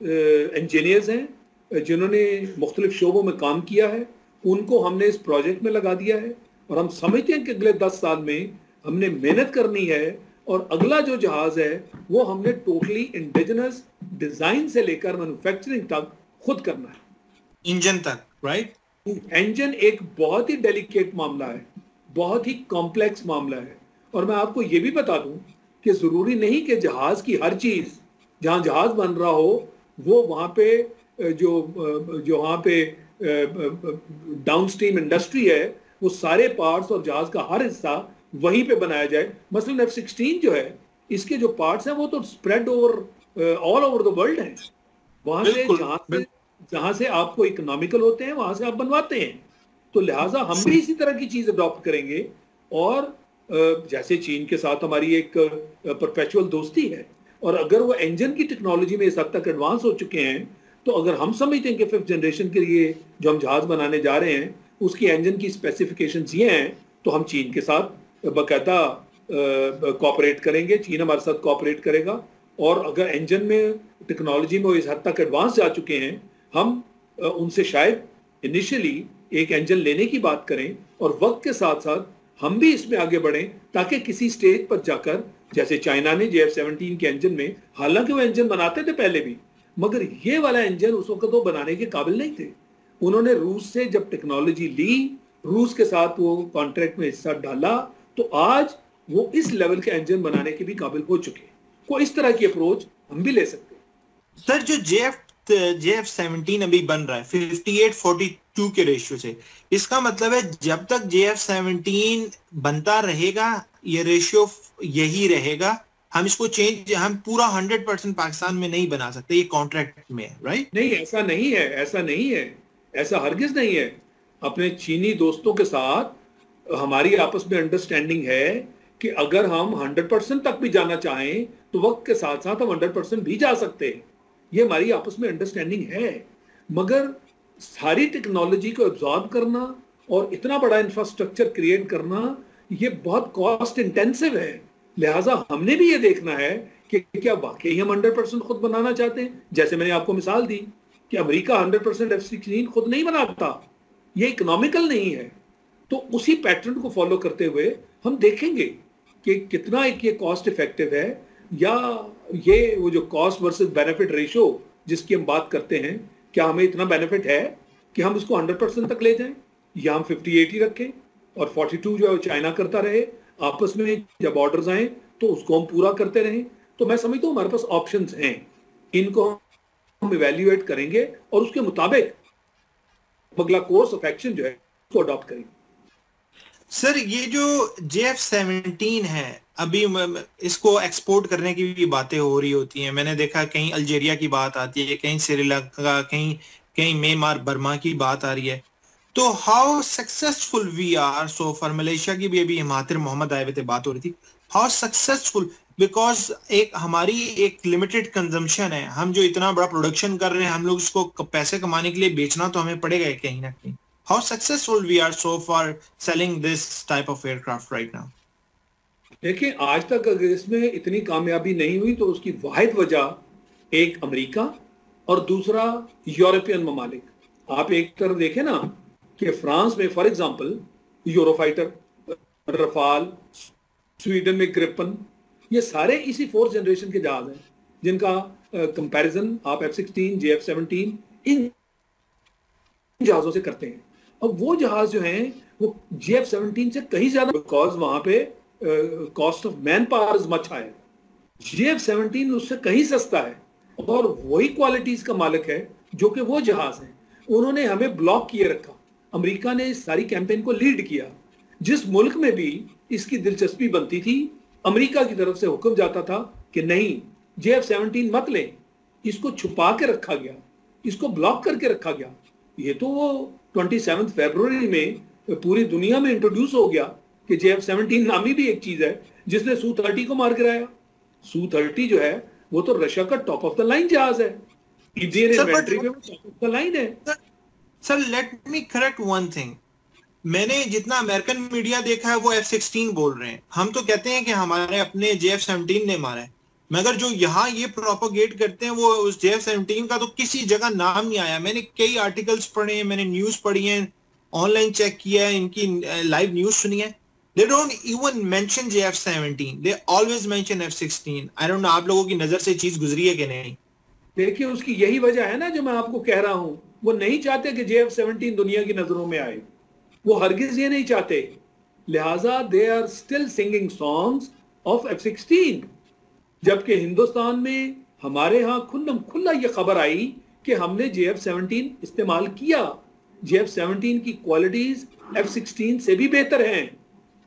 इंजीनियर्स हैं जिन्होंने मुख्तलिफ़ शोबों में काम किया है, उनको हमने इस प्रोजेक्ट में लगा दिया है। और हम समझते हैं कि अगले दस साल में हमने मेहनत करनी है और अगला जो जहाज़ है, वो हमने टोटली इंडिजिनस डिज़ाइन से लेकर मैन्युफैक्चरिंग तक खुद करना है। इंजन तक राइट इंजन एक बहुत ही डेलिकेट मामला है बहुत ही कॉम्प्लेक्स मामला है। और मैं आपको ये भी बता दूँ कि ज़रूरी नहीं कि जहाज़ की हर चीज़ जहाँ जहाज़ बन रहा हो वो वहाँ पे जो जो वहाँ पे डाउन स्ट्रीम इंडस्ट्री है वो सारे पार्ट्स और जहाज़ का हर हिस्सा वहीं पे बनाया जाए। मसलन एफ़ सिक्सटीन जो है इसके जो पार्ट्स हैं वो तो spread over all over the world है। वहाँ से जहाँ से जहाँ से आपको इकोनॉमिकल होते हैं, वहाँ से आप बनवाते हैं। तो लिहाजा हम भी इसी तरह की चीज़ अडॉप्ट करेंगे और जैसे चीन के साथ हमारी एक परपेचुअल दोस्ती है और अगर वो इंजन की टेक्नोलॉजी में इस हद तक एडवांस हो चुके हैं तो अगर हम समझते हैं कि फिफ्थ जनरेशन के लिए जो हम जहाज़ बनाने जा रहे हैं, उसकी इंजन की स्पेसिफिकेशन ये हैं तो हम चीन के साथ बाकायदा कॉपरेट करेंगे। चीन हमारे साथ कॉपरेट करेगा और अगर इंजन में टेक्नोलॉजी में वो इस हद तक एडवांस जा चुके हैं हम उनसे शायद इनिशियली एक इंजन लेने की बात करें और वक्त के साथ साथ हम भी इसमें आगे बढ़ें ताकि किसी स्टेज पर जाकर, जैसे चाइना ने जे एफ़ सेवनटीन के इंजन में, हालाँकि वो इंजन बनाते थे पहले भी, मगर ये वाला इंजन उस वक्त वो बनाने के काबिल नहीं थे। उन्होंने रूस से जब टेक्नोलॉजी ली, रूस के साथ वो कॉन्ट्रैक्ट में हिस्सा डाला तो आज वो इस लेवल के इंजन बनाने के भी काबिल हो चुके को इस तरह की अप्रोच हम भी ले सकते हैं। सर, जो J F J F seventeen अभी बन रहा है फिफ्टी एट फोर्टी टू के रेशियो से। इसका मतलब है, जब तक जे एफ़ सेवनटीन बनता रहेगा, ये रेशियो यही रहेगा। हम इसको चेंज हम पूरा हंड्रेड परसेंट पाकिस्तान में नहीं बना सकते, ये कॉन्ट्रैक्ट में राइट नहीं, ऐसा नहीं है, ऐसा नहीं है, ऐसा हरगिज नहीं है। अपने चीनी दोस्तों के साथ, हमारी आपस में अंडरस्टैंडिंग है कि अगर हम 100 परसेंट तक भी जाना चाहें तो वक्त के साथ साथ हम 100 परसेंट भी जा सकते हैं। ये हमारी आपस में अंडरस्टैंडिंग है। मगर सारी टेक्नोलॉजी को एब्जॉर्ब करना और इतना बड़ा इंफ्रास्ट्रक्चर क्रिएट करना, ये बहुत कॉस्ट इंटेंसिव है। लिहाजा हमने भी ये देखना है कि क्या वाकई हम हंड्रेड परसेंट खुद बनाना चाहते हैं। जैसे मैंने आपको मिसाल दी कि America hundred percent F sixteen खुद नहीं बनाता। ये इकोनॉमिकल नहीं है। तो उसी पैटर्न को फॉलो करते हुए हम देखेंगे कि कितना एक ये कॉस्ट इफ़ेक्टिव है। या ये वो जो कॉस्ट वर्सेस बेनिफिट रेशियो जिसकी हम बात करते हैं, क्या हमें इतना बेनिफिट है कि हम इसको 100 परसेंट तक ले जाएँ? या हम 58 ही रखें और 42 जो है चाइना करता रहे, आपस में जब ऑर्डर्स आए तो उसको हम पूरा करते रहें। तो मैं समझता हूँ हमारे पास ऑप्शन हैं। इनको हम इवेल्युएट करेंगे और उसके मुताबिक अगला कोर्स ऑफ़ एक्शन जो है, उसको अडॉप्ट करेंगे। सर, ये जो जे एफ़ सेवनटीन है अभी इसको एक्सपोर्ट करने की भी बातें हो रही होती हैं। मैंने देखा कहीं अल्जेरिया की बात आती है, कहीं श्रीलंका कहीं कहीं म्यांमार बर्मा की बात आ रही है। तो how successful we are so far Malaysia की भी अभी हिमातिर मोहम्मद आए हुए थे, बात हो रही थी। हाउ सक्सेसफुल बिकॉज़ एक, हमारी एक लिमिटेड कंजम्पशन है। हम जो इतना बड़ा प्रोडक्शन कर रहे हैं, हम लोग इसको पैसे कमाने के लिए बेचना तो हमें पड़ेगा कहीं ना कहीं। How successful we are so far selling this type of aircraft right now? देखिए आज तक अगर इसमें इतनी कामयाबी नहीं हुई तो उसकी वाहिद वजह एक अमेरिका और दूसरा यूरोपियन ममालिक। आप एक तरह देखें ना कि फ्रांस में, for example, Eurofighter Rafale, Sweden में ग्रिपन ये सारे इसी फोर्थ जनरेशन के जहाज़ हैं, जिनका कंपैरिजन आप F sixteen J F seventeen इन जहाजों से करते हैं। अब वो जहाज़ जो हैं, वो जे एफ़ सेवनटीन से कहीं ज़्यादा बिकॉज़ वहाँ पे cost of man power is much higher J F seventeen उससे कहीं सस्ता है और वही क्वालिटीज का मालिक है जो कि वो जहाज़ है। उन्होंने हमें ब्लॉक किए रखा। अमेरिका ने इस सारी कैंपेन को लीड किया। जिस मुल्क में भी इसकी दिलचस्पी बनती थी, अमेरिका की तरफ़ से हुक्म जाता था कि नहीं जे एफ़ सेवनटीन मत लें। इसको छुपा के रखा गया। इसको ब्लॉक करके रखा गया। ये तो वो ट्वेंटी सेवन फेबर में पूरी दुनिया में इंट्रोड्यूस हो गया। कि जे एफ़ सेवनटीन नामी भी एक चीज़ है जिसने सू थर्टी को मार गिराया। सू थर्टी जो है वो तो रशिया का टॉप ऑफ़ द लाइन जहाज़ है। इंडियन इन्वेंट्री में टॉप ऑफ़ द लाइन है। Sir let me correct one thing मैंने जितना अमेरिकन मीडिया देखा है वो एफ़ सिक्सटीन बोल रहे हैं। हम तो कहते हैं कि हमारे अपने जे एफ़ सेवनटीन ने मारा है। मगर जो यहाँ ये प्रोपोगेट करते हैं वो उस जे एफ़ सेवनटीन का तो किसी जगह नाम नहीं आया। मैंने कई आर्टिकल्स पढ़े हैं मैंने न्यूज़ पढ़ी है ऑनलाइन चेक किया है इनकी लाइव न्यूज़ सुनी है। They don't even mention JF17 they always mention F16 I don't know आप लोगों की नज़र से चीज़ गुजरी है कि नहीं? देखिए, उसकी यही वजह है ना, जो मैं आपको कह रहा हूँ। वो नहीं चाहते कि JF17 दुनिया की नज़रों में आए। वो हरगिज ये नहीं चाहते। लिहाजा they are still singing songs of F16 जबकि हिंदुस्तान में हमारे यहाँ खुल्लम खुल्ला ये खबर आई कि हमने जे एफ़ सेवनटीन इस्तेमाल किया। जे एफ़ सेवनटीन की क्वालिटीज एफ़ सिक्सटीन से भी बेहतर हैं।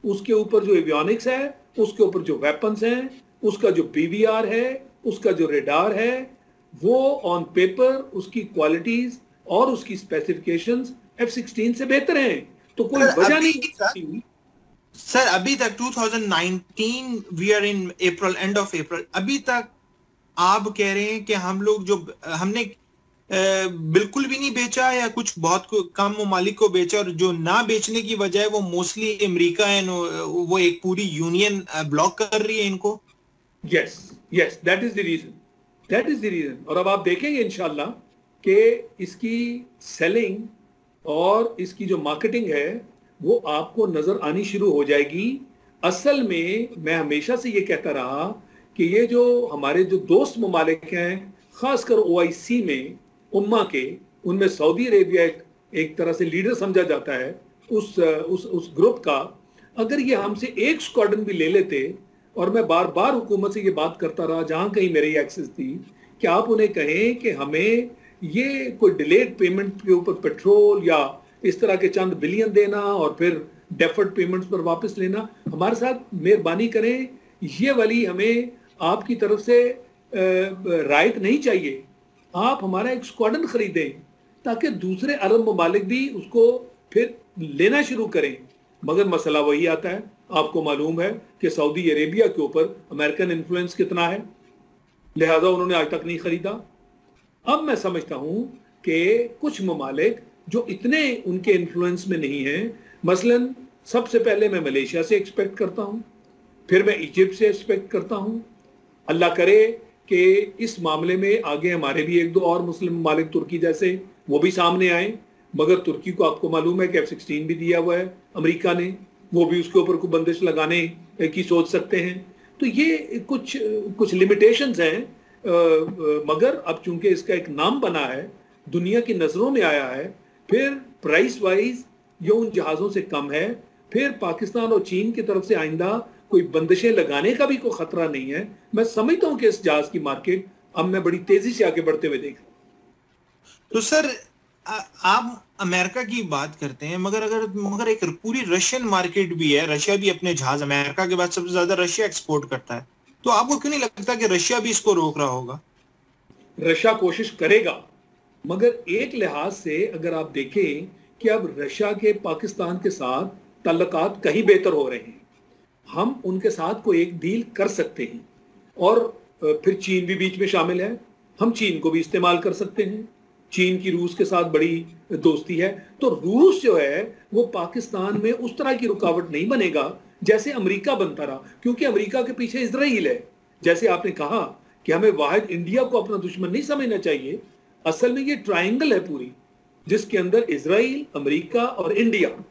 उसके ऊपर जो एवियोनिक्स है उसके ऊपर जो वेपन्स हैं उसका जो पीवीआर है उसका जो रेडार है वो ऑन पेपर उसकी क्वालिटीज और उसकी स्पेसिफिकेशंस एफ़ सिक्सटीन से बेहतर हैं। तो कोई वजह नहीं सर अभी तक 2019 we are in April end of April अभी तक आप कह रहे हैं कि हम लोग जो हमने बिल्कुल भी नहीं बेचा या कुछ बहुत कम ममालिक को बेचा और जो ना बेचने की वजह है वो मोस्टली अमेरिका है वो एक पूरी यूनियन ब्लॉक कर रही है इनको। Yes yes that is the reason that is the reason और अब आप देखेंगे इनशाला कि इसकी सेलिंग और इसकी जो मार्केटिंग है, वो आपको नज़र आनी शुरू हो जाएगी। असल में मैं हमेशा से ये कहता रहा कि ये जो हमारे जो दोस्त ममालिक हैं, खासकर ओ में उम्मा के उनमें सऊदी अरेबिया एक, एक तरह से लीडर समझा जाता है उस उस उस ग्रुप का। अगर ये हमसे एक स्क्वाडन भी ले लेते और मैं बार बार हुकूमत से ये बात करता रहा जहाँ कहीं मेरी एक्सेस थी कि आप उन्हें कहें कि हमें ये कोई डिलेड पेमेंट के ऊपर पेट्रोल या इस तरह के चंद बिलियन देना और फिर डेफर्ड पेमेंट्स पर वापस लेना? हमारे साथ मेहरबानी करें। ये वाली हमें आपकी तरफ़ से राइट नहीं चाहिए। आप हमारा एक स्क्वाडन खरीदें, ताकि दूसरे अरब ममालिक भी उसको फिर लेना शुरू करें। मगर मसला वही आता है, आपको मालूम है कि सऊदी अरेबिया के ऊपर अमेरिकन इन्फ्लुएंस कितना है। लिहाजा उन्होंने आज तक नहीं खरीदा। अब मैं समझता हूँ कि कुछ ममालिक जो इतने उनके इन्फ्लुएंस में नहीं है, मसलन सबसे पहले मैं मलेशिया से एक्सपेक्ट करता हूँ, फिर मैं इजिप्ट से एक्सपेक्ट करता हूँ। अल्लाह करे कि इस मामले में आगे हमारे भी एक दो और मुस्लिम ममालिक तुर्की जैसे, वो भी सामने आए, मगर तुर्की को आपको मालूम है कि एफ़ सिक्सटीन भी दिया हुआ है अमेरिका ने, वो भी उसके ऊपर कोई बंदिश लगाने की सोच सकते हैं। तो ये कुछ कुछ लिमिटेशंस हैं मगर अब चूँकि इसका एक नाम बना है, दुनिया की नज़रों में आया है, फिर प्राइस वाइज ये उन जहाज़ों से कम है, फिर पाकिस्तान और चीन की तरफ़ से आइंदा कोई बंदिशें लगाने का भी कोई खतरा नहीं है। मैं समझता हूँ कि इस जहाज़ की मार्केट अब मैं बड़ी तेज़ी से आगे बढ़ते हुए देख रहा तो सर आप अमेरिका की बात करते हैं मगर अगर मगर एक पूरी रशियन मार्केट भी है रशिया भी अपने जहाज़ अमेरिका के बाद सबसे ज़्यादा रशिया एक्सपोर्ट करता है तो आपको क्यों नहीं लगता कि रशिया भी इसको रोक रहा होगा? रशिया कोशिश करेगा मगर एक लिहाज से अगर आप देखें कि अब रशिया के पाकिस्तान के साथ तल्लकात कहीं बेहतर हो रहे हैं। हम उनके साथ को एक डील कर सकते हैं। और फिर चीन भी बीच में शामिल है। हम चीन को भी इस्तेमाल कर सकते हैं। चीन की रूस के साथ बड़ी दोस्ती है। तो रूस जो है, वो पाकिस्तान में उस तरह की रुकावट नहीं बनेगा, जैसे अमेरिका बनता रहा। क्योंकि अमेरिका के पीछे इसराइल है। जैसे आपने कहा कि हमें वाहिद इंडिया को अपना दुश्मन नहीं समझना चाहिए, असल में ये ट्राइंगल है पूरी, जिसके अंदर इसराइल अमेरिका और इंडिया,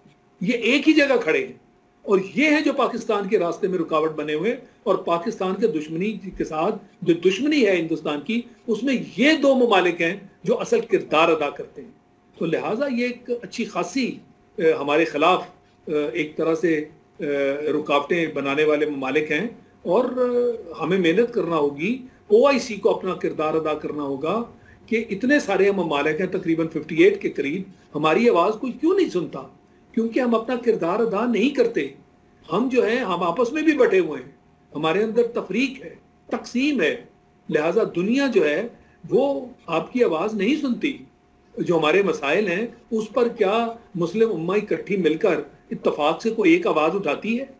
ये एक ही जगह खड़े हैं। और ये है जो पाकिस्तान के रास्ते में रुकावट बने हुए और पाकिस्तान के दुश्मनी के साथ जो दुश्मनी है हिंदुस्तान की, उसमें ये दो ममालिक हैं जो असल किरदार अदा करते हैं। तो लिहाजा ये एक अच्छी खासी हमारे खिलाफ एक तरह से रुकावटें बनाने वाले ममालिक हैं और हमें मेहनत करना होगी ओ आई सी को अपना किरदार अदा करना होगा कि इतने सारे ममालिक हैं, तकरीबन 58 के करीब, हमारी आवाज़ कोई क्यों नहीं सुनता? क्योंकि हम अपना किरदार अदा नहीं करते। हम जो है, हम आपस में भी बटे हुए हैं। हमारे अंदर तफरीक है, तकसीम है। लिहाजा दुनिया जो है, वो आपकी आवाज़ नहीं सुनती। जो हमारे मसाइल हैं, उस पर क्या मुस्लिम उम्मा इकट्ठी मिलकर इतफाक से कोई एक आवाज़ उठाती है?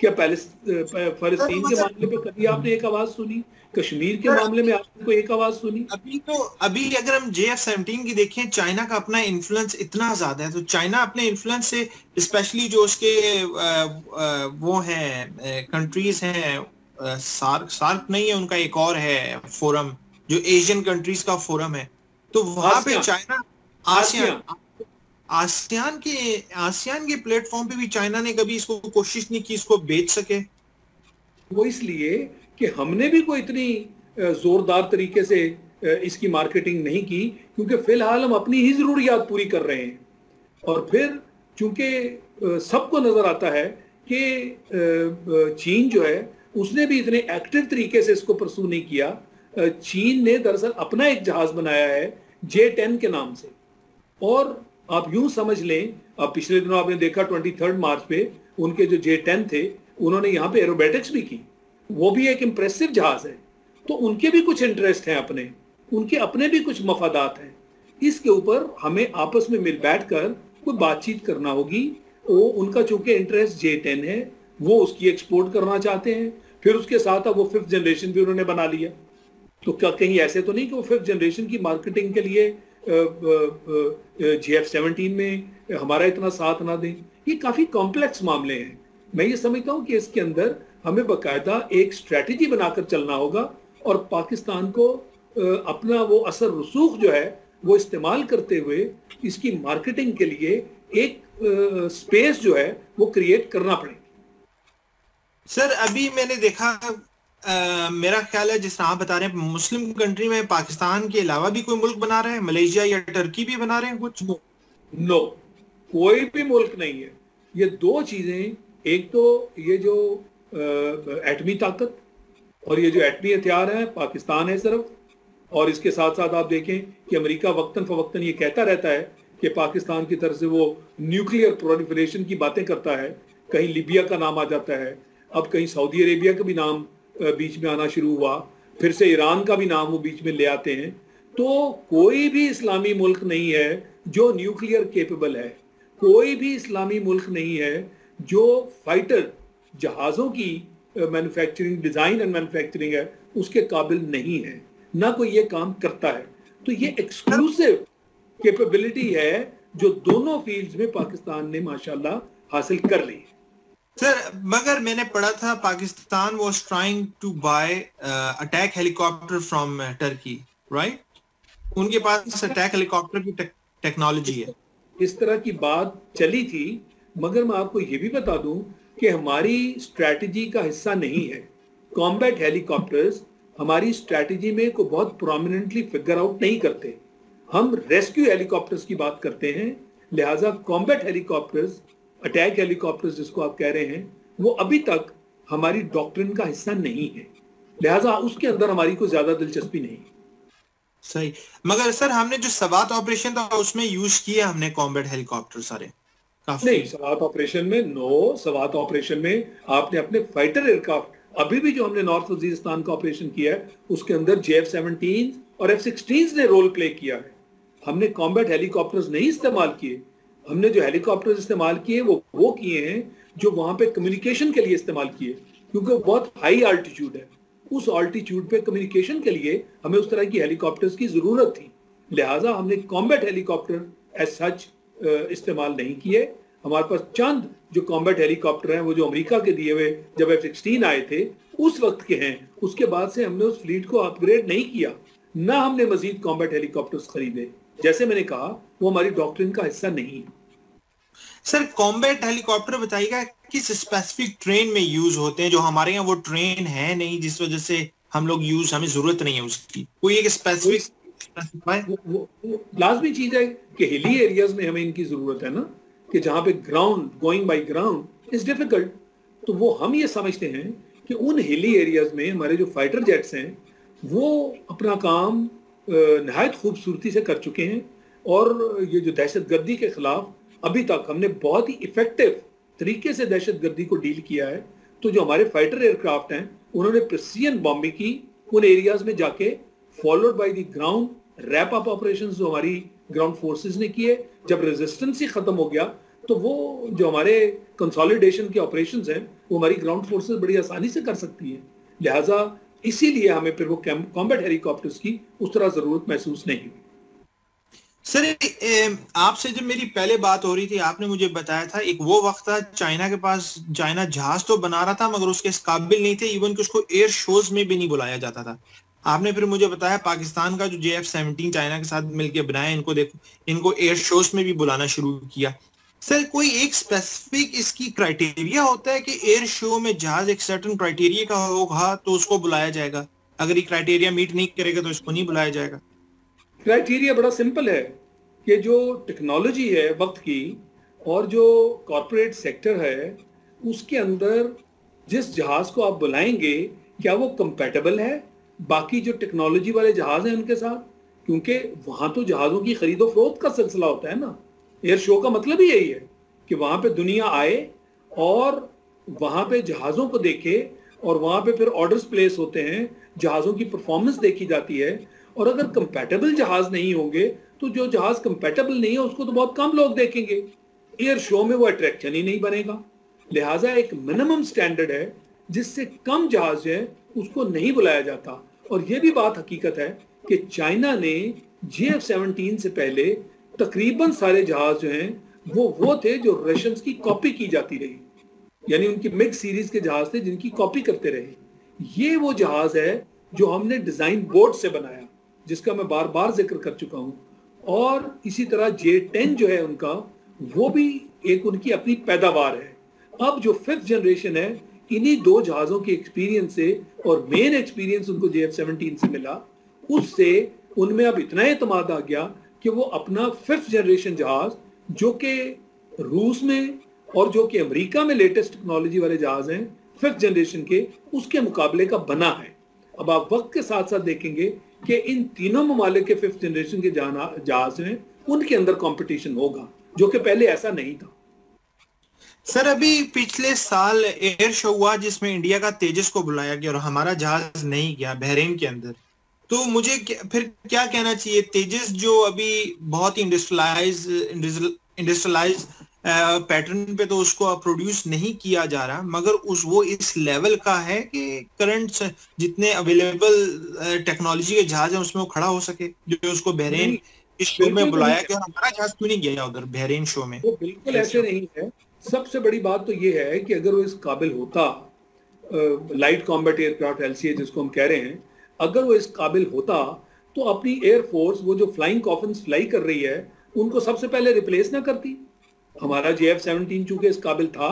क्या फलस्तीन के मामले में कभी आपने एक आवाज़ सुनी? कश्मीर के मामले में आपने कोई एक आवाज़ सुनी? अभी तो अभी अगर हम जे एफ़ सेवनटीन की देखें चाइना का अपना इन्फ्लुएंस इतना ज़्यादा है तो चाइना अपने इन्फ्लुएंस से स्पेशली जो उसके वो हैं कंट्रीज़ हैं सार्क सार्क नहीं है उनका एक और है फोरम जो एशियन कंट्रीज़ का फोरम है। तो वहाँ पे चाइना आसियान आसियान के आसियान के प्लेटफॉर्म पे भी चाइना ने कभी इसको कोशिश नहीं की इसको बेच सके? वो इसलिए कि हमने भी कोई इतनी जोरदार तरीके से इसकी मार्केटिंग नहीं की, क्योंकि फ़िलहाल हम अपनी ही जरूरियात पूरी कर रहे हैं। और फिर चूँकि सबको नज़र आता है कि चीन जो है, उसने भी इतने एक्टिव तरीके से इसको परसू नहीं किया। चीन ने दरअसल अपना एक जहाज़ बनाया है, जे टेन के नाम से। और आप यूँ समझ लें, अब पिछले दिनों आपने देखा ट्वेंटी थर्ड मार्च पे उनके जो जे टेन थे, उन्होंने यहाँ पे एरोबेटिक्स भी की। वो भी एक इम्प्रेसिव जहाज़ है। तो उनके भी कुछ इंटरेस्ट हैं अपने। उनके अपने भी कुछ मफादात हैं। इसके ऊपर हमें आपस में मिल बैठ कर कोई बातचीत करना होगी। वो, उनका चूँकि इंटरेस्ट जे टेन है, वो उसकी एक्सपोर्ट करना चाहते हैं। फिर उसके साथ अब वो फिफ्थ जनरेशन भी उन्होंने बना लिया। तो क्या कहीं ऐसे तो नहीं कि वो फिफ्थ जनरेशन की मार्केटिंग के लिए जे एफ़ सेवनटीन में हमारा इतना साथ ना दें। ये काफ़ी कॉम्प्लेक्स मामले हैं। मैं ये समझता हूँ कि इसके अंदर हमें बकायदा एक स्ट्रेटजी बनाकर चलना होगा और पाकिस्तान को अपना वो असर रसूख जो है, वो इस्तेमाल करते हुए इसकी मार्केटिंग के लिए एक स्पेस जो है, वो क्रिएट करना पड़ेगा। सर, अभी मैंने देखा मेरा ख्याल है जिस तरह आप बता रहे हैं, मुस्लिम कंट्री में पाकिस्तान के अलावा भी कोई मुल्क बना रहे हैं? मलेशिया या टर्की भी बना रहे हैं कुछ? नो नो कोई भी मुल्क नहीं है। ये दो चीज़ें, एक तो ये जो एटमी ताकत और ये जो एटमी हथियार है, पाकिस्तान है सिर्फ़, और इसके साथ साथ आप देखें कि अमेरिका वक्तन फवक्तन ये कहता रहता है कि पाकिस्तान की तरफ़ से वो न्यूक्लियर प्रोलिफरेशन की बातें करता है। कहीं लिबिया का नाम आ जाता है। अब कहीं सऊदी अरेबिया का भी नाम बीच में आना शुरू हुआ। फिर से ईरान का भी नाम वो बीच में ले आते हैं। तो कोई भी इस्लामी मुल्क नहीं है जो न्यूक्लियर केपेबल है। कोई भी इस्लामी मुल्क नहीं है जो फाइटर जहाज़ों की मैन्युफैक्चरिंग डिज़ाइन एंड मैन्युफैक्चरिंग है, उसके काबिल नहीं है। ना कोई ये काम करता है। तो ये एक्सक्लूसिव कैपेबिलिटी है जो दोनों फील्ड्स में पाकिस्तान ने माशाल्लाह हासिल कर ली। सर मगर मैंने पढ़ा था Pakistan was trying to buy attack helicopter from Turkey right उनके पास अटैक हेलीकॉप्टर की टेक्नोलॉजी है। इस तरह की बात चली थी मगर मैं आपको ये भी बता दूँ कि हमारी स्ट्रेटजी का हिस्सा नहीं है। कॉम्बैट हेलीकॉप्टर्स हमारी स्ट्रेटजी में को बहुत प्रोमिनेंटली फिगर आउट नहीं करते। हम रेस्क्यू हेलीकॉप्टर्स की बात करते हैं लिहाजा कॉम्बैट हेलीकॉप्टर्स अटैक हेलीकॉप्टर्स जिसको आप कह रहे हैं वो अभी तक हमारी डॉक्ट्रिन का हिस्सा नहीं है। लिहाजा उसके अंदर हमारी कोई ज़्यादा दिलचस्पी नहीं। सही। मगर सर हमने जो सवात ऑपरेशन था उसमें यूज़ किया हमने कॉम्बैट हेलीकॉप्टर सारे। नहीं सवात ऑपरेशन में नो सवात ऑपरेशन में आपने अपने फाइटर एयरक्राफ्ट अभी भी जो हमने नॉर्थ वजीरिस्तान का ऑपरेशन किया है उसके अंदर जे एफ़ सेवनटीन और एफ़ सिक्सटीन ने रोल प्ले किया है। हमने कॉम्बैट हेलीकॉप्टर्स नहीं इस्तेमाल किए हमने जो हेलीकॉप्टर इस्तेमाल किए वो वो किए हैं, जो वहाँ पे कम्युनिकेशन के लिए इस्तेमाल किए, क्योंकि बहुत हाई आल्टीट्यूड है। उस आल्टीट्यूड पे कम्युनिकेशन के लिए हमें उस तरह की हेलीकॉप्टर्स की ज़रूरत थी। लिहाजा हमने कॉम्बैट हेलीकॉप्टर एज सच इस्तेमाल नहीं किए। हमारे पास चंद जो कॉम्बैट हेलीकॉप्टर हैं, वो जो अमेरिका के दिए हुए, जब एफ़ सिक्सटीन आए थे, उस वक्त के हैं। उसके बाद से हमने उस फ्लीट को अपग्रेड नहीं किया। ना हमने मजीद कॉम्बैट हेलीकॉप्टर्स खरीदे। जैसे मैंने कहा वो हमारी डॉक्ट्रिन का हिस्सा नहीं है। सर कॉम्बैट हेलीकॉप्टर बताइएगा किस स्पेसिफिक ट्रेन में यूज़ होते हैं? जो हमारे यहाँ वो ट्रेन है नहीं जिस वजह से हम लोग यूज़ हमें ज़रूरत नहीं है उसकी। कोई एक स्पेसिफिक लाजमी चीज़ है कि हिली एरियाज़ में हमें इनकी ज़रूरत है ना कि जहाँ पे ground going by ground is difficult तो वो हम ये समझते हैं कि उन हिली एरियाज़ में हमारे जो फाइटर जेट्स हैं वो अपना काम नहायत खूबसूरती से कर चुके हैं और ये जो दहशत गर्दी के खिलाफ अभी तक हमने बहुत ही इफ़ेक्टिव तरीके से दहशत गर्दी को डील किया है। तो जो हमारे फाइटर एयरक्राफ्ट हैं, उन्होंने प्रेसियन बॉम्बिंग की, उन एरियाज़ में जाके followed by the ground wrap up operation जो हमारी ग्राउंड फोर्सेज ने किए, जब रेजिस्टेंस ही खत्म हो गया तो वो जो हमारे कंसोलिडेशन के ऑपरेशंस हैं, वो हमारी ग्राउंड फोर्सेस बड़ी आसानी से कर सकती है। लिहाजा इसीलिए हमें फिर वो कॉम्बैट हेलीकॉप्टर्स की उस तरह ज़रूरत महसूस नहीं सर आपसे जब मेरी पहले बात हो रही थी, आपने मुझे बताया था, एक वो वक्त था, चाइना के पास, चाइना जहाज़ तो बना रहा था, मगर उसके इस काबिल नहीं थे इवन कि उसको एयर शोज़ में भी नहीं बुलाया जाता था। आपने फिर मुझे बताया, पाकिस्तान का जो जे एफ़ सेवनटीन चाइना के साथ मिलकर बनाया, इनको देखो, इनको एयर शोज़ में भी बुलाना शुरू किया। सर कोई एक स्पेसिफिक इसकी क्राइटेरिया होता है कि एयर शो में जहाज़ एक सर्टन क्राइटेरिया का होगा तो उसको बुलाया जाएगा? अगर ये क्राइटेरिया मीट नहीं करेगा तो इसको नहीं बुलाया जाएगा। क्राइटेरिया बड़ा सिंपल है कि जो टेक्नोलॉजी है वक्त की और जो कॉरपोरेट सेक्टर है, उसके अंदर जिस जहाज़ को आप बुलाएँगे, क्या वो कंपेटेबल है? बाकी जो टेक्नोलॉजी वाले जहाज़ हैं उनके साथ, क्योंकि वहाँ तो जहाजों की खरीदो फरोख्त का सिलसिला होता है ना। एयर शो का मतलब ही यही है कि वहाँ पे दुनिया आए और वहाँ पे जहाजों को देखे और वहाँ पे फिर ऑर्डर्स प्लेस होते हैं, जहाजों की परफॉर्मेंस देखी जाती है। और अगर कंपेटेबल जहाज़ नहीं होंगे तो जो जहाज़ कंपेटेबल नहीं है, उसको तो बहुत कम लोग देखेंगे। एयर शो में वो अट्रैक्शन ही नहीं बनेगा। लिहाजा एक मिनिमम स्टैंडर्ड है, जिससे कम जहाज़ है, उसको नहीं बुलाया जाता। और ये भी बात हकीकत है कि चाइना ने जे एफ़ सेवनटीन से पहले तकरीबन सारे जहाज़ जो हैं, वो वो थे जो रशियन की कॉपी की जाती रही। यानी उनकी मिक्स सीरीज़ के जहाज़ थे जिनकी कॉपी करते रहे। ये वो जहाज़ है जो हमने डिज़ाइन बोर्ड से बनाया, जिसका मैं बार बार ज़िक्र कर चुका हूँ। और इसी तरह जे टेन जो है उनका, वो भी एक उनकी अपनी पैदावार है। अब जो फिफ्थ जनरेशन है, इन्हीं दो जहाजों के एक्सपीरियंस से और मेन एक्सपीरियंस उनको जे एफ़ सेवनटीन से मिला, उससे उनमें अब इतना एतमाद आ गया कि वो अपना फिफ्थ जनरेशन जहाज़, जो कि रूस में और जो कि अमेरिका में लेटेस्ट टेक्नोलॉजी वाले जहाज़ हैं फिफ्थ जनरेशन के, उसके मुकाबले का बना है। अब आप वक्त के साथ साथ देखेंगे कि इन तीनों ममालिक के फिफ्थ जनरेशन के जहाज़ हैं, उनके अंदर कंपटीशन होगा, जो कि पहले ऐसा नहीं था। सर, अभी पिछले साल एयर शो हुआ, जिसमें इंडिया का तेजस को बुलाया गया और हमारा जहाज़ नहीं गया बहरीन के अंदर। तो मुझे क्या, फिर क्या कहना चाहिए? तेजस जो अभी बहुत ही इंडस्ट्रियलाइज इंडस्ट्रियलाइज पैटर्न पे तो उसको प्रोड्यूस नहीं किया जा रहा मगर उस वो इस लेवल का है कि करंट जितने अवेलेबल टेक्नोलॉजी के जहाज़ है उसमें वो खड़ा हो सके जो उसको बहरेन इस शो में बुलाया गया हमारा जहाज़ क्यों नहीं गया उधर बहरेन शो में? वो बिल्कुल ऐसे नहीं है। सबसे बड़ी बात तो ये है कि अगर वो इस काबिल होता लाइट कॉम्बैट एयरक्राफ्ट एल जिसको हम कह रहे हैं अगर वो इस काबिल होता तो अपनी एयरफोर्स वो जो फ्लाइंग कॉफन फ्लाई कर रही है, उनको सबसे पहले रिप्लेस ना करती। हमारा जे एफ़ सेवनटीन चूँकि इस काबिल था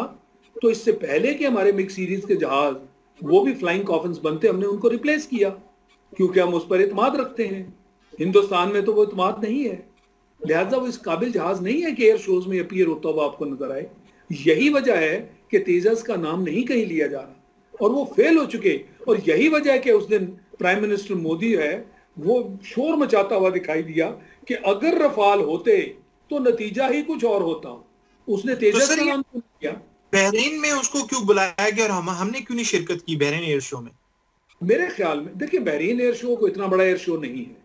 तो इससे पहले कि हमारे मिक्स सीरीज़ के जहाज़, वो भी फ्लाइंग कॉफन बनते, हमने उनको रिप्लेस किया, क्योंकि हम उस पर इतमाद रखते हैं। हिंदुस्तान में तो वो इतमाद नहीं है। लिहाजा वो इस काबिल जहाज़ नहीं है कि एयर शोज़ में अपियर होता हुआ आपको नज़र आए। यही वजह है कि तेजस का नाम नहीं कहीं लिया जा रहा। और वो फेल हो चुके। और यही वजह है कि उस दिन प्राइम मिनिस्टर मोदी है वो शोर मचाता हुआ दिखाई दिया कि अगर रफाल होते तो नतीजा ही कुछ और होता। उसने तो तेजस का नाम क्यों किया? बहरीन में उसको क्यों बुलाया गया और हम हमने क्यों नहीं शिरकत की बहरीन एयर शो में? मेरे ख्याल में देखिए बहरीन एयर शो को इतना बड़ा एयर शो नहीं है।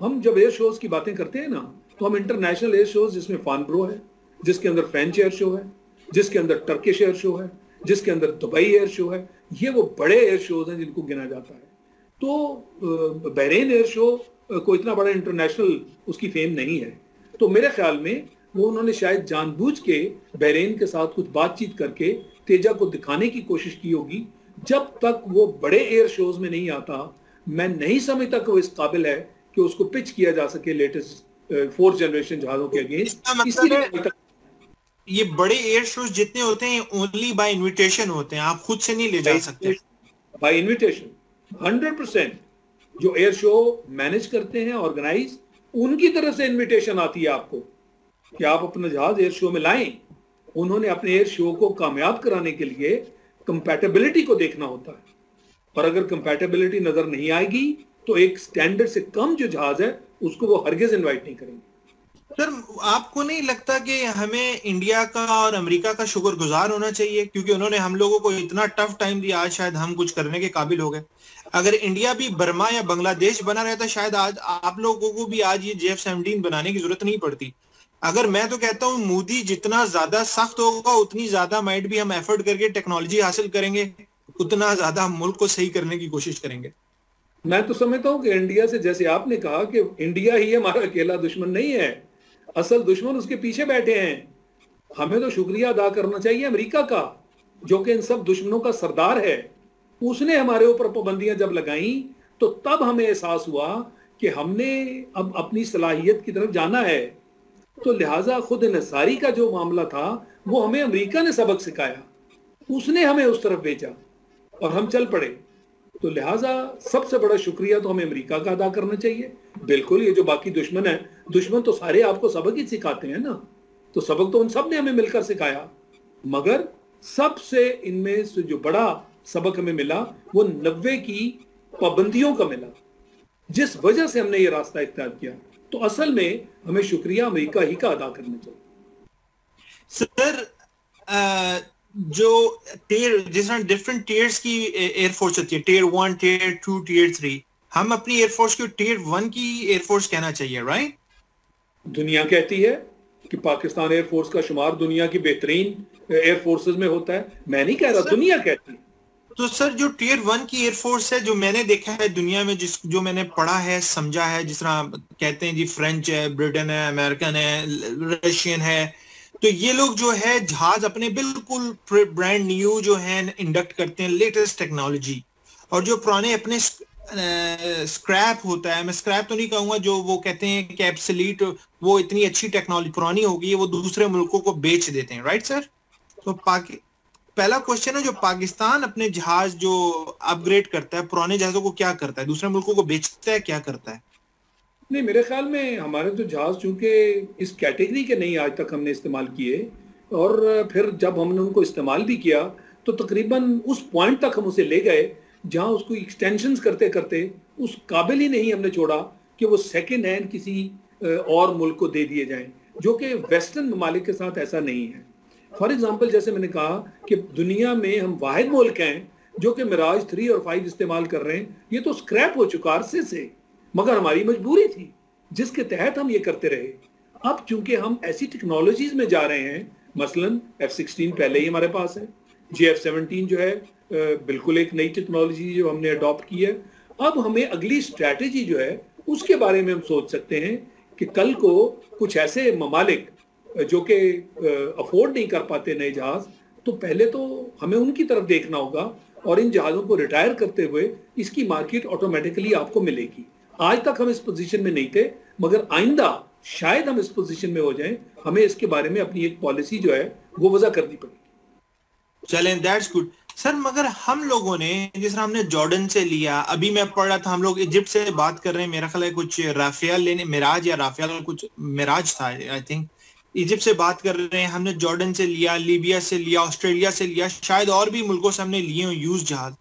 हम जब एयर शोज़ की बातें करते हैं ना तो हम इंटरनेशनल एयर शोज़ जिसमें फानब्रो है जिसके अंदर फ्रेंच एयर शो है जिसके अंदर टर्किश एयर शो है जिसके अंदर दुबई एयर शो है ये वो बड़े एयर शोज़ हैं जिनको गिना जाता है। तो बहरेन एयर शो को इतना बड़ा इंटरनेशनल उसकी फेम नहीं है। तो मेरे ख्याल में वो उन्होंने शायद जानबूझ के बहरेन के साथ कुछ बातचीत करके तेजा को दिखाने की कोशिश की होगी। जब तक वो बड़े एयर शोज़ में नहीं आता मैं नहीं समझता कि वो इस काबिल है कि उसको पिच किया जा सके लेटेस्ट फोर्थ जनरेशन जहाजों के अगेंस्ट ये बड़े एयर शोज़ जितने होते हैं ओनली बाय इनविटेशन होते हैं। आप खुद से नहीं ले जा सकते। बाय इनविटेशन हंड्रेड परसेंट जो एयर शो मैनेज करते हैं ऑर्गेनाइज उनकी तरफ़ से इनविटेशन आती है आपको। कि आप अपना जहाज़ एयर शो में लाएँ उन्होंने अपने एयर शो को कामयाब कराने के लिए कंपैटिबिलिटी को देखना होता है। और अगर कंपैटिबिलिटी नज़र नहीं आएगी तो एक स्टैंडर्ड से कम जो जहाज़ है उसको वो हरगिज इनवाइट नहीं करेंगे। सर, आपको नहीं लगता कि हमें इंडिया का और अमेरिका का शुक्र गुजार होना चाहिए? क्योंकि उन्होंने हम लोगों को इतना टफ टाइम दिया, आज शायद हम कुछ करने के काबिल हो गए। अगर इंडिया भी बर्मा या बांग्लादेश बना रहता, शायद आज आप लोगों को भी आज ये जेफ सेवनटीन बनाने की ज़रूरत नहीं पड़ती। अगर मैं तो कहता हूँ, मोदी जितना ज़्यादा सख्त होगा, उतनी ज़्यादा माइट भी हम एफर्ट करके टेक्नोलॉजी हासिल करेंगे, उतना ज़्यादा हम मुल्क को सही करने की कोशिश करेंगे। मैं तो समझता हूँ कि इंडिया से, जैसे आपने कहा कि इंडिया ही हमारा अकेला दुश्मन नहीं है असल दुश्मन उसके पीछे बैठे हैं। हमें तो शुक्रिया अदा करना चाहिए अमेरिका का, जो कि इन सब दुश्मनों का सरदार है। उसने हमारे ऊपर पाबंदियाँ जब लगाई तो तब हमें एहसास हुआ कि हमने अब अपनी सलाहियत की तरफ़ जाना है। तो लिहाजा खुद नसारी का जो मामला था, वो हमें अमेरिका ने सबक सिखाया। उसने हमें उस तरफ़ भेजा और हम चल पड़े। तो लिहाजा सबसे बड़ा शुक्रिया तो हमें अमेरिका का अदा करना चाहिए। बिल्कुल, ये जो बाकी दुश्मन है, दुश्मन तो सारे आपको सबक ही सिखाते हैं ना। तो सबक तो उन सबने हमें मिलकर सिखाया। मगर सबसे इनमें से जो बड़ा सबक हमें मिला, वो नब्बे की पाबंदियों का मिला। जिस वजह से हमने ये रास्ता इख्तियार किया। तो असल में हमें शुक्रिया अमेरिका ही का अदा करना चाहिए सर जो टेयर, जिस डिफरेंट टेयर्स की एयरफोर्स होती है tier one tier two tier three हम अपनी एयरफोर्स को टेयर वन की एयरफोर्स कहना चाहिए राइट दुनिया कहती है कि पाकिस्तान एयरफोर्स का शुमार दुनिया की बेहतरीन एयरफोर्सेज में होता है। मैं नहीं कह रहा दुनिया कहती है। तो सर जो टीयर वन की एयरफोर्स है जो मैंने देखा है दुनिया में जिस जो मैंने पढ़ा है समझा है जिस तरह कहते हैं जी फ्रेंच है ब्रिटेन है अमेरिकन है रशियन है तो ये लोग जो है जहाज़ अपने बिल्कुल ब्रांड न्यू जो है इंडक्ट करते हैं लेटेस्ट टेक्नोलॉजी और जो पुराने अपने स्क्रैप uh, होता है। मैं स्क्रैप तो नहीं कहूँगा जो वो कहते हैं कि एब्सलीट वो इतनी अच्छी टेक्नोलॉजी पुरानी होगी है वो दूसरे मुल्कों को बेच देते हैं। राइट सर तो पाकि पहला क्वेश्चन है जो पाकिस्तान अपने जहाज़ जो अपग्रेड करता है पुराने जहाजों को क्या करता है? दूसरे मुल्कों को बेचता है क्या करता है? नहीं मेरे ख्याल में हमारे तो जहाज़ चूँकि इस कैटेगरी के नहीं आज तक हमने इस्तेमाल किए और फिर जब हमने उनको इस्तेमाल भी किया तो तकरीबन उस पॉइंट तक हम उसे ले गए जहाँ उसको एक्सटेंशन करते करते उस काबिल ही नहीं हमने छोड़ा कि वो सेकेंड हैंड किसी और मुल्क को दे दिए जाएँ, जो कि वेस्टर्न ममालिक के साथ ऐसा नहीं है। फॉर एग्ज़ाम्पल जैसे मैंने कहा कि दुनिया में हम वाहिद मुल्क हैं, जो कि मिराज थ्री और फाइव इस्तेमाल कर रहे हैं, ये तो स्क्रैप हो चुका अरसे से, मगर हमारी मजबूरी थी, जिसके तहत हम ये करते रहे। अब चूँकि हम ऐसी टेक्नोलॉजीज़ में जा रहे हैं, मसलन एफ़ सिक्सटीन पहले ही हमारे पास है जी एफ़ सेवनटीन जो है बिल्कुल एक नई टेक्नोलॉजी जो हमने अडॉप्ट की है। अब हमें अगली स्ट्रैटेजी जो है, उसके बारे में हम सोच सकते हैं कि कल को कुछ ऐसे ममालिक जो कि अफोर्ड नहीं कर पाते नए जहाज़ तो पहले तो हमें उनकी तरफ़ देखना होगा और इन जहाज़ों को रिटायर करते हुए इसकी मार्केट ऑटोमेटिकली आपको मिलेगी। आज तक हम इस पोजीशन में नहीं थे, मगर आइंदा शायद हम इस पोजीशन में हो जाएँ। हमें इसके बारे में अपनी एक पॉलिसी जो है, वो वजह करनी पड़ेगी। चलें दैट्स गुड सर, मगर हम लोगों ने, जिस हमने जॉर्डन से लिया, अभी मैं पढ़ रहा था, हम लोग इजिप्ट से बात कर रहे हैं। मेरा ख्याल है कुछ राफेल लेने, मिराज या राफेल कुछ, मिराज था आई थिंक इजिप्ट से बात कर रहे हैं, हमने जॉर्डन से लिया, लीबिया से लिया, ऑस्ट्रेलिया से लिया, शायद और भी मुल्कों से हमने लिए यूज़ जहाज़।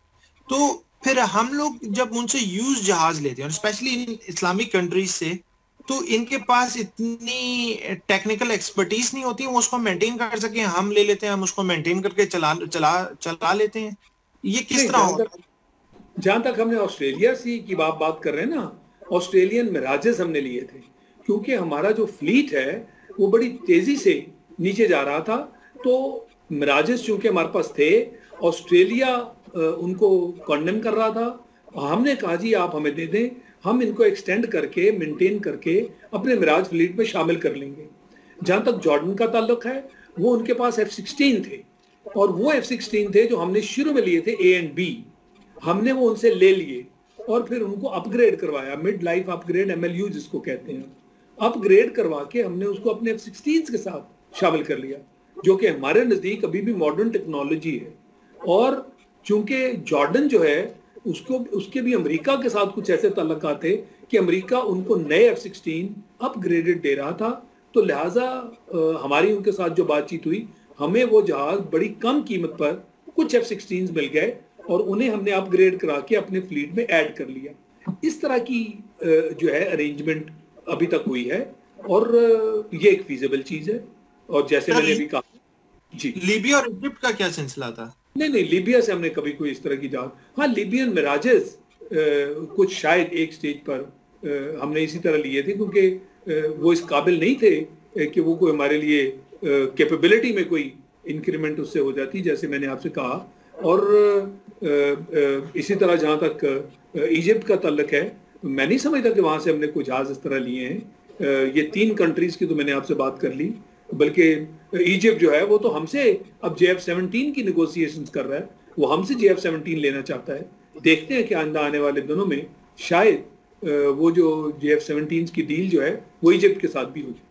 तो फिर हम लोग जब उनसे यूज़ जहाज़ लेते हैं स्पेशली इन इस्लामिक कंट्रीज़ से तो इनके पास इतनी टेक्निकल एक्सपर्टीज नहीं होती वो उसको मेंटेन कर सके हम ले लेते हैं हम उसको मेंटेन करके चला चला चला लेते हैं। ये किस तरह होगा जहाँ तक हमने ऑस्ट्रेलिया से की बात बात कर रहे हैं ना ऑस्ट्रेलियन मिराजेस हमने लिए थे क्योंकि हमारा जो फ्लीट है वो बड़ी तेज़ी से नीचे जा रहा था तो मिराजेस चूँकि हमारे पास थे ऑस्ट्रेलिया उनको कॉन्डेम कर रहा था हमने कहा जी आप हमें दे दें। हम इनको एक्सटेंड करके मेंटेन करके अपने मिराज फ्लीट में शामिल कर लेंगे। जहाँ तक जॉर्डन का ताल्लुक है, वो उनके पास एफ़ सिक्सटीन थे। और वो एफ़ सिक्सटीन थे जो हमने शुरू में लिए थे ए एंड बी हमने वो उनसे ले लिए और फिर उनको अपग्रेड करवाया मिड लाइफ अपग्रेड MLU जिसको कहते हैं। अपग्रेड करवा के हमने उसको अपने एफ़ सिक्सटीन के साथ शामिल कर लिया, जो कि हमारे नज़दीक अभी भी मॉडर्न टेक्नोलॉजी है। और चूँकि जॉर्डन जो है उसको उसके भी अमेरिका के साथ कुछ ऐसे तल्लक थे कि अमेरिका उनको नए एफ़ सिक्सटीन अपग्रेडेड दे रहा था। तो लिहाजा हमारी उनके साथ जो बातचीत हुई हमें वो जहाज़ बड़ी कम कीमत पर कुछ एफ़ सिक्सटीन मिल गए और उन्हें हमने अपग्रेड करा के अपने फ्लीट में ऐड कर लिया। इस तरह की जो है अरेंजमेंट अभी तक हुई है और ये एक फीजेबल चीज़ है। और जैसे मैंने अभी कहा जी। लीबिया और इजिप्ट का क्या सिलसिला था? नहीं नहीं लीबिया से हमने कभी कोई इस तरह की जहाज़ हाँ लीबियन मिराजेस कुछ शायद एक स्टेज पर आ, हमने इसी तरह लिए थे क्योंकि वो इस काबिल नहीं थे कि वो कोई हमारे लिए कैपेबिलिटी में कोई इंक्रीमेंट उससे हो जाती जैसे मैंने आपसे कहा। और इसी तरह जहाँ तक इजिप्ट का तल्लक है मैं नहीं समझता कि वहाँ से हमने कोई जहाज़ इस तरह लिए हैं। ये तीन कंट्रीज़ की तो मैंने आपसे बात कर ली। बल्कि इजिप्ट जो है, वो तो हमसे अब जे एफ़ सेवनटीन की निगोसिएशन कर रहा है। वो हमसे जे एफ़ सेवनटीन लेना चाहता है। देखते हैं कि आंदा आने वाले दिनों में शायद वो जो जे एफ़ सेवनटीन की डील जो है, वो इजिप्ट के साथ भी हो जाए।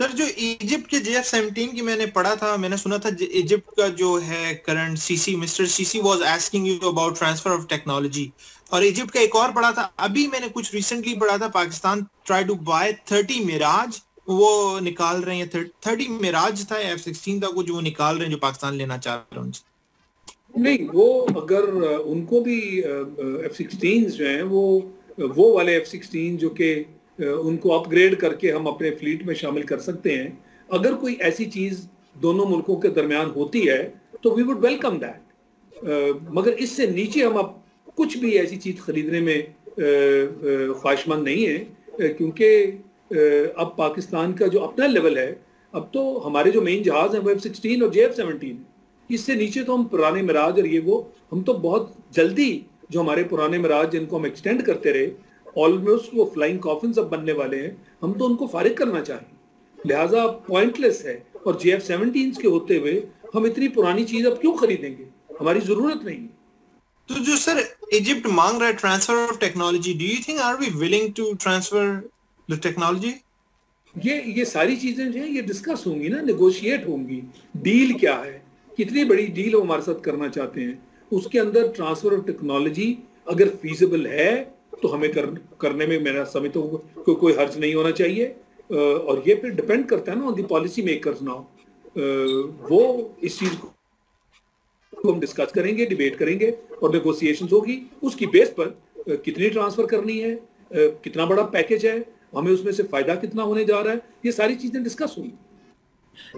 सर, जो इजिप्ट के जे एफ़ सेवनटीन की मैंने पढ़ा था, मैंने सुना था इजिप्ट का जो है current Sisi mister Sisi was asking you about transfer of technology और इजिप्ट का एक और पढ़ा था, अभी मैंने कुछ रिसेंटली पढ़ा था, Pakistan try to buy thirty Mirage वो निकाल रहे हैं थर्टी मिराज था एफ़ सिक्सटीन था, कुछ वो निकाल रहे हैं जो पाकिस्तान लेना चाह रहे हैं नहीं, वो अगर उनको भी एफ़ सिक्सटीन जो हैं, वो वो वाले एफ़ सिक्सटीन जो कि उनको अपग्रेड करके हम अपने फ्लीट में शामिल कर सकते हैं। अगर कोई ऐसी चीज़ दोनों मुल्कों के दरमियान होती है तो वी वुड वेलकम दैट मगर इससे नीचे हम अब कुछ भी ऐसी चीज़ खरीदने में ख्वाहिशमंद नहीं है क्योंकि अब पाकिस्तान का जो अपना लेवल है, अब तो हमारे जो मेन जहाज़ हैं, वो एफ़ सिक्सटीन और जे एफ़ सेवनटीन इससे नीचे तो हम पुराने मिराज और ये वो, हम तो बहुत जल्दी जो हमारे पुराने मिराज जिनको हम एक्सटेंड करते रहे ऑलमोस्ट वो फ्लाइंग कॉफिन अब बनने वाले हैं, हम तो उनको फारिग करना चाहें। लिहाजा पॉइंटलेस है, और जे एफ़ सेवनटीन के होते हुए हम इतनी पुरानी चीज़ अब क्यों खरीदेंगे? हमारी ज़रूरत नहीं तो जो सर इजिप्ट मांग रहा है transfer of technology do you think are we willing to transfer technology ये ये सारी चीज़ें जो है ये डिस्कस होंगी ना नेगोशिएट होंगी। डील क्या है? कितनी बड़ी डील वो हमारे साथ करना चाहते हैं? उसके अंदर ट्रांसफ़र ऑफ़ टेक्नोलॉजी अगर फीजिबल है तो हमें कर, करने में मेरा समय तो को, कोई हर्ज नहीं होना चाहिए। और ये फिर डिपेंड करता है ना on the policy makers now वो इस चीज़ को को हम डिस्कस करेंगे डिबेट करेंगे और नेगोशिएशन होगी। उसकी बेस पर कितनी ट्रांसफ़र करनी है? कितना बड़ा पैकेज है? हमें उसमें से फ़ायदा कितना होने जा रहा है? ये सारी चीज़ें डिस्कस हुई।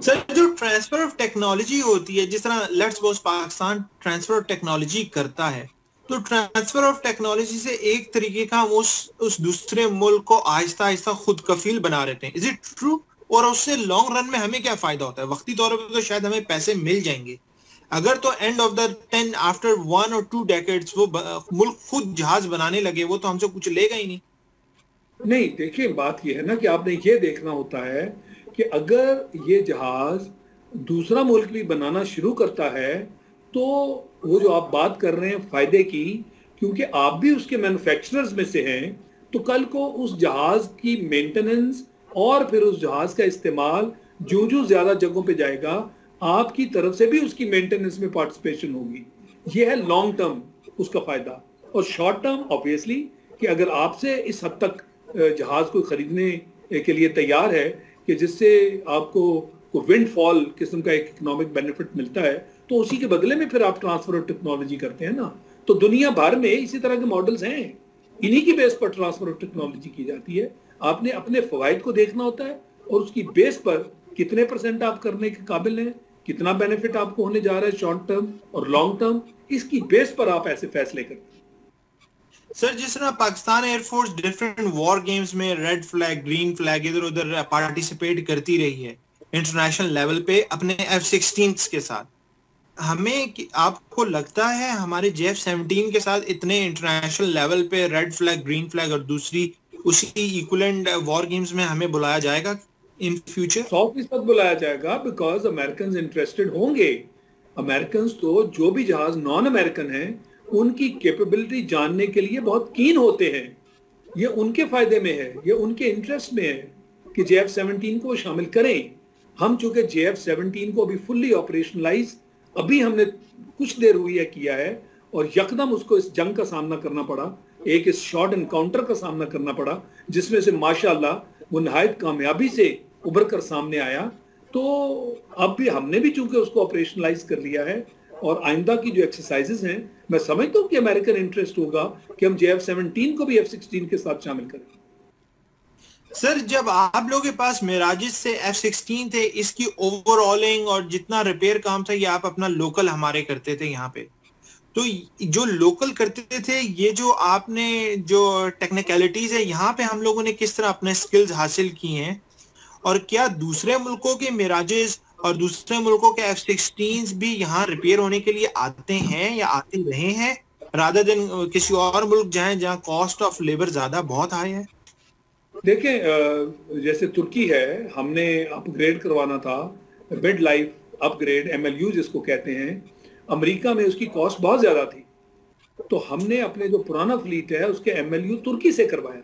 सर, जो ट्रांसफ़र ऑफ़ टेक्नोलॉजी होती है, जिस तरह let's suppose Pakistan transfer of technology करता है तो ट्रांसफ़र ऑफ़ टेक्नोलॉजी से एक तरीके का हम उस उस दूसरे मुल्क को आहिस्ता आहिस्ता खुद कफील बना रहे हैं। इज़ इट ट्रू और उससे लॉन्ग रन में हमें क्या फ़ायदा होता है? वक्ती तौर पर तो शायद हमें पैसे मिल जाएँगे। अगर तो end of the ten after one और टू डेकेड्स वो मुल्क खुद जहाज़ बनाने लगे, वो तो हमसे कुछ लेगा ही नहीं। नहीं, देखिए, बात यह है ना कि आपने ये देखना होता है कि अगर ये जहाज़ दूसरा मुल्क भी बनाना शुरू करता है तो वो जो आप बात कर रहे हैं फ़ायदे की, क्योंकि आप भी उसके मैन्युफैक्चरर्स में से हैं तो कल को उस जहाज़ की मेंटेनेंस और फिर उस जहाज़ का इस्तेमाल जो जो ज़्यादा जगहों पे जाएगा, आपकी तरफ़ से भी उसकी मेंटेनेंस में पार्टिसिपेशन होगी। ये है लॉन्ग टर्म उसका फ़ायदा। और शॉर्ट टर्म ऑब्वियसली कि अगर आपसे इस हद तक जहाज़ को खरीदने के लिए तैयार है कि जिससे आपको को विंड फॉल किस्म का एक इकोनॉमिक बेनिफिट मिलता है तो उसी के बदले में फिर आप ट्रांसफ़र ऑफ़ टेक्नोलॉजी करते हैं ना। तो दुनिया भर में इसी तरह के मॉडल्स हैं। इन्हीं की बेस पर ट्रांसफ़र ऑफ़ टेक्नोलॉजी की जाती है। आपने अपने फवायद को देखना होता है और उसकी बेस पर कितने परसेंट आप करने के काबिल हैं, कितना बेनिफिट आपको होने जा रहा है शॉर्ट टर्म और लॉन्ग टर्म इसकी बेस पर आप ऐसे फैसले करते हैं। सर जिस तरह Pakistan air force different war games में रेड फ्लैग ग्रीन फ्लैग इधर उधर पार्टिसिपेट करती रही है इंटरनेशनल लेवल पे अपने एफ़ सिक्सटीन के साथ। हमें आपको लगता है हमारे जे एफ़ सेवनटीन के साथ इतने इंटरनेशनल लेवल पे रेड फ्लैग ग्रीन फ्लैग और दूसरी उसी इक्वलेंट वॉर गेम्स में हमें बुलाया जाएगा इन फ्यूचर सौ फ़ीसद बुलाया जाएगा बिकॉज़ अमेरिकन इंटरेस्टेड होंगे। अमेरिकन तो जो भी जहाज़ नॉन अमेरिकन है उनकी कैपेबिलिटी जानने के लिए बहुत कीन होते हैं। ये उनके फ़ायदे में है, ये उनके इंटरेस्ट में है कि जे एफ़ सेवनटीन को शामिल करें। हम चूँकि जे एफ़ सेवनटीन को अभी फुल्ली ऑपरेशनलाइज अभी हमने कुछ देर हुई है किया है और यकदम उसको इस जंग का सामना करना पड़ा। एक इस शॉर्ट एनकाउंटर का सामना करना पड़ा, जिसमें से माशाल्लाह वो नहायत कामयाबी से उभर कर सामने आया। तो अब भी हमने भी चूँकि उसको ऑपरेशनलाइज कर लिया है और आइंदा की जो एक्सरसाइजेस हैं, मैं समझता हूँ कि अमेरिकन इंटरेस्ट होगा कि हम जे एफ़ सेवनटीन को भी एफ़ सिक्सटीन के साथ शामिल करें। सर, जब आप लोगों के पास मेराजिस से एफ़ सिक्सटीन थे, इसकी ओवरऑलिंग और जितना रिपेयर काम था, ये आप अपना लोकल हमारे करते थे यहाँ पे। तो जो लोकल करते थे, ये जो आपने जो टेक्निकलिटीज है, यहाँ पे हम लोगों ने किस तरह अपने स्किल्स हासिल किए हैं? और क्या दूसरे मुल्कों के मिराजेस और दूसरे मुल्कों के एफ़ सिक्सटीन भी यहाँ रिपेयर होने के लिए आते हैं या आते रहे हैं राधा दिन किसी और मुल्क जाए जहाँ कॉस्ट ऑफ़ लेबर ज़्यादा बहुत हाई है। देखें जैसे तुर्की है, हमने अपग्रेड करवाना था मिड लाइफ अपग्रेड एमएलयू जिसको कहते हैं, अमेरिका में उसकी कॉस्ट बहुत ज़्यादा थी। तो हमने अपने जो पुराना फ्लीट है, उसके एमएलयू तुर्की से करवाया।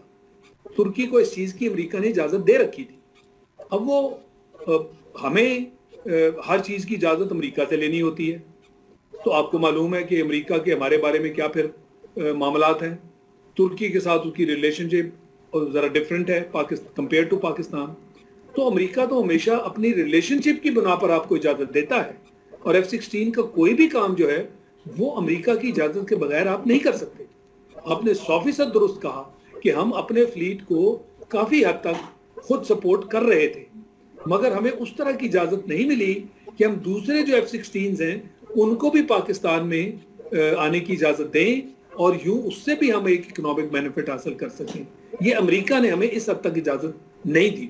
तुर्की को इस चीज़ की अमेरिका ने इजाज़त दे रखी थी। अब वो हमें हर चीज़ की इजाज़त अमेरिका से लेनी होती है। तो आपको मालूम है कि अमेरिका के हमारे बारे में क्या फिर मामला हैं? तुर्की के साथ उसकी रिलेशनशिप ज़रा डिफरेंट है कंपेयर टू पाकिस्तान। तो अमेरिका तो हमेशा अपनी रिलेशनशिप की बुना पर आपको इजाज़त देता है। और एफ़ सिक्सटीन का कोई भी काम जो है, वो अमेरिका की इजाज़त के बगैर आप नहीं कर सकते। आपने सौ फ़ीसद दुरुस्त कहा कि हम अपने फ्लीट को काफ़ी हद तक खुद सपोर्ट कर रहे थे। मगर हमें उस तरह की इजाज़त नहीं मिली कि हम दूसरे जो एफ़ सिक्सटीन हैं उनको भी पाकिस्तान में आने की इजाज़त दें और यूँ उससे भी हम एक इकोनॉमिक बेनिफिट हासिल कर सकें। ये अमेरिका ने हमें इस हद तक इजाज़त नहीं दी।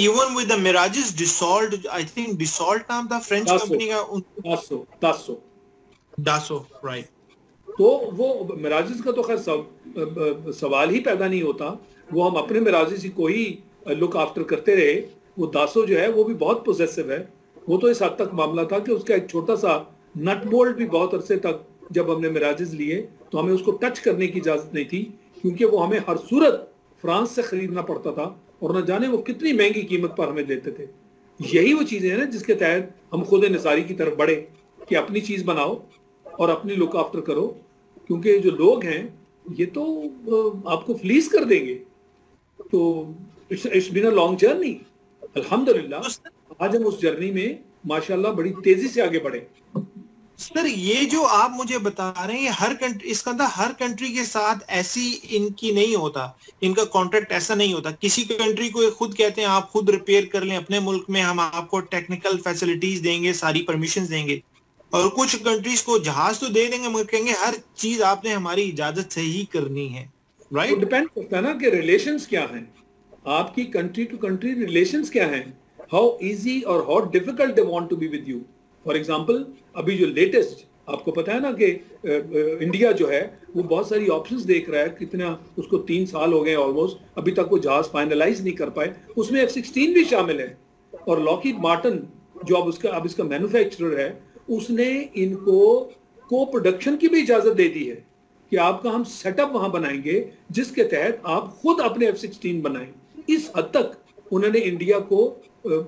Even with the mirages dissolved i think dissolved नाम था फ्रेंच कंपनी का दासो दासो दासो राइट तो वो मिराजिस का तो खैर सवाल ही पैदा नहीं होता। वो हम अपने मिराजिस को ही लुक आफ्टर करते रहे, वो दासो जो है, वो भी बहुत पोजेसिव है। वो तो इस हद तक मामला था कि उसका एक छोटा सा नट बोल्ट भी बहुत अरसे तक जब हमने मिराजेज लिए तो हमें उसको टच करने की इजाज़त नहीं थी, क्योंकि वो हमें हर सूरत फ्रांस से खरीदना पड़ता था, और न जाने वो कितनी महँगी कीमत पर हमें देते थे। यही वो चीज़ें हैं ना, जिसके तहत हम खुद निसारी की तरफ़ बढ़े, कि अपनी चीज़ बनाओ और अपनी लुक आफ्टर करो, क्योंकि जो लोग हैं, ये तो आपको फ्लीस कर देंगे। तो it's it's been a long journey अल्हम्दुलिल्लाह आज हम उस जर्नी में माशाल्लाह बड़ी तेज़ी से आगे बढ़े। सर ये जो आप मुझे बता रहे हैं हर कंट्री इसका अंदर हर कंट्री के साथ ऐसी इनकी नहीं होता। इनका कॉन्ट्रैक्ट ऐसा नहीं होता। किसी कंट्री को खुद कहते हैं आप खुद रिपेयर कर लें अपने मुल्क में हम आपको टेक्निकल फैसिलिटीज़ देंगे सारी परमिशन देंगे। और कुछ कंट्रीज़ को जहाज़ तो दे देंगे मगर कहेंगे हर चीज़ आपने हमारी इजाज़त से ही करनी है। Right right? डिपेंड करता है ना कि रिलेशन क्या है। आपकी कंट्री टू कंट्री रिलेशन क्या है? हाउ इजी और how difficult they to be with you for example अभी जो लेटेस्ट आपको पता है ना कि इंडिया जो है, वो बहुत सारी ऑप्शंस देख रहा है, कितना उसको तीन साल हो गए ऑलमोस्ट अभी तक वो जहाज़ फाइनलाइज नहीं कर पाए। उसमें एफ़ सिक्सटीन भी शामिल है। और लॉकिड मार्टन जो अब उसका, अब इसका मैन्युफैक्चरर है, उसने इनको को प्रोडक्शन की भी इजाज़त दे दी है कि आपका हम सेटअप वहाँ बनाएँगे, जिसके तहत आप खुद अपने एफ़ सिक्सटीन बनाए। इस हद तक उन्होंने इंडिया को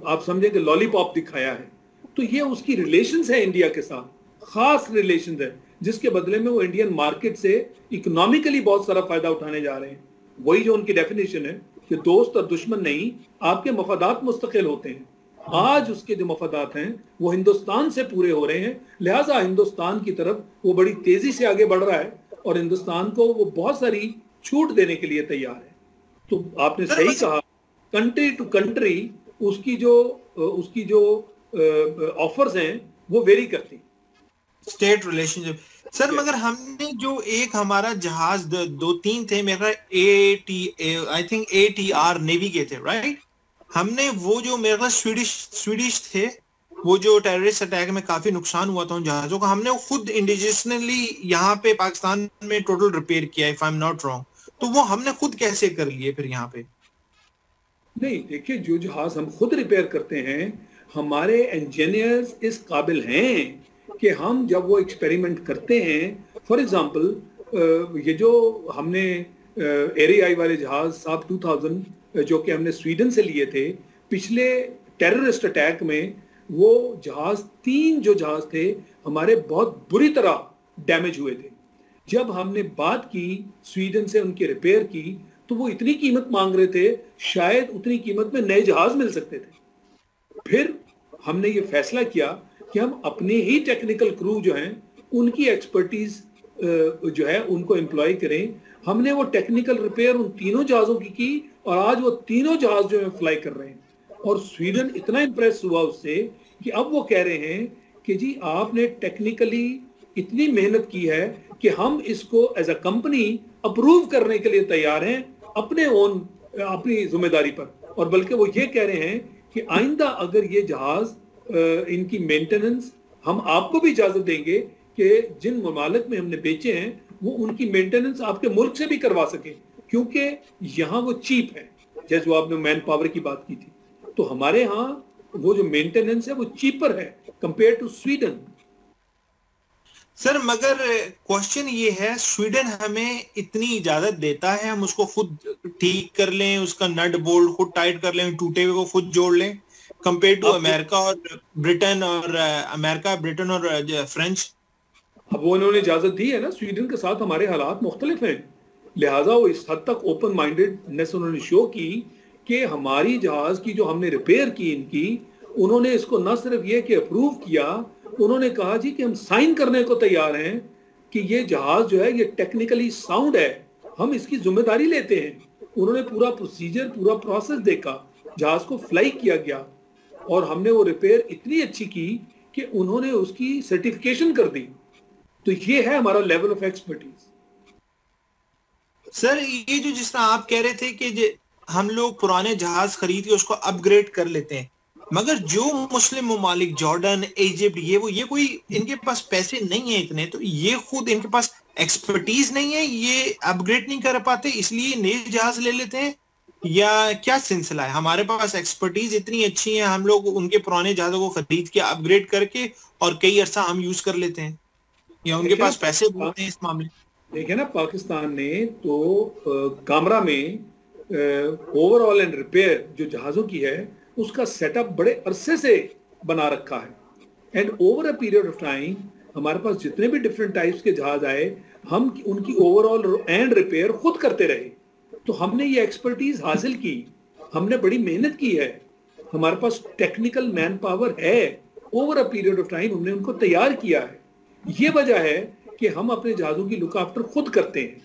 आप समझे कि लॉलीपॉप दिखाया है। तो ये उसकी रिलेशन है इंडिया के साथ, खास रिलेशन है, जिसके बदले में वो इंडियन मार्केट से इकोनॉमिकली बहुत सारा फ़ायदा उठाने जा रहे हैं। वही जो उनकी डेफिनेशन है कि दोस्त और दुश्मन नहीं, आपके मफादात मुस्तकिल होते हैं। आज उसके जो मफादात हैं, वो हिंदुस्तान से पूरे हो रहे हैं। लिहाजा हिंदुस्तान की तरफ़ वो बड़ी तेज़ी से आगे बढ़ रहा है और हिंदुस्तान को वो बहुत सारी छूट देने के लिए तैयार है। तो आपने सही कहा कंट्री टू कंट्री उसकी जो उसकी जो ऑफर्स हैं वो वेरी करती स्टेट रिलेशनशिप सर मगर हमने जो एक हमारा जहाज़ दो तीन थे मेरा eighty I think eighty are navy के थे राइट हमने वो जो मेरा स्वीडिश स्वीडिश थे वो जो टेररिस्ट अटैक में काफ़ी नुकसान हुआ था उन जहाजों का हमने खुद इंडिजिनली यहाँ पे पाकिस्तान में टोटल रिपेयर किया if I am not wrong तो वो हमने खुद कैसे कर लिए फिर यहाँ पे? नहीं, देखिए, जो जहाज़ हम खुद रिपेयर करते हैं, हमारे इंजीनियर्स इस काबिल हैं कि हम जब वो एक्सपेरिमेंट करते हैं फॉर एग्जांपल ये जो हमने एरियाई वाले जहाज़ साफ़ 2000 जो कि हमने स्वीडन से लिए थे, पिछले टेररिस्ट अटैक में वो जहाज़, तीन जो जहाज़ थे, हमारे बहुत बुरी तरह डैमेज हुए थे। जब हमने बात की, स्वीडन से उनकी रिपेयर की तो वो इतनी कीमत मांग रहे थे, शायद उतनी कीमत में नए जहाज़ मिल सकते थे। फिर हमने ये फैसला किया कि हम अपने ही टेक्निकल क्रू जो हैं, उनकी एक्सपर्टीज जो है, उनको एम्प्लॉय करें। हमने वो टेक्निकल रिपेयर उन तीनों जहाज़ों की की और आज वो तीनों जहाज़ जो है फ्लाई कर रहे हैं। और स्वीडन इतना इंप्रेस हुआ उससे कि अब वो कह रहे हैं कि जी, आपने टेक्निकली इतनी मेहनत की है कि हम इसको एज अ कंपनी अप्रूव करने के लिए तैयार हैं अपने ओन अपनी ज़िम्मेदारी पर। और बल्कि वो ये कह रहे हैं कि आइंदा अगर ये जहाज़ इनकी मेंटेनेंस हम आपको भी इजाज़त देंगे कि जिन ममालक में हमने बेचे हैं, वो उनकी मेंटेनेंस आपके मुल्क से भी करवा सके, क्योंकि यहाँ वो चीप है। जैसे वो आपने मैन पावर की बात की थी। तो हमारे यहाँ वो जो मेंटेनेंस है वो चीपर है कंपेयर टू स्वीडन सर मगर क्वेश्चन ये है स्वीडन हमें इतनी इजाज़त देता है हम उसको खुद ठीक कर लें उसका नट बोल्ट खुद टाइट कर लें टूटे हुए को खुद जोड़ लें कंपेयर टू अमेरिका और ब्रिटेन और अमेरिका ब्रिटेन और फ्रेंच अब वो उन्होंने इजाज़त दी है ना स्वीडन के साथ हमारे हालात मुख्तलिफ़ हैं। लिहाजा वो इस हद तक ओपन माइंडेडनेस उन्होंने शो की कि हमारी जहाज़ की जो हमने रिपेयर की इनकी उन्होंने इसको न सिर्फ़ ये कि अप्रूव किया उन्होंने कहा जी कि हम साइन करने को तैयार हैं कि ये जहाज़ जो है, ये टेक्निकली साउंड है। हम इसकी ज़िम्मेदारी लेते हैं। उन्होंने पूरा प्रोसीजर पूरा प्रोसेस देखा। जहाज़ को फ्लाई किया गया। और हमने वो रिपेयर इतनी अच्छी की कि उन्होंने उसकी सर्टिफिकेशन कर दी। तो ये है हमारा लेवल ऑफ़ एक्सपर्टीज सर, ये जो जिस तरह आप कह रहे थे कि हम लोग पुराने जहाज़ खरीद के उसको अपग्रेड कर लेते हैं मगर जो मुस्लिम ममालिक जॉर्डन इजिप्ट ये वो ये कोई इनके पास पैसे नहीं है इतने तो ये खुद इनके पास एक्सपर्टीज नहीं है ये अपग्रेड नहीं कर पाते इसलिए नए जहाज़ ले लेते हैं। या क्या सिलसिला है? हमारे पास एक्सपर्टीज इतनी अच्छी है हम लोग उनके पुराने जहाजों को खरीद के अपग्रेड करके और कई अरसा हम यूज़ कर लेते हैं। या उनके पास पैसे हैं इस मामले देखिए ना पाकिस्तान ने तो कामरा में ओवरऑल एंड रिपेयर जो जहाजों की है उसका सेटअप बड़े अरसे से बना रखा है। And over a period of time हमारे पास जितने भी डिफरेंट टाइप्स के जहाज़ आए, हम उनकी ओवरऑल एंड रिपेयर खुद करते रहे। तो हमने ये एक्सपर्टीज हासिल की, हमने बड़ी मेहनत की है। हमारे पास टेक्निकल मैन पावर है। Over a period of time हमने उनको तैयार किया है। ये वजह है कि हम अपने जहाजों की लुक आफ्टर खुद करते हैं।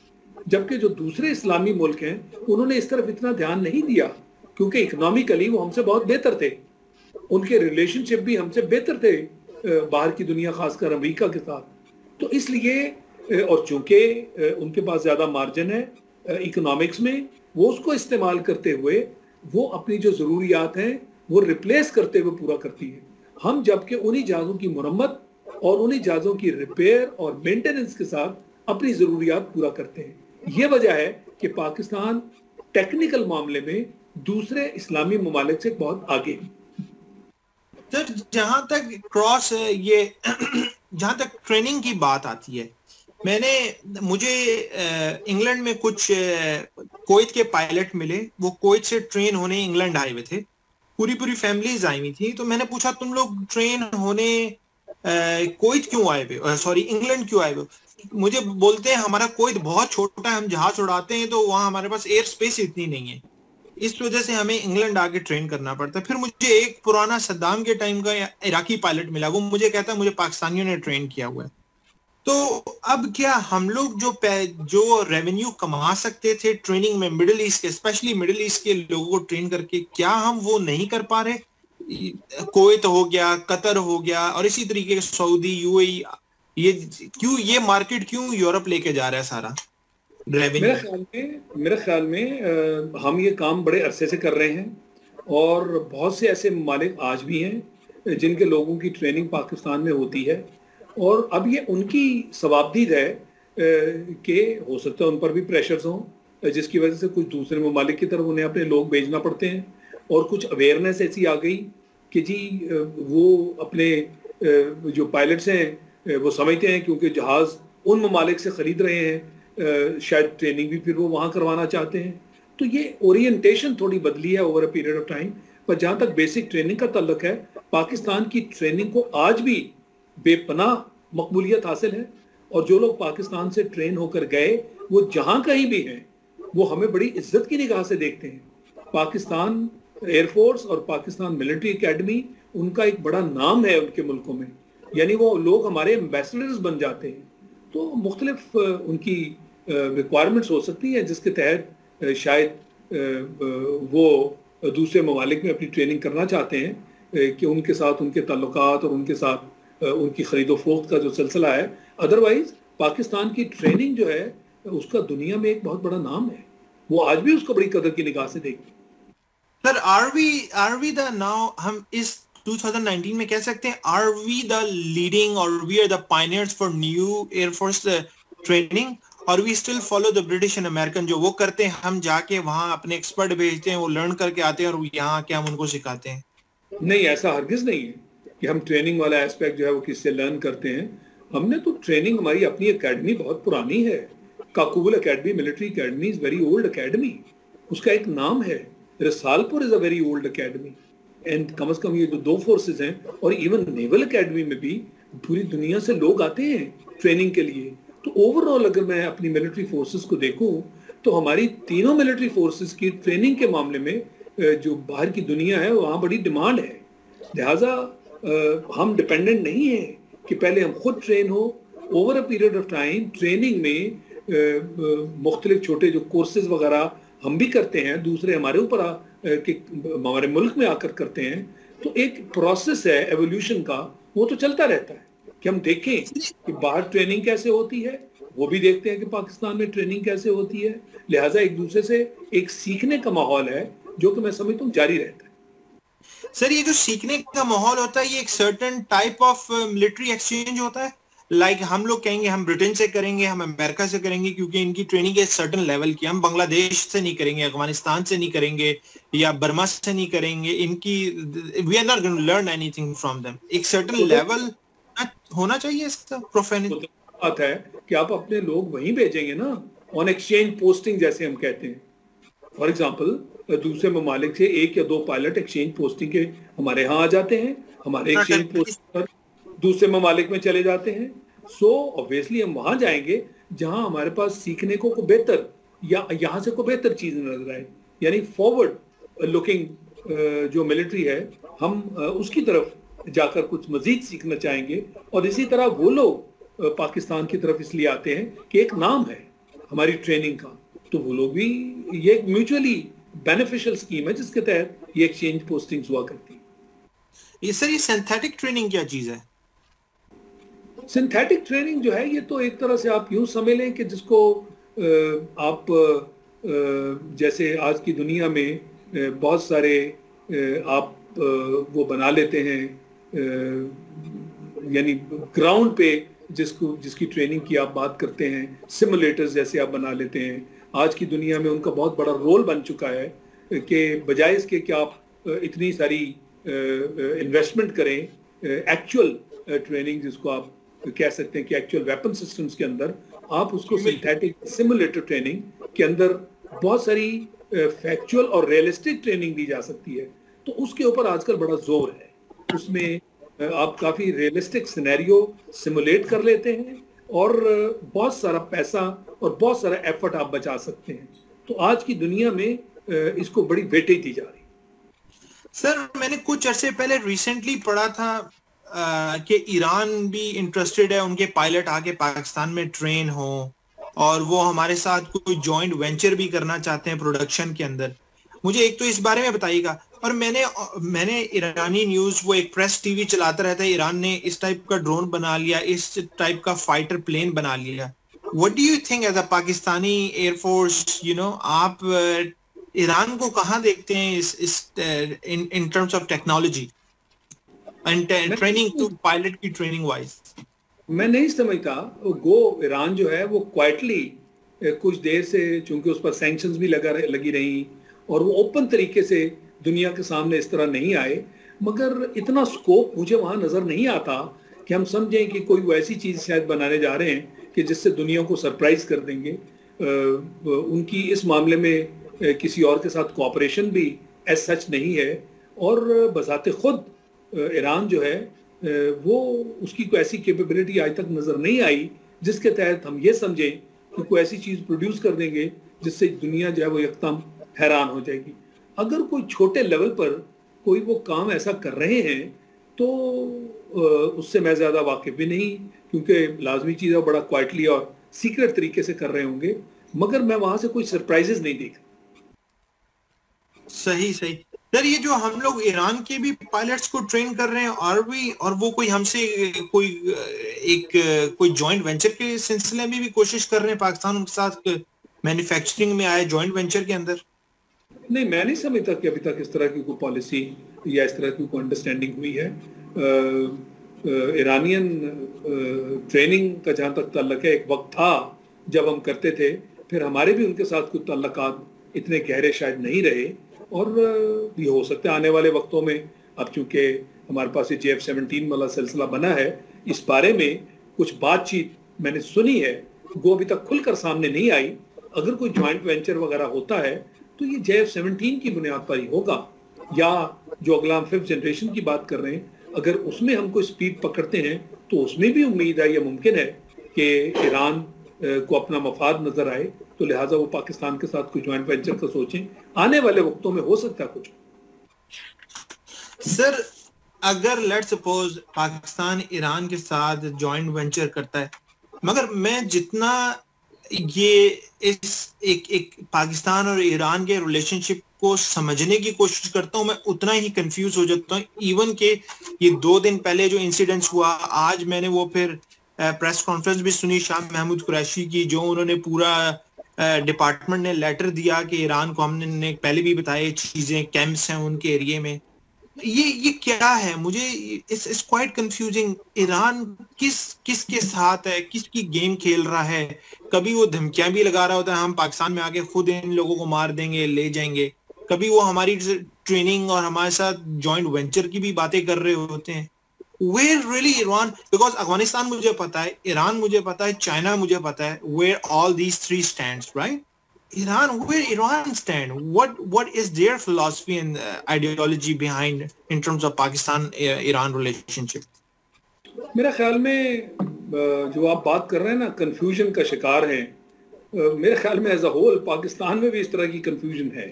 जबकि जो दूसरे इस्लामी मुल्क हैं, उन्होंने इस तरफ़ इतना ध्यान नहीं दिया। क्योंकि इकोनॉमिकली वो हमसे बहुत बेहतर थे। उनके रिलेशनशिप भी हमसे बेहतर थे बाहर की दुनिया, खासकर अमेरिका के साथ। तो इसलिए और चूँकि उनके पास ज़्यादा मार्जिन है इकोनॉमिक्स में, वो उसको इस्तेमाल करते हुए, वो अपनी जो ज़रूरियात हैं, वो रिप्लेस करते हुए पूरा करती है। हम जबकि उन्हीं जहाज़ों की मरम्मत और उन्हीं जहाज़ों की रिपेयर और मेंटेनेंस के साथ अपनी ज़रूरियात पूरा करते हैं। ये वजह है कि पाकिस्तान टेक्निकल मामले में दूसरे इस्लामी ममालिक से बहुत आगे। सर जहाँ तक क्रॉस ये जहाँ तक ट्रेनिंग की बात आती है, मैंने, मुझे इंग्लैंड में कुछ कोयत के पायलट मिले। वो कोयत से ट्रेन होने इंग्लैंड आए हुए थे। पूरी पूरी फैमिलीज़ आई हुई थी। तो मैंने पूछा, तुम लोग ट्रेन होने कोयत क्यों आए हुए सॉरी इंग्लैंड क्यों आए हुए मुझे बोलते हैं, हमारा कोयत बहुत छोटा है, हम जहाज़ उड़ाते हैं तो वहाँ हमारे पास एयर स्पेस इतनी नहीं है। इस वजह से हमें इंग्लैंड आके ट्रेन करना पड़ता है। फिर मुझे एक पुराना सद्दाम के टाइम का इराकी पायलट मिला। वो मुझे कहता है, मुझे पाकिस्तानियों ने ट्रेन किया हुआ है। तो अब क्या हम लोग जो जो रेवेन्यू कमा सकते थे ट्रेनिंग में मिडिल ईस्ट के स्पेशली मिडिल ईस्ट के लोगों को ट्रेन करके, क्या हम वो नहीं कर पा रहे? कोयत हो गया कतर हो गया, और इसी तरीके सऊदी यूएई ये क्यों, ये मार्केट क्यों यूरोप लेके जा रहा है सारा? मेरे ख्याल में मेरे ख्याल में आ, हम ये काम बड़े अरसे से कर रहे हैं और बहुत से ऐसे मालिक आज भी हैं जिनके लोगों की ट्रेनिंग पाकिस्तान में होती है और अब ये उनकी सवाबदीद है कि हो सकता है उन पर भी प्रेशर्स हों जिसकी वजह से कुछ दूसरे ममालिक की तरफ़ उन्हें अपने लोग भेजना पड़ते हैं और कुछ अवेयरनेस ऐसी आ गई कि जी वो अपने जो पायलट्स हैं वो समझते हैं क्योंकि जहाज़ उन ममालिक से ख़रीद रहे हैं शायद ट्रेनिंग भी फिर वो वहाँ करवाना चाहते हैं। तो ये ओरिएंटेशन थोड़ी बदली है over a period of time पर जहाँ तक बेसिक ट्रेनिंग का तल्लक है, पाकिस्तान की ट्रेनिंग को आज भी बेपना मकबूलियत हासिल है और जो लोग पाकिस्तान से ट्रेन होकर गए, वो जहाँ कहीं भी हैं, वो हमें बड़ी इज़्ज़त की निगाह से देखते हैं। पाकिस्तान एयरफोर्स और पाकिस्तान मिलिट्री एकेडमी उनका एक बड़ा नाम है उनके मुल्कों में। यानी वो लोग हमारे एम्बेसडर्स बन जाते हैं। तो मुख्तलिफ़ उनकी रिक्वायरमेंट्स हो सकती हैं, जिसके तहत शायद वो दूसरे ममालिक में अपनी ट्रेनिंग करना चाहते हैं कि उनके साथ उनके ताल्लुक और उनके साथ उनकी खरीदो फरोख्त का जो सिलसिला है। अदरवाइज़ पाकिस्तान की ट्रेनिंग जो है, उसका दुनिया में एक बहुत बड़ा नाम है। वो आज भी उसको बड़ी कदर की निगाह से देखती sir are we are we the now हम इस 2019 में कह सकते हैं आर वी द लीडिंग और we are the pioneers for new air force training और we still follow the British and American जो वो करते हैं, हम जाके वहाँ अपने एक्सपर्ट भेजते हैं, वो लर्न करके आते हैं और यहाँ के हम उनको सिखाते हैं। नहीं, ऐसा हरगिज नहीं है कि हम ट्रेनिंग वाला एस्पेक्ट जो है वो किससे लर्न करते हैं। हमने तो ट्रेनिंग हमारी अपनी एकेडमी बहुत पुरानी है। Kakul academy military academy is very old academy उसका एक नाम है। Risalpur is a very old academy and कम अज कम ये जो दो फोर्सेज हैं, और इवन नेवल अकेडमी में भी पूरी दुनिया से लोग आते हैं ट्रेनिंग के लिए। तो ओवरऑल अगर मैं अपनी मिलिट्री फोर्सेस को देखूँ तो हमारी तीनों मिलिट्री फोर्सेस की ट्रेनिंग के मामले में जो बाहर की दुनिया है, वहाँ बड़ी डिमांड है। लिहाजा हम डिपेंडेंट नहीं है कि पहले हम खुद ट्रेन हो। Over a period of time training में मुख्तलिफ़ छोटे जो कोर्सेज वगैरह हम भी करते हैं, दूसरे हमारे ऊपर हमारे मुल्क में आकर करते हैं तो एक प्रोसेस है एवोल्यूशन का, वो तो चलता रहता है। कि हम देखें कि बाहर ट्रेनिंग कैसे होती है वो भी देखते हैं कि पाकिस्तान में ट्रेनिंग कैसे होती है। लिहाजा एक दूसरे से एक सीखने का माहौल है जो कि मैं समझता हूँ जारी रहता है। सर ये जो सीखने का माहौल होता है ये एक certain type of military exchange होता है? लाइक like हम लोग कहेंगे हम ब्रिटेन से करेंगे हम अमेरिका से करेंगे क्योंकि इनकी ट्रेनिंग एक सर्टन लेवल की। हम बांग्लादेश से नहीं करेंगे अफ़गानिस्तान से नहीं करेंगे या बर्मा से नहीं करेंगे। इनकी we are not going to learn anything from them एक सर्टन लेवल होना चाहिए इसका प्रोफेशनल तो बात है कि आप अपने लोग वहीं भेजेंगे ना? ऑन एक्सचेंज पोस्टिंग जैसे हम कहते हैं। फॉर एग्जांपल दूसरे ममालिक से एक या दो पायलट एक्सचेंज पोस्टिंग के हमारे यहाँ आ जाते हैं हमारे एक्सचेंज पोस्ट पर दूसरे ममालिक में चले जाते हैं। सो so, ऑब्वियसली हम वहाँ जाएँगे जहाँ हमारे पास सीखने को को बेहतर या यहाँ से को बेहतर चीज़ नज़र आए। यानी फॉरवर्ड लुकिंग जो मिलिट्री है हम उसकी तरफ़ जाकर कुछ मजीद सीखना चाहेंगे। और इसी तरह वो लोग पाकिस्तान की तरफ़ इसलिए आते हैं कि एक नाम है हमारी ट्रेनिंग का। तो वो लोग भी ये एक म्यूचुअली बेनिफिशियल स्कीम है जिसके तहत ये एक्सचेंज पोस्टिंग हुआ करती है। ये सर ये सिंथेटिक ट्रेनिंग क्या चीज़ है? सिंथेटिक ट्रेनिंग जो है ये तो एक तरह से आप यूँ समझ लें कि जिसको आप जैसे आज की दुनिया में बहुत सारे आप वो बना लेते हैं यानी ग्राउंड पे जिसको जिसकी ट्रेनिंग की आप बात करते हैं सिमुलेटर्स जैसे आप बना लेते हैं आज की दुनिया में उनका बहुत बड़ा रोल बन चुका है कि बजाय इसके कि आप इतनी सारी इन्वेस्टमेंट करें एक्चुअल ट्रेनिंग जिसको आप कह सकते हैं कि एक्चुअल वेपन सिस्टम्स के अंदर आप उसको सिंथेटिक सिमुलेटर ट्रेनिंग के अंदर बहुत सारी फैक्चुअल और रियलिस्टिक ट्रेनिंग दी जा सकती है। तो उसके ऊपर आजकल बड़ा ज़ोर है। उसमें आप काफ़ी रियलिस्टिक सिनेरियो सिमुलेट कर लेते हैं और बहुत सारा पैसा और बहुत सारा एफर्ट आप बचा सकते हैं। तो आज की दुनिया में इसको बड़ी वेटेज दी जा रही सर, मैंने कुछ अरसे पहले रिसेंटली पढ़ा था कि ईरान भी इंटरेस्टेड है, उनके पायलट आके पाकिस्तान में ट्रेन हो और वो हमारे साथ कोई जॉइंट वेंचर भी करना चाहते हैं प्रोडक्शन के अंदर। मुझे एक तो इस बारे में बताइएगा और मैंने मैंने ईरानी न्यूज़ वो एक प्रेस टीवी चलाता रहता है ईरान ने इस टाइप का ड्रोन बना लिया इस टाइप का फाइटर प्लेन बना लिया। What do you think as a Pakistani air force you know आप ईरान को कहाँ देखते हैं इस इस in in terms of technology and training to pilot की ट्रेनिंग वाइज मैं नहीं समझता। गो ईरान जो है वो क्वाइटली कुछ देर से चूँकि उस पर सैंक्शन भी लगा लगी रही और वो ओपन तरीके से दुनिया के सामने इस तरह नहीं आए, मगर इतना स्कोप मुझे वहाँ नज़र नहीं आता कि हम समझें कि कोई ऐसी चीज़ शायद बनाने जा रहे हैं कि जिससे दुनिया को सरप्राइज़ कर देंगे। उनकी इस मामले में किसी और के साथ कोऑपरेशन भी एज सच नहीं है। और बजाते खुद ईरान जो है वो उसकी कोई ऐसी कैपेबिलिटी आज तक नज़र नहीं आई, जिसके तहत हम ये समझें कि कोई ऐसी चीज़ प्रोड्यूस कर देंगे जिससे दुनिया जो है वो एकदम हैरान हो जाएगी। अगर कोई छोटे लेवल पर कोई वो काम ऐसा कर रहे हैं तो उससे मैं ज़्यादा वाकिफ भी नहीं, क्योंकि लाजमी चीज़ है बड़ा क्वाइटली और सीक्रेट तरीके से कर रहे होंगे, मगर मैं वहाँ से कोई सरप्राइजेस नहीं देख सही सही। सर, ये जो हम लोग ईरान के भी पायलट्स को ट्रेन कर रहे हैं और भी और वो कोई हमसे, कोई, एक, कोई जॉइंट वेंचर के सिलसिले में भी कोशिश कर रहे हैं, पाकिस्तान उनके साथ मैन्युफैक्चरिंग में आए जॉइंट वेंचर के अंदर? नहीं, मैं नहीं समझता कि अभी तक इस तरह की कोई पॉलिसी या इस तरह की कोई अंडरस्टैंडिंग हुई है। ईरानियन ट्रेनिंग का जहाँ तक तल्लक है, एक वक्त था जब हम करते थे, फिर हमारे भी उनके साथ कुछ तल्लक इतने गहरे शायद नहीं रहे और ये हो सकता है आने वाले वक्तों में, अब चूँकि हमारे पास ये जे एफ़ सेवनटीन वाला सिलसिला बना है, इस बारे में कुछ बातचीत मैंने सुनी है, वो अभी तक खुलकर सामने नहीं आई। अगर कोई ज्वाइंट वेंचर वगैरह होता है तो ये जे एफ़ सेवनटीन की बुनियाद पर ही होगा। या जो अगला हम फिफ्थ जनरेशन की बात कर रहे हैं, अगर उसमें हम कोई स्पीड पकड़ते हैं तो उसमें भी उम्मीद है या मुमकिन है कि ईरान को अपना मफाद नज़र आए तो लिहाजा वो पाकिस्तान के साथ कोई ज्वाइंट वेंचर का सोचें। आने वाले वक्तों में हो सकता है कुछ। सर, अगर लेट सपोज़ पाकिस्तान ईरान के साथ ज्वाइंट वेंचर करता है, मगर मैं जितना ये इस एक एक पाकिस्तान और ईरान के रिलेशनशिप को समझने की कोशिश करता हूँ। मैं उतना ही कंफ्यूज हो जाता हूँ। इवन के ये दो दिन पहले जो इंसिडेंट्स हुआ, आज मैंने वो फिर प्रेस कॉन्फ्रेंस भी सुनी शाह महमूद कुरैशी की, जो उन्होंने पूरा डिपार्टमेंट ने लेटर दिया कि ईरान को हमने पहले भी बताया चीज़ें कैंप्स हैं उनके एरिए में। ये ये क्या है? मुझे इस क्वाइट कंफ्यूजिंग ईरान किस किस के साथ है? किसकी गेम खेल रहा है? कभी वो धमकियाँ भी लगा रहा होता है, हम पाकिस्तान में आके खुद इन लोगों को मार देंगे, ले जाएँगे। कभी वो हमारी ट्रेनिंग और हमारे साथ जॉइंट वेंचर की भी बातें कर रहे होते हैं। Where really Iran because Afghanistan मुझे पता है ईरान मुझे पता है चाइना मुझे पता है where all these three stand right Iran, where Iran stand? What what is their philosophy and uh, ideology behind in terms of Pakistan-Iran relationship? मेरा ख्याल में जो आप बात कर रहे हैं ना कंफ्यूजन का शिकार हैं मेरे ख्याल में एज अ होल पाकिस्तान में भी इस तरह की कंफ्यूजन है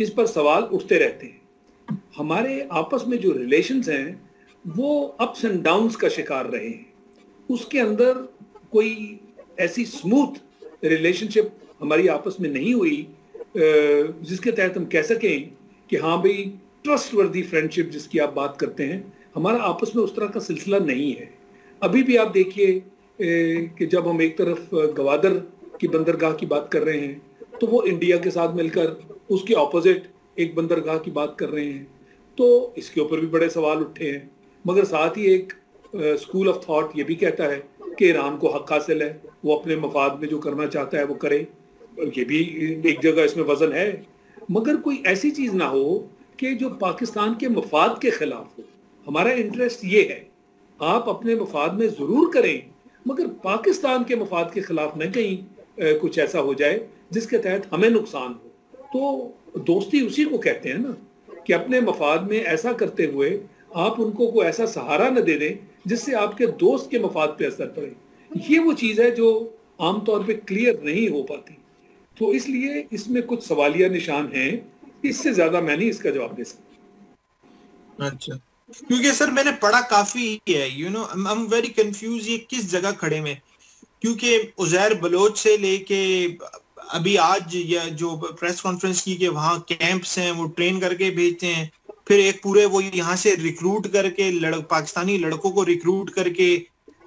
इस पर सवाल उठते रहते हैं हमारे आपस में जो रिलेशंस हैं वो अप्स एंड डाउन्स का शिकार रहे हैं उसके अंदर कोई ऐसी स्मूथ रिलेशनशिप हमारी आपस में नहीं हुई जिसके तहत हम कह सकें कि हाँ भाई ट्रस्ट वर्दी फ्रेंडशिप जिसकी आप बात करते हैं, हमारा आपस में उस तरह का सिलसिला नहीं है। अभी भी आप देखिए कि जब हम एक तरफ़ गवादर की बंदरगाह की बात कर रहे हैं तो वो इंडिया के साथ मिलकर उसके ऑपोजिट एक बंदरगाह की बात कर रहे हैं तो इसके ऊपर भी बड़े सवाल उठे हैं। मगर साथ ही एक स्कूल ऑफ़ थॉट ये भी कहता है कि ईरान को हक हासिल है, वो अपने मफाद में जो करना चाहता है वो करे। ये भी एक जगह इसमें वज़न है। मगर कोई ऐसी चीज़ ना हो कि जो पाकिस्तान के मफाद के खिलाफ हो। हमारा इंटरेस्ट ये है, आप अपने मफाद में ज़रूर करें, मगर पाकिस्तान के मफाद के खिलाफ न कहीं कुछ ऐसा हो जाए जिसके तहत हमें नुकसान हो। तो दोस्ती उसी को कहते हैं ना कि अपने मफाद में ऐसा करते हुए आप उनको कोई ऐसा सहारा न दे दें जिससे आपके दोस्त के मफाद पे असर पड़े। ये वो चीज़ है जो आमतौर पे क्लियर नहीं हो पाती। तो इसलिए इसमें कुछ सवालिया निशान हैं, इससे ज़्यादा मैं नहीं इसका जवाब दे सकता। अच्छा। क्योंकि सर मैंने पढ़ा काफ़ी है you know I am very confuse ये किस जगह खड़े में। क्योंकि उजैर बलोच से लेके अभी आज या जो प्रेस कॉन्फ्रेंस की कि वहाँ कैंप्स हैं, वो ट्रेन करके भेजते हैं, फिर एक पूरे वो यहाँ से रिक्रूट करके लड़, पाकिस्तानी लड़कों को रिक्रूट करके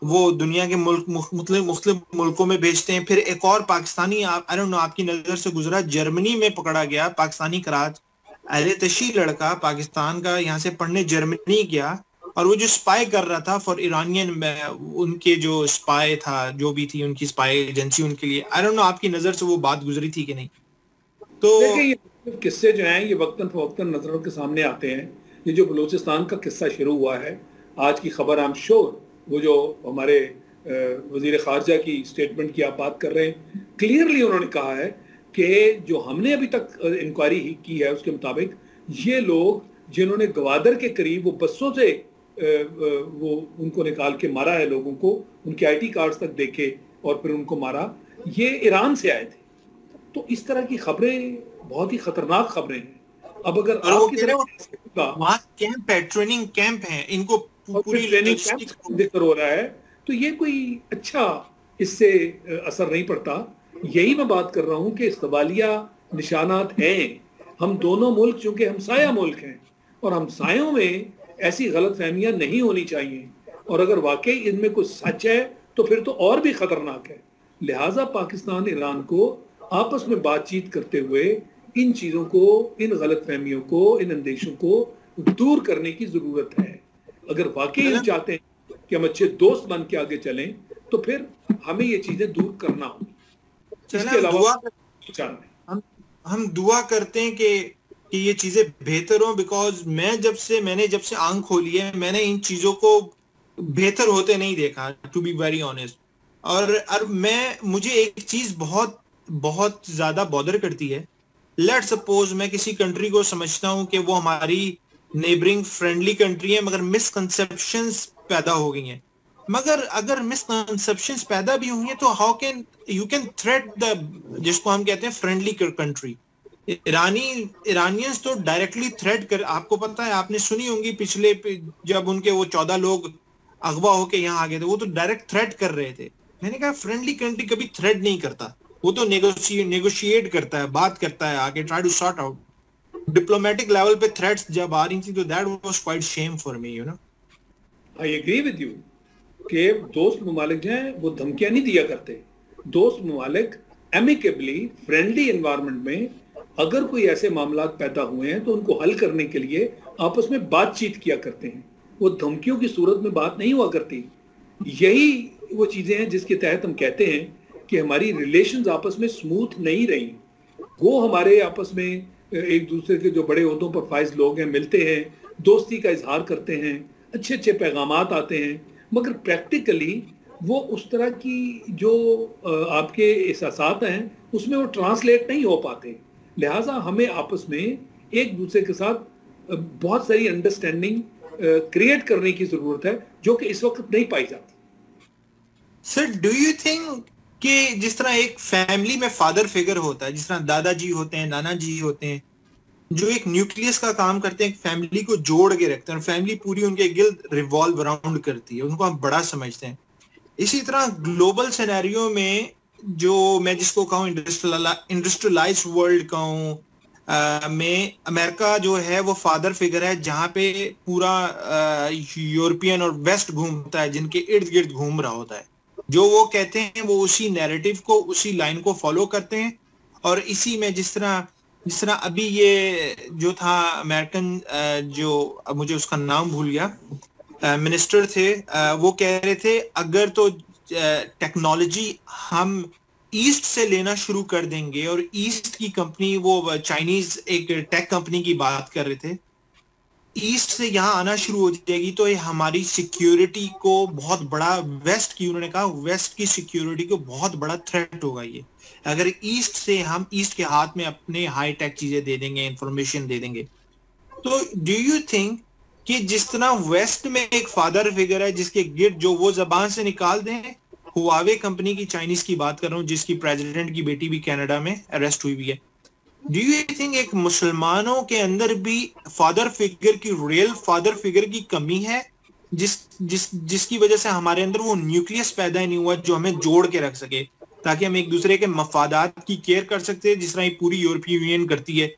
वो दुनिया के मुल्क मुख्तलिफ़ मुल्कों में भेजते हैं। फिर एक और पाकिस्तानी, आप आई नो आपकी नज़र से गुजरा, जर्मनी में पकड़ा गया पाकिस्तानी कराच अहले तशी लड़का पाकिस्तान का, यहाँ से पढ़ने जर्मनी गया और वो जो स्पाई कर रहा था फॉर ईरानियन उनके जो स्पाई था, जो भी थी, उनकी स्पाई एजेंसी उनके लिए आई डोंट नो आपकी नज़र से वो बात गुजरी थी कि नहीं? तो किस्से जो हैं, ये वक्तन फवक्तन नज़रों के सामने आते हैं। ये जो बलूचिस्तान का किस्सा शुरू हुआ है, आज की खबर आई एम श्योर वो जो हमारे वज़ीर खारजा की स्टेटमेंट की आप बात कर रहे हैं क्लियरली उन्होंने कहा है कि जो हमने अभी तक इंक्वायरी की है उसके मुताबिक ये लोग जिन्होंने गवादर के करीब वो बसों से वो उनको निकाल के मारा है लोगों को उनके आईटी कार्ड्स तक देखे और फिर उनको मारा ये ईरान से आए थे। तो इस तरह की खबरें बहुत ही खतरनाक खबरें हैं। अब अगर आपकी तरह कैंप है ट्रेनिंग कैंप है इनको पूरी ट्रेनिंग कैंप हो रहा है तो ये कोई अच्छा इससे असर नहीं पड़ता। यही मैं बात कर रहा हूँ कि सवालिया निशानात हैं। हम दोनों मुल्क चूँकि हमसाया मुल्क हैं और हमसायों में ऐसी गलत फहमियाँ नहीं होनी चाहिए। और अगर वाकई इनमें कुछ सच है तो फिर तो और भी खतरनाक है। लिहाजा पाकिस्तान ईरान को आपस में बातचीत करते हुए इन चीज़ों को इन गलत फहमियों को इन अंदेशों को दूर करने की ज़रूरत है। अगर वाकई हम चाहते हैं कि हम अच्छे दोस्त बन के आगे चलें तो फिर हमें ये चीज़ें दूर करना होगी। इसके अलावा हम हम दुआ करते हैं कि कि ये चीज़ें बेहतर हो बिकॉज़ मैं जब से मैंने जब से आँख खोली है मैंने इन चीज़ों को बेहतर होते नहीं देखा टू बी वेरी ऑनेस्ट और और मैं मुझे एक चीज़ बहुत बहुत ज़्यादा बॉदर करती है। लेट सपोज़ मैं किसी कंट्री को समझता हूँ कि वो हमारी नेबरिंग फ्रेंडली कंट्री है, मगर मिसकंसेप्शन पैदा हो गई हैं। मगर अगर मिसकंसेप्शन पैदा भी हुई है तो how can you can threat the जिसको हम कहते हैं फ्रेंडली कंट्री ईरानी, ईरानियंस तो डायरेक्टली थ्रेट कर, आपको पता है, आपने सुनी होंगी पिछले जब उनके वो चौदह लोग अगवा होके यहाँ आ गए थे, वो तो डायरेक्ट थ्रेट कर रहे थे। मैंने कहा फ्रेंडली कंट्री कभी थ्रेट नहीं करता। वो तो नेगोशिएट करता है, बात करता है, आगे try to sort out diplomatic level पे थ्रेट्स जब आ रही थी तो that was quite shame for me you know I agree with you कि दोस्त ममालिक हैं, वो धमकियाँ नहीं दिया करते। दोस्त ममालिक एमिकेबली फ्रेंडली एनवायरनमेंट में अगर कोई ऐसे मामला पैदा हुए हैं तो उनको हल करने के लिए आपस में बातचीत किया करते हैं। वो धमकियों की सूरत में बात नहीं हुआ करती। यही वो चीज़ें हैं जिसके तहत हम कहते हैं कि हमारी रिलेशंस आपस में स्मूथ नहीं रही। वो हमारे आपस में एक दूसरे के जो बड़े उहदों पर फाइज लोग हैं, मिलते हैं, दोस्ती का इजहार करते हैं अच्छे अच्छे पैगाम आते हैं, मगर प्रैक्टिकली वो उस तरह की जो आपके एहसास हैं, उसमें वो ट्रांसलेट नहीं हो पाते। लिहाजा हमें आपस में एक दूसरे के साथ बहुत सारी अंडरस्टैंडिंग क्रिएट करने की ज़रूरत है, जो कि इस वक्त नहीं पाई जाती। सर डू यू थिंक कि जिस तरह एक फैमिली में फादर फिगर होता है, जिस तरह दादाजी होते हैं नाना जी होते हैं, जो एक न्यूक्लियस का काम करते हैं फैमिली को जोड़ के रखते हैं फैमिली पूरी उनके गिल्द रिवॉल्व अराउंड करती है, उनको हम बड़ा समझते हैं। इसी तरह ग्लोबल सिनेरियो में जो मैं जिसको कहूँ इंडस्ट्रियलाइज वर्ल्ड कहूँ में अमेरिका जो है, वो फादर फिगर है, जहाँ पे पूरा यूरोपियन और वेस्ट घूमता है, जिनके इर्द गिर्द घूम रहा होता है। जो वो कहते हैं, वो उसी नैरेटिव को, उसी लाइन को फॉलो करते हैं। और इसी में जिस तरह जिस तरह अभी ये जो था अमेरिकन जो मुझे उसका नाम भूल गया मिनिस्टर थे वो कह रहे थे, अगर तो टेक्नोलॉजी हम ईस्ट से लेना शुरू कर देंगे, और ईस्ट की कंपनी वो चाइनीज़ एक टेक कंपनी की बात कर रहे थे। ईस्ट से यहाँ आना शुरू हो जाएगी तो ये हमारी सिक्योरिटी को बहुत बड़ा वेस्ट की उन्होंने कहा वेस्ट की सिक्योरिटी को बहुत बड़ा थ्रेट होगा ये। अगर ईस्ट से हम ईस्ट के हाथ में अपने हाई टेक चीज़ें दे देंगे इंफॉर्मेशन दे देंगे तो डू यू थिंक कि जिस तरह वेस्ट में एक फादर फिगर है, जिसके गिर जो वो जबान से निकाल दें हुआवे कंपनी की चाइनीज़ की बात कर रहा हूँ, जिसकी प्रेसिडेंट की बेटी भी कनाडा में अरेस्ट हुई हुई है। डू यू थिंक एक मुसलमानों के अंदर भी फादर फिगर की रियल फादर फिगर की कमी है? जिस जिस, जिसकी वजह से हमारे अंदर वो न्यूक्लियस पैदा ही नहीं हुआ जो हमें जोड़ के रख सके, ताकि हम एक दूसरे के मफादात की केयर कर सकते हैं जिस तरह पूरी यूरोपीय यूनियन करती है।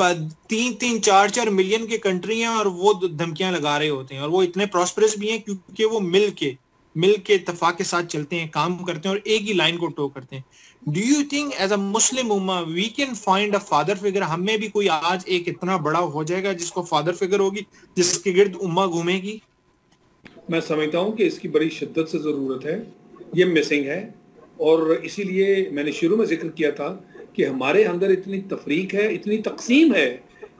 तीन तीन, चार चार मिलियन के कंट्री हैं और वो धमकियाँ लगा रहे होते हैं। और वो इतने प्रॉस्परस भी हैं क्योंकि वो मिल के मिल के इतफाक के साथ चलते हैं, काम करते हैं और एक ही लाइन को टो करते हैं। Do you think as a Muslim Umma we can find a father figure हमें भी कोई आज एक इतना बड़ा हो जाएगा जिसको फादर फिगर होगी, जिसके गिर्द उम्मा घूमेगी? मैं समझता हूँ कि इसकी बड़ी शिद्दत से ज़रूरत है, ये मिसिंग है, और इसीलिए मैंने शुरू में ज़िक्र किया था कि हमारे अंदर इतनी तफरीक है, इतनी तकसीम है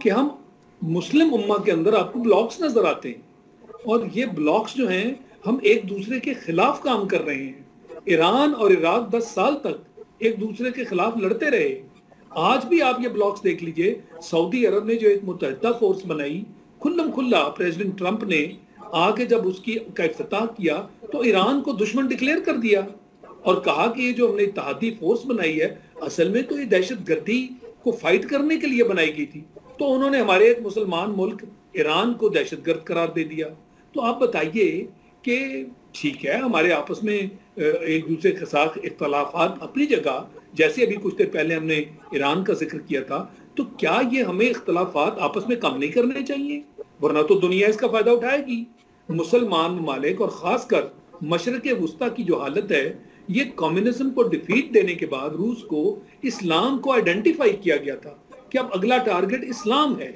कि हम मुस्लिम उम्मा के अंदर आपको ब्लॉक्स नज़र आते हैं। और ये ब्लॉक्स जो हैं, हम एक दूसरे के खिलाफ काम कर रहे हैं। ईरान और इराक दस साल तक एक दूसरे के खिलाफ लड़ते रहे। आज भी आप ये ब्लॉक्स देख लीजिए। सऊदी अरब ने जो एक मुतहदा फोर्स बनाई खुल्लम खुल्ला प्रेसिडेंट ट्रंप ने आके जब उसकी अफ्ताह किया तो ईरान को दुश्मन डिक्लेयर कर दिया और कहा कि ये जो हमने इतिहादी फोर्स बनाई है, असल में तो ये दहशत को फाइट करने के लिए बनाई गई थी। तो उन्होंने हमारे एक मुसलमान मुल्क, ईरान को दहशत करार दे दिया। तो आप बताइए कि ठीक है, हमारे आपस में एक दूसरे के साथ इख्तलाफात अपनी जगह, जैसे अभी कुछ देर पहले हमने ईरान का ज़िक्र किया था तो क्या ये हमें इख्तलाफात आपस में कम नहीं करने चाहिए? वरना तो दुनिया इसका फ़ायदा उठाएगी। मुसलमान ममालिक और खासकर मशरक वस्ता की जो हालत है, ये कम्युनिज्म को डिफीट देने के बाद रूस को इस्लाम को आइडेंटिफाई किया गया था कि अब अगला टारगेट इस्लाम है।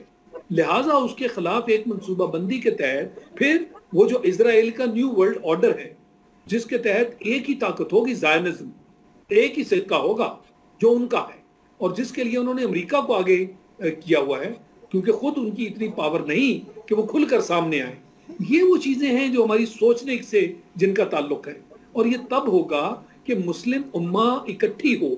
लिहाजा उसके खिलाफ एक मनसूबा बंदी के तहत फिर वो जो इसराइल का न्यू वर्ल्ड ऑर्डर है जिसके तहत एक ही ताकत होगी जायनिज्म एक ही सिक्का होगा, जो उनका है। और जिसके लिए उन्होंने अमेरिका को आगे किया हुआ है, क्योंकि खुद उनकी इतनी पावर नहीं कि वो खुलकर सामने आए। ये वो चीज़ें हैं जो हमारी सोचने से जिनका ताल्लुक है। और ये तब होगा कि मुस्लिम उम्मा इकट्ठी हो,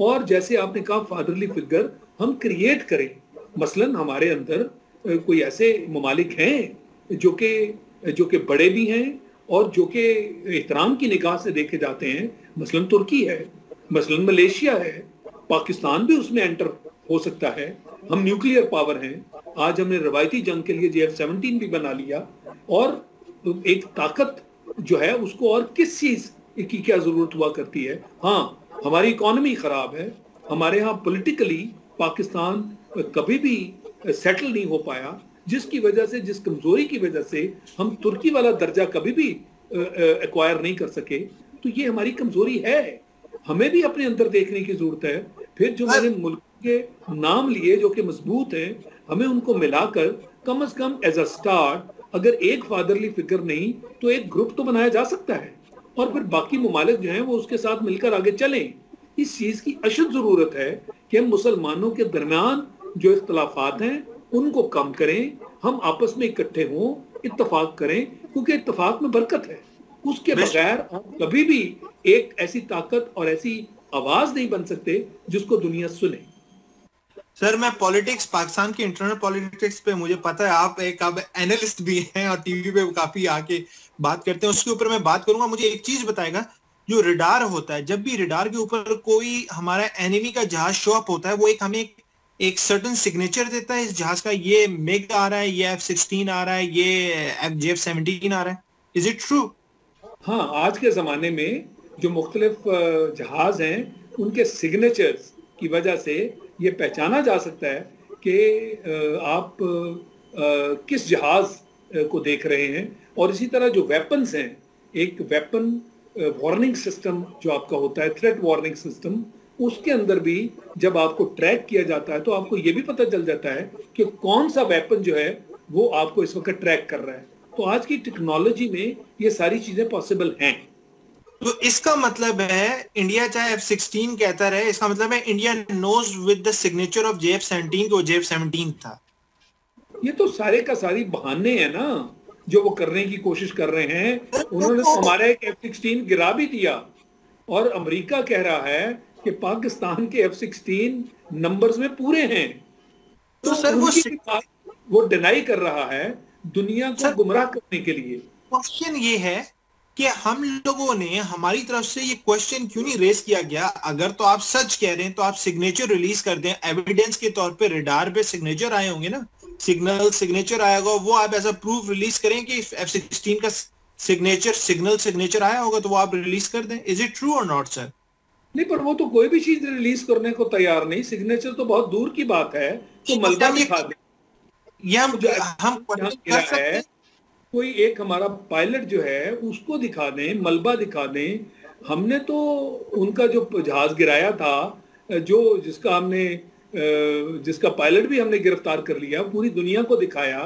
और जैसे आपने कहा फादरली फिगर हम क्रिएट करें। मसलन हमारे अंदर कोई ऐसे ममालिक हैं, जो कि जो कि बड़े भी हैं और जो कि एहतराम की निगाह से देखे जाते हैं, मसलन तुर्की है, मसलन मलेशिया है, पाकिस्तान भी उसमें एंटर हो सकता है। हम न्यूक्लियर पावर हैं। आज हमने रवायती जंग के लिए जे एफ़ सेवनटीन भी बना लिया और एक ताकत जो है उसको और किस चीज़ की क्या ज़रूरत हुआ करती है? हाँ हमारी इकोनॉमी खराब है। हमारे यहाँ पोलिटिकली पाकिस्तान कभी भी सेटल नहीं हो पाया। जिसकी वजह से जिस कमज़ोरी की वजह से हम तुर्की वाला दर्जा कभी भी एक्वायर नहीं कर सके तो ये हमारी कमज़ोरी है। हमें भी अपने अंदर देखने की ज़रूरत है। फिर जो मैंने मुल्क के नाम लिए जो कि मज़बूत है हमें उनको मिलाकर कम अज कम एज अ स्टार्ट अगर एक फादरली फिगर नहीं तो एक ग्रुप तो बनाया जा सकता है। और फिर बाकी ममालिक जो हैं वो उसके साथ मिलकर आगे चलें। इस चीज़ की अशद ज़रूरत है कि हम मुसलमानों के दरमियान जो इख्तलाफात हैं उनको कम करें हम आपस में इकट्ठे हों इतफाक करें क्योंकि इतफाक में बरकत है। उसके बगैर हम कभी भी एक ऐसी ताकत और ऐसी आवाज़ नहीं बन सकते जिसको दुनिया सुने। सर मैं पॉलिटिक्स पाकिस्तान की इंटरनल पॉलिटिक्स पे मुझे पता है आप एक अब एनालिस्ट भी हैं और टीवी पे काफ़ी आके बात करते हैं। उसके ऊपर मैं बात करूँगा। मुझे एक चीज़ बताएगा जो रिडार होता है जब भी रिडार के ऊपर कोई हमारा एनिमी का जहाज़ शो अप होता है वो एक हमें एक, एक सर्टन सिग्नेचर देता है इस जहाज़ का, ये मेग आ रहा है, ये एफ़ सिक्सटीन आ रहा है, ये एफ़ जे एफ़ सेवनटीन आ रहा है। इज़ इट ट्रू हाँ आज के ज़माने में जो मुख्तलिफ़ जहाज़ हैं, उनके सिग्नेचर्स की वजह से ये पहचाना जा सकता है कि आप किस जहाज़ को देख रहे हैं। और इसी तरह जो वेपन्स हैं, एक वेपन वार्निंग सिस्टम जो आपका होता है थ्रेट वार्निंग सिस्टम उसके अंदर भी जब आपको ट्रैक किया जाता है तो आपको ये भी पता चल जाता है कि कौन सा वेपन जो है वो आपको इस वक्त ट्रैक कर रहा है। तो आज की टेक्नोलॉजी में ये सारी चीज़ें पॉसिबल हैं। तो इसका मतलब है इंडिया चाहे एफ़ सिक्सटीन कहता रहे इसका मतलब है India knows with the signature of JF seventeen को जेएफ सेवनटीन था। ये तो सारे का सारी बहाने हैं ना जो वो करने की कोशिश कर रहे हैं। उन्होंने हमारा एक एफ़ सिक्सटीन गिरा भी दिया। और अमेरिका कह रहा है कि पाकिस्तान के एफ़ सिक्सटीन नंबर्स में पूरे हैं। तो, तो सर वो वो डिनाई कर रहा है दुनिया को गुमराह करने के लिए। क्वेश्चन ये है कि हम लोगों ने हमारी तरफ़ से ये क्वेश्चन क्यों नहीं रेस किया गया? अगर तो आप सच कह रहे हैं तो आप सिग्नेचर रिलीज़ कर दें। एविडेंस के तौर पे रिडार पे सिग्नेचर आए होंगे ना। सिग्नल सिग्नेचर आएगा वो आप ऐसा प्रूफ रिलीज़ करें कि एफ़ सिक्सटीन का सिग्नेचर सिग्नल सिग्नेचर आया होगा तो वो आप रिलीज़ कर दें। इज़ इट ट्रू और नॉट सर नहीं पर वो तो कोई भी चीज़ रिलीज़ करने को तैयार नहीं। सिग्नेचर तो बहुत दूर की बात है। तो मलबा दिखा दे। ये हम हम कर सकते है। कोई एक हमारा पायलट जो है उसको दिखा दें मलबा दिखा दें। हमने तो उनका जो जहाज़ गिराया था जो जिसका हमने जिसका पायलट भी हमने गिरफ़्तार कर लिया पूरी दुनिया को दिखाया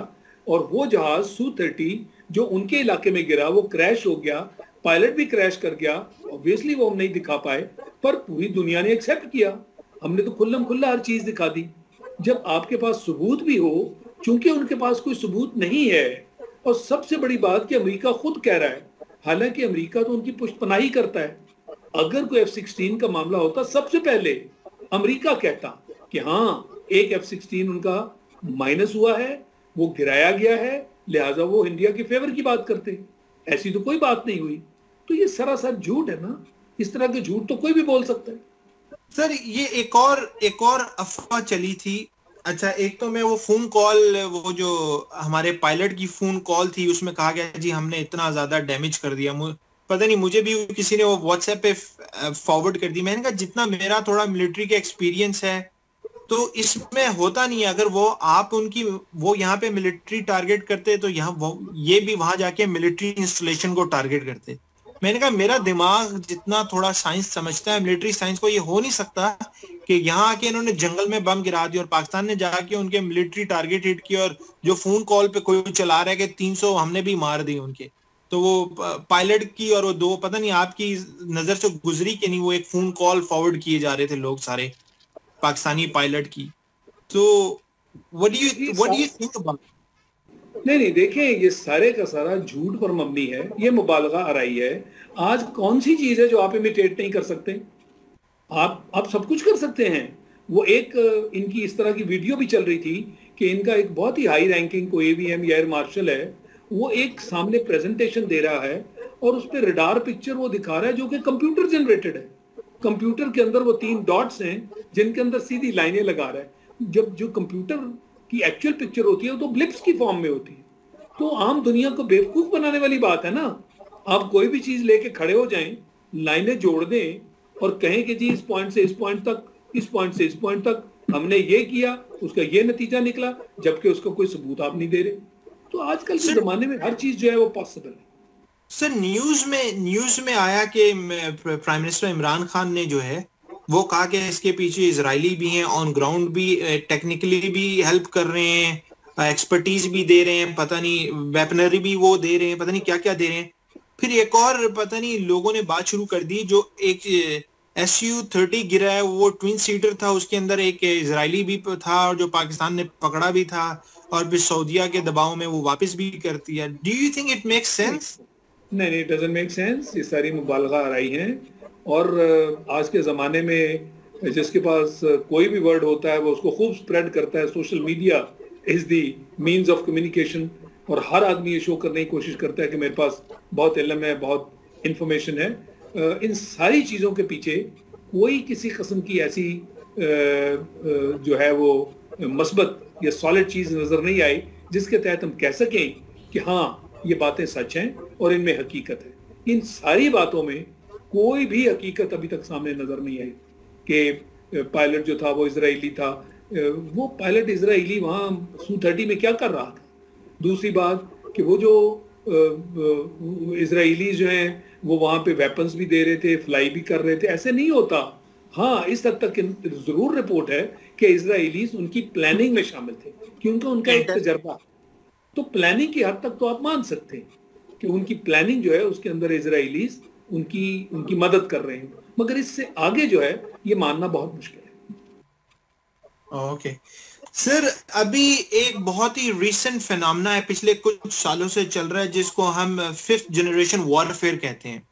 और वो जहाज़ सू थर्टी जो उनके इलाके में गिरा वो क्रैश हो गया। पायलट भी क्रैश कर गया ऑब्वियसली वो हम नहीं दिखा पाए, पर पूरी दुनिया ने एक्सेप्ट किया। हमने तो खुल्लम खुल्ला हर चीज़ दिखा दी। जब आपके पास सबूत भी हो, चूँकि उनके पास कोई सबूत नहीं है, और सबसे बड़ी बात कि अमेरिका खुद कह रहा है, हालाँकि अमेरिका तो उनकी पुष्पनाही करता है। अगर कोई एफ़ सिक्सटीन का मामला होता सबसे पहले, अमेरिका कहता कि हाँ एक एफ़ सिक्सटीन उनका माइनस हुआ है, वो गिराया गया है, लिहाजा वो इंडिया के फेवर की बात करते। ऐसी तो कोई बात नहीं हुई। तो ये सरासर झूठ है ना? इस तरह के झूठ तो कोई भी बोल सकता है। सर, ये एक और एक और अफवाह चली थी। अच्छा एक तो मैं वो फ़ोन कॉल वो जो हमारे पायलट की फ़ोन कॉल थी, उसमें कहा गया, जी, हमने इतना ज़्यादा डैमेज कर दिया। पता नहीं, मुझे भी किसी ने वो व्हाट्सएप पे फॉरवर्ड कर दी। मैंने कहा, जितना मेरा थोड़ा मिलिट्री का एक्सपीरियंस है तो इसमें होता नहीं है। अगर वो, आप उनकी, वो यहाँ पे मिलिट्री टारगेट करते तो यहाँ ये भी वहाँ जाके मिलिट्री इंस्टॉलेशन को टारगेट करते। मैंने कहा मेरा दिमाग जितना थोड़ा साइंस समझता है मिलिट्री साइंस को ये हो नहीं सकता कि यहाँ आके इन्होंने जंगल में बम गिरा दिया और पाकिस्तान ने जाके उनके मिलिट्री टारगेट हिट किया और जो फ़ोन कॉल पे कोई चला रहा है कि 300 हमने भी मार दी उनके। तो वो पायलट की और वो दो पता नहीं आपकी नज़र से गुजरी कि नहीं वो एक फ़ोन कॉल फॉरवर्ड किए जा रहे थे लोग सारे पाकिस्तानी पायलट की। तो what do you what do you think about नहीं नहीं देखें ये सारे का सारा झूठ पर मबनी है, ये मुबालगा आ रही है। आज कौन सी चीज़ है जो आप इमिटेट नहीं कर सकते? आप आप सब कुछ कर सकते हैं। वो एक, इनकी इस तरह की वीडियो भी चल रही थी कि इनका एक बहुत ही हाई रैंकिंग को एवीएम या एयर मार्शल है, वो एक सामने प्रेजेंटेशन दे रहा है और उस पर रिडार पिक्चर वो दिखा रहा है जो कि कंप्यूटर जनरेटेड है। कंप्यूटर के अंदर वो तीन डॉट्स हैं जिनके अंदर सीधी लाइनें लगा रहा है। जब जो कंप्यूटर की एक्चुअल पिक्चर होती है तो ब्लिप्स की फॉर्म में होती है। तो आम दुनिया को बेवकूफ़ बनाने वाली बात है ना। आप कोई भी चीज़ लेके खड़े हो जाएँ लाइनें जोड़ दें और कहें कि जी इस पॉइंट से इस पॉइंट तक इस पॉइंट से इस पॉइंट तक हमने ये किया उसका ये नतीजा निकला जबकि उसका कोई सबूत आप नहीं दे रहे। तो आजकल के जमाने में हर चीज़ जो है वो पॉसिबल है। सर न्यूज़ में न्यूज़ में आया कि प्राइम मिनिस्टर इमरान खान ने जो है वो कहा कि इसके पीछे इसराइली भी हैं ऑन ग्राउंड भी टेक्निकली भी हेल्प कर रहे हैं एक्सपर्टीज भी दे रहे हैं, पता नहीं वेपनरी भी वो दे रहे हैं, पता नहीं क्या क्या दे रहे हैं। फिर एक और, पता नहीं, लोगों ने बात शुरू कर दी, जो एक एस यू थर्टी गिरा है, वो ट्विन सीटर था, उसके अंदर एक इसराइली भी था, और जो पाकिस्तान ने पकड़ा भी था, और फिर सऊदिया के दबाव में वो वापस भी कर दिया do you think it make sense नहीं नहीं डजंट मेक सेंस ये सारी मुबालगा आ रही हैं। और आज के ज़माने में जिसके पास कोई भी वर्ड होता है, वो उसको खूब स्प्रेड करता है social media is the means of communication और हर आदमी ये शो करने की कोशिश करता है कि मेरे पास बहुत इलम है, बहुत इंफॉर्मेशन है। इन सारी चीज़ों के पीछे कोई किसी कस्म की ऐसी जो है वो मस्बत या सॉलिड चीज़ नज़र नहीं आई, जिसके तहत हम कह सकें कि हाँ ये बातें सच हैं और इनमें हकीकत है। इन सारी बातों में कोई भी हकीकत अभी तक सामने नज़र नहीं आई कि पायलट जो था वो इसराइली था। वो पायलट इसराइली वहाँ सू थर्टी में क्या कर रहा था? दूसरी बात कि वो जो इसराइली जो हैं वो वहाँ पे वेपन्स भी दे रहे थे फ्लाई भी कर रहे थे। ऐसे नहीं होता। हाँ इस हद तक ज़रूर रिपोर्ट है कि इसराइलीज उनकी प्लानिंग में शामिल थे क्योंकि उनका एक तजर्बा। तो प्लानिंग की हद तक तो आप मान सकते हैं कि उनकी प्लानिंग जो है उसके अंदर इसराइलीज उनकी उनकी मदद कर रहे हैं। मगर इससे आगे जो है, ये मानना बहुत मुश्किल है। ओके। सर, अभी एक बहुत ही रिसेंट फिनोमेना है, पिछले कुछ सालों से चल रहा है, जिसको हम फिफ्थ जनरेशन वॉरफेयर कहते हैं।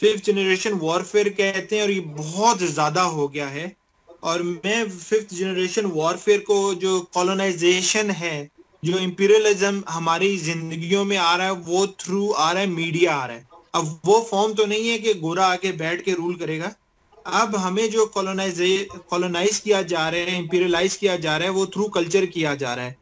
फिफ्थ जनरेशन वॉरफेयर कहते हैं और ये बहुत ज़्यादा हो गया है। और मैं फिफ्थ जनरेशन वॉरफेयर को जो कॉलोनाइजेशन है, जो इम्पीरियलिज्म हमारी जिंदगियों में आ रहा है, वो थ्रू आ रहा है मीडिया आ रहा है। अब वो फॉर्म तो नहीं है कि गोरा आके बैठ के रूल करेगा। अब हमें जो कॉलोनाइज कॉलोनाइज किया जा रहा है इंपीरियलाइज किया जा रहा है, वो थ्रू कल्चर किया जा रहा है।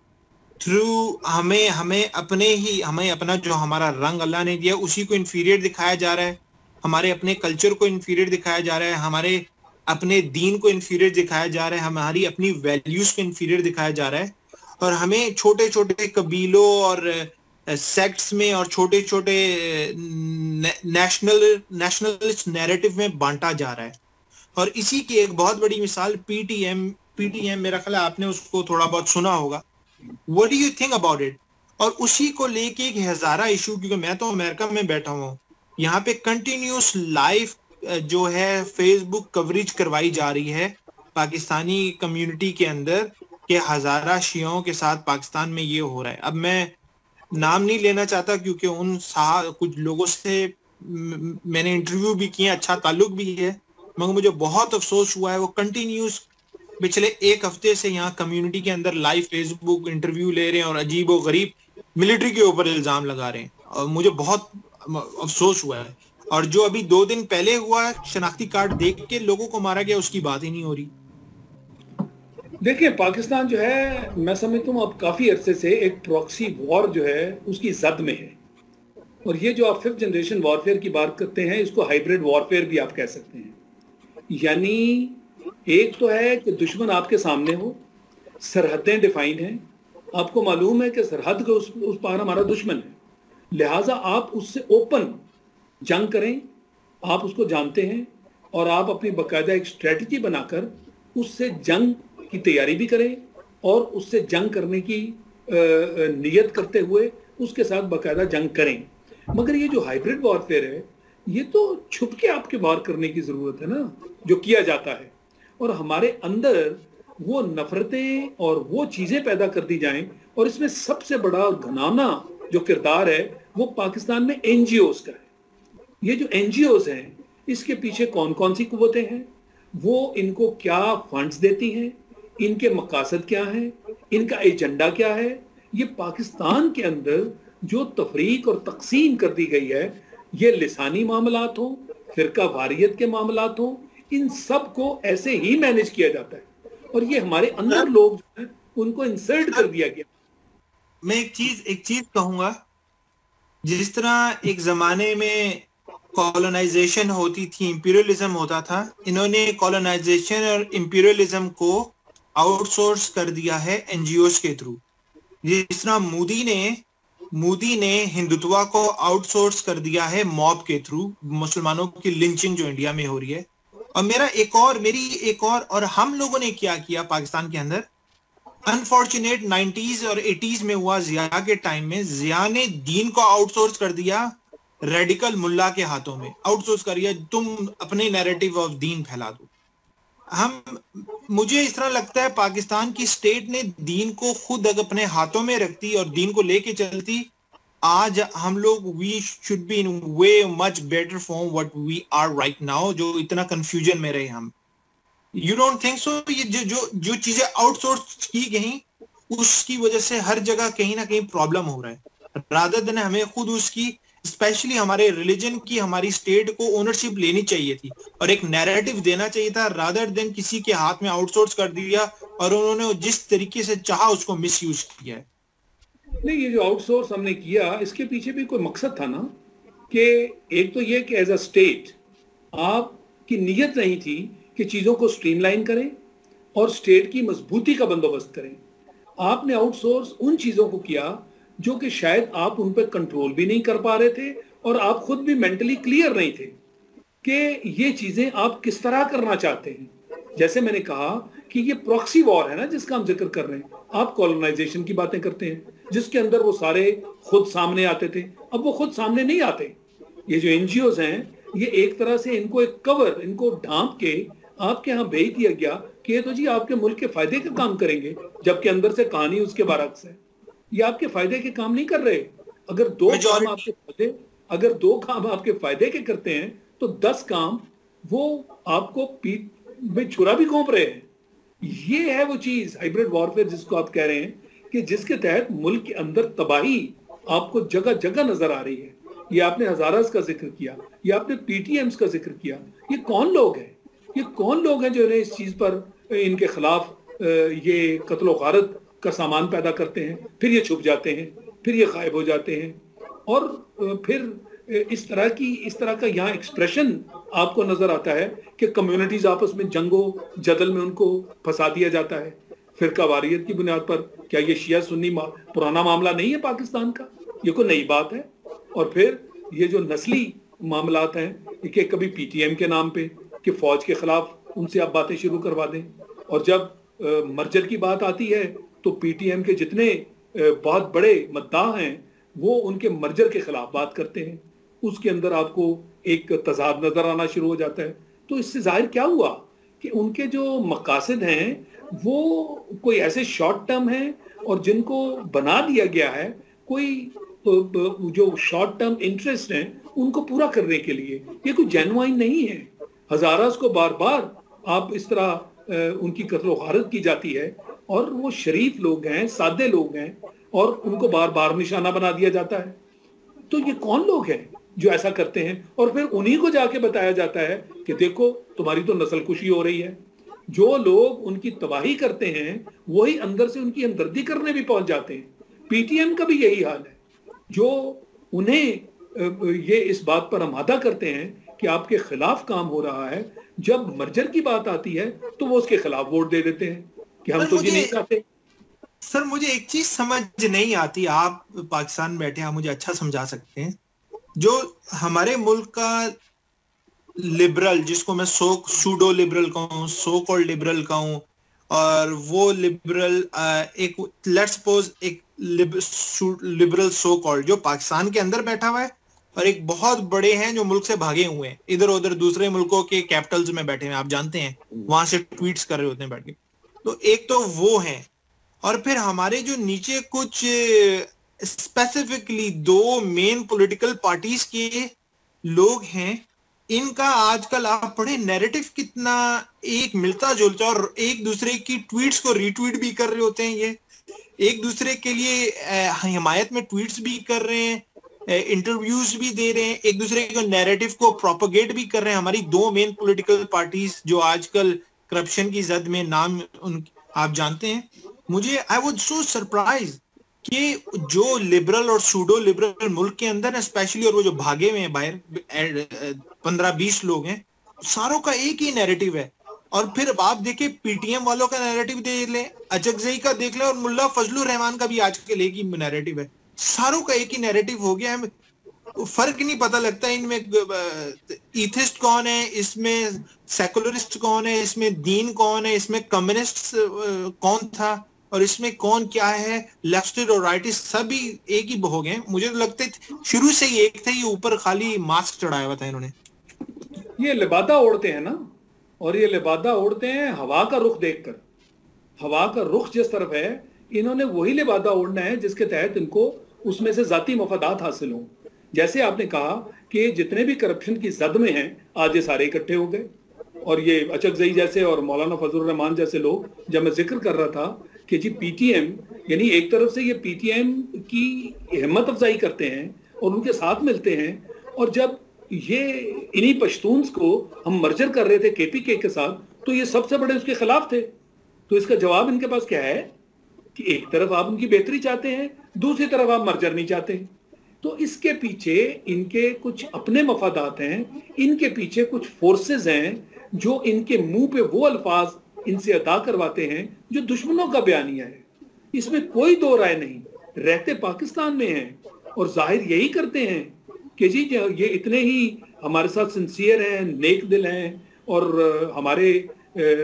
थ्रू हमें हमें अपने ही, हमें अपना जो हमारा रंग अल्लाह ने दिया, उसी को इन्फीरियर दिखाया जा रहा है। हमारे अपने कल्चर को इन्फीरियर दिखाया जा रहा है, हमारे अपने दीन को इन्फीरियर दिखाया जा रहा है, हमारी अपनी वैल्यूज़ को इन्फीरियर दिखाया जा रहा है। और हमें छोटे छोटे कबीलों और सेक्ट्स में और छोटे छोटे नेशनल नेशनलिस्ट नैरेटिव में बांटा जा रहा है। और इसी की एक बहुत बड़ी मिसाल पीटीएम पीटीएम मेरा ख्याल आपने उसको थोड़ा बहुत सुना होगा। What do you think about it और उसी को लेके एक हजारा इशू क्योंकि मैं तो अमेरिका में बैठा हूँ। यहाँ पे कंटिन्यूस लाइव जो है फेसबुक कवरेज करवाई जा रही है पाकिस्तानी कम्युनिटी के अंदर, के हजारा शियों के साथ पाकिस्तान में ये हो रहा है। अब मैं नाम नहीं लेना चाहता क्योंकि उन कुछ लोगों से मैंने इंटरव्यू भी किए अच्छा ताल्लुक भी है, मगर मुझे बहुत अफसोस हुआ है, वो कंटिन्यूस पिछले एक हफ़्ते से यहाँ कम्युनिटी के अंदर लाइव फेसबुक इंटरव्यू ले रहे हैं और अजीब और गरीब मिलिट्री के ऊपर इल्ज़ाम लगा रहे हैं। और मुझे बहुत अफसोस हुआ है। और जो अभी दो दिन पहले हुआ है, शनाख्ती कार्ड देख के लोगों को मारा गया, उसकी बात ही नहीं हो रही। देखिए पाकिस्तान जो है मैं समझता हूँ अब काफ़ी अरसे से एक प्रॉक्सी वॉर जो है उसकी जद में है। और ये जो आप फिफ्थ जनरेशन वॉरफेयर की बात करते हैं इसको हाइब्रिड वॉरफेयर भी आप कह सकते हैं। यानी एक तो है कि दुश्मन आपके सामने हो सरहदें डिफाइंड हैं। आपको मालूम है कि सरहद के उस, उस पार हमारा दुश्मन है। लिहाजा आप उससे ओपन जंग करें आप उसको जानते हैं और आप अपनी बाकायदा एक स्ट्रेटजी बनाकर उससे जंग की तैयारी भी करें और उससे जंग करने की नियत करते हुए उसके साथ बाकायदा जंग करें। मगर ये जो हाइब्रिड वॉरफेयर है, ये तो छुप के आपके वार करने की ज़रूरत है ना, जो किया जाता है। और हमारे अंदर वो नफरतें और वो चीज़ें पैदा कर दी जाएँ और इसमें सबसे बड़ा घनाना जो किरदार है, वो पाकिस्तान में एनजीओ का है। ये जो एनजीओ हैं, इसके पीछे कौन कौन सी कुतें हैं? वो इनको क्या फंड्स देती हैं? इनके मकासद क्या हैं? इनका एजेंडा क्या है? ये पाकिस्तान के अंदर जो तफरीक और तकसीम कर दी गई है ये लिसानी मामला हो फिरका वारियत के मामला हो इन सबको ऐसे ही मैनेज किया जाता है। और ये हमारे अंदर लोग जो है उनको इंसर्ट कर दिया गया। मैं एक चीज़ एक चीज़ कहूँगा जिस तरह एक जमाने में कॉलोनाइजेशन होती थी इंपीरियलिज्म होता था इन्होंने कॉलोनाइजेशन और इंपीरियलिज्म को आउटसोर्स कर दिया है एनजीओ के थ्रू। जिस तरह मोदी ने मोदी ने हिंदुत्वा को आउटसोर्स कर दिया है मॉब के थ्रू, मुसलमानों की लिंचिंग जो इंडिया में हो रही है। और मेरा एक और, मेरी एक और और हम लोगों ने क्या किया पाकिस्तान के अंदर? अनफॉर्चुनेट नाइन्टीज और एटीज में हुआ जिया के टाइम में। जिया ने दीन को आउटसोर्स कर दिया रेडिकल मुल्ला के हाथों में। आउटसोर्स करिए, तुम अपने नैरेटिव ऑफ़ दीन फैला दो। हम, मुझे इस तरह लगता है पाकिस्तान की स्टेट ने दीन को खुद अगर अपने हाथों में रखती और दीन को लेके चलती। आज हम लोग we should be in way much better form what we are right now जो इतना कंफ्यूजन में रहे हम। यू डोंट थिंक सो ये जो जो जो चीज़ें आउटसोर्स की गई, उसकी वजह से हर जगह कहीं ना कहीं प्रॉब्लम हो रहा है। रादर देन हमें खुद उसकी स्पेशली हमारे रिलीजन की हमारी स्टेट को ओनरशिप लेनी चाहिए थी। और एक नैरेटिव देना चाहिए था रादर देन किसी के हाथ में आउटसोर्स कर दिया और उन्होंने जिस तरीके से चाहा उसको मिस यूज़ किया। नहीं, ये जो आउटसोर्स हमने किया, इसके पीछे भी कोई मकसद था ना? कि एक तो ये कि एज अ स्टेट आपकी नीयत नहीं थी कि चीज़ों को स्ट्रीमलाइन करें और स्टेट की मजबूती का बंदोबस्त करें। आपने आउटसोर्स उन चीज़ों को किया जो कि शायद आप उन पर कंट्रोल भी नहीं कर पा रहे थे और आप खुद भी मेंटली क्लियर नहीं थे कि ये चीज़ें आप किस तरह करना चाहते हैं। जैसे मैंने कहा कि ये प्रॉक्सी वॉर है ना जिसका हम ज़िक्र कर रहे हैं। आप कॉलोनाइजेशन की बातें करते हैं, जिसके अंदर वो सारे खुद सामने आते थे। अब वो खुद सामने नहीं आते। ये जो एनजीओ हैं, ये एक तरह से इनको एक कवर इनको ढांप के आपके यहाँ भेज दिया गया कि ये तो जी आपके मुल्क के फ़ायदे का काम करेंगे, जबकि अंदर से कहानी उसके बारक से ये आपके फ़ायदे के काम नहीं कर रहे। अगर दो काम आपके फ़ायदे अगर दो काम आपके फ़ायदे के करते हैं तो दस काम वो आपको पीठ में छुरा भी घोंप रहे हैं। ये है वो चीज़ हाइब्रिड वॉरफेयर जिसको आप कह रहे हैं कि जिसके तहत मुल्क के अंदर तबाही आपको जगह जगह नज़र आ रही है। ये आपने हजारास का ज़िक्र किया ये आपने पीटीएम्स का ज़िक्र किया। ये कौन लोग हैं? ये कौन लोग हैं जो इस चीज़ पर इनके खिलाफ ये कत्लो गारत का सामान पैदा करते हैं फिर ये छुप जाते हैं फिर ये गायब हो जाते हैं। और फिर इस तरह की इस तरह का यहाँ एक्सप्रेशन आपको नज़र आता है कि कम्युनिटीज आपस में जंगो जदल में उनको फंसा दिया जाता है। फिर वारियत की बुनियाद पर क्या ये शिया सुन्नी मा, पुराना मामला नहीं है पाकिस्तान का? ये कोई नई बात है। और फिर ये जो नस्ली मामला हैं कि कभी पीटीएम के नाम पे कि फौज के खिलाफ उनसे आप बातें शुरू करवा दें। और जब मर्जर की बात आती है तो पीटीएम के जितने बहुत बड़े मद्दा हैं, वो उनके मर्जर के खिलाफ बात करते हैं। उसके अंदर आपको एक तजाद नज़र आना शुरू हो जाता है। तो इससे ज़ाहिर क्या हुआ कि उनके जो मकासद हैं, वो कोई ऐसे शॉर्ट टर्म हैं और जिनको बना दिया गया है, कोई जो शॉर्ट टर्म इंटरेस्ट हैं, उनको पूरा करने के लिए। ये कोई जेनुआइन नहीं है। हजारास को बार बार आप इस तरह उनकी कत्लो गारत की जाती है। और वो शरीफ लोग हैं, सादे लोग हैं, और उनको बार बार निशाना बना दिया जाता है। तो ये कौन लोग हैं जो ऐसा करते हैं? और फिर उन्हीं को जाके बताया जाता है कि देखो, तुम्हारी तो नस्ल खुशी हो रही है। जो लोग उनकी तबाही करते हैं, वही अंदर से उनकी हमदर्दी करने भी पहुँच जाते हैं। पीटीएम का भी यही हाल है। जो उन्हें ये इस बात पर आमादा करते हैं कि आपके खिलाफ काम हो रहा है, जब मर्जर की बात आती है तो वो उसके खिलाफ वोट दे देते हैं। कि हम तो नहीं चाहते। सर मुझे एक चीज़ समझ नहीं आती। आप पाकिस्तान बैठे आप मुझे अच्छा समझा सकते हैं। जो हमारे मुल्क का लिबरल जिसको मैं सो सूडो लिबरल कहूँ सो कॉल्ड लिबरल कहूँ और वो लिबरल एक लेट सपोज़ एक लिबरल सो कॉल्ड जो पाकिस्तान के अंदर बैठा हुआ है और एक बहुत बड़े हैं जो मुल्क से भागे हुए हैं। इधर उधर दूसरे मुल्कों के कैपिटल्स में बैठे हैं आप जानते हैं। वहाँ से ट्वीट्स कर रहे होते हैं बैठ के। तो एक तो वो है। और फिर हमारे जो नीचे कुछ स्पेसिफिकली दो मेन पॉलिटिकल पार्टीज़ के लोग हैं, इनका आजकल आप पढ़े नैरेटिव कितना एक मिलता जुलता और एक दूसरे की ट्वीट्स को रीट्वीट भी कर रहे होते हैं ये। एक दूसरे के लिए हिमायत में ट्वीट्स भी कर रहे हैं इंटरव्यूज़ भी दे रहे हैं, एक दूसरे के नैरेटिव को प्रोपोगेट भी कर रहे हैं। हमारी दो मेन पॉलिटिकल पार्टीज़ जो आजकल करप्शन की जद में नाम उन, आप जानते हैं। मुझे आई वुड सो सरप्राइज़ कि जो लिबरल और सूडो लिबरल मुल्क के अंदर स्पेशली और वो जो भागे हुए हैं बाहर पंद्रह बीस लोग हैं, सारों का एक ही नैरेटिव है। और फिर आप देखे पीटीएम वालों का नैरेटिव देख ले अचक जई का देख ले, और मुल्ला फजलुर रहमान का भी आज के ही नैरेटिव है। सारों का एक ही नैरेटिव हो गया है। फ़र्क नहीं पता लगता इनमें इथिस्ट कौन है, इसमें सेकुलरिस्ट कौन है, इसमें दीन कौन है, इसमें कम्युनिस्ट कौन था, और इसमें कौन क्या है लेफ्टिस्ट और राइटिस्ट सभी एक ही गए। मुझे तो लगता है शुरू से ही एक था, ये ऊपर खाली मास्क चढ़ाया हुआ था इन्होंने। ये लिबादा ओढ़ते हैं ना, और ये लिबादा ओढ़ते हैं हवा का रुख देखकर। हवा का रुख जिस तरफ़ है, इन्होंने वही लिबादा ओढ़ना है जिसके तहत इनको उसमें से जाती मफादात हासिल हों। जैसे आपने कहा कि जितने भी करप्शन की जद में हैं, आज ये सारे इकट्ठे हो गए। और ये अचक जई जैसे और मौलाना फजल रहमान जैसे लोग, जब मैं ज़िक्र कर रहा था कि जी पीटीएम यानी एक तरफ़ से ये पीटीएम की हिम्मत अफजाई करते हैं और उनके साथ मिलते हैं, और जब ये इन्हीं पश्तून को हम मर्जर कर रहे थे केपीके के साथ तो ये सबसे बड़े उसके खिलाफ थे। तो इसका जवाब इनके पास क्या है? कि एक तरफ़ आप उनकी बेहतरी चाहते हैं, दूसरी तरफ़ आप मर्जर नहीं चाहते। तो इसके पीछे इनके कुछ अपने मफादात हैं, इनके पीछे कुछ फोर्सेस हैं, जो इनके मुँह पे वो अल्फाज इनसे अदा करवाते हैं, जो दुश्मनों का बयानिया है। इसमें कोई दो राय नहीं, रहते पाकिस्तान में हैं और ज़ाहिर यही करते हैं कि जी, ये इतने ही हमारे साथ सिंसियर हैं, नेक दिल हैं और हमारे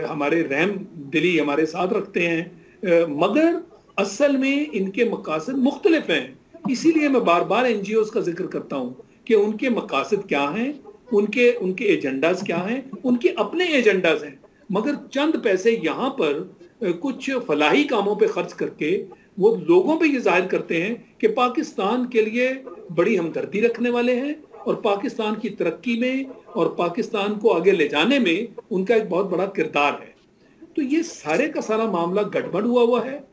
हमारे रहम दिली हमारे साथ रखते हैं मगर असल में इनके मकासद मुख्तलिफ़ हैं। इसीलिए मैं बार बार एन का ज़िक्र करता हूँ कि उनके मकासद क्या हैं, उनके उनके एजेंडाज क्या हैं, उनके अपने एजेंडाज हैं। मगर चंद पैसे यहाँ पर कुछ फलाही कामों पे खर्च करके वो लोगों पे ये ज़ाहिर करते हैं कि पाकिस्तान के लिए बड़ी हमदर्दी रखने वाले हैं और पाकिस्तान की तरक्की में और पाकिस्तान को आगे ले जाने में उनका एक बहुत बड़ा किरदार है। तो ये सारे का सारा मामला गड़बड़ हुआ हुआ है।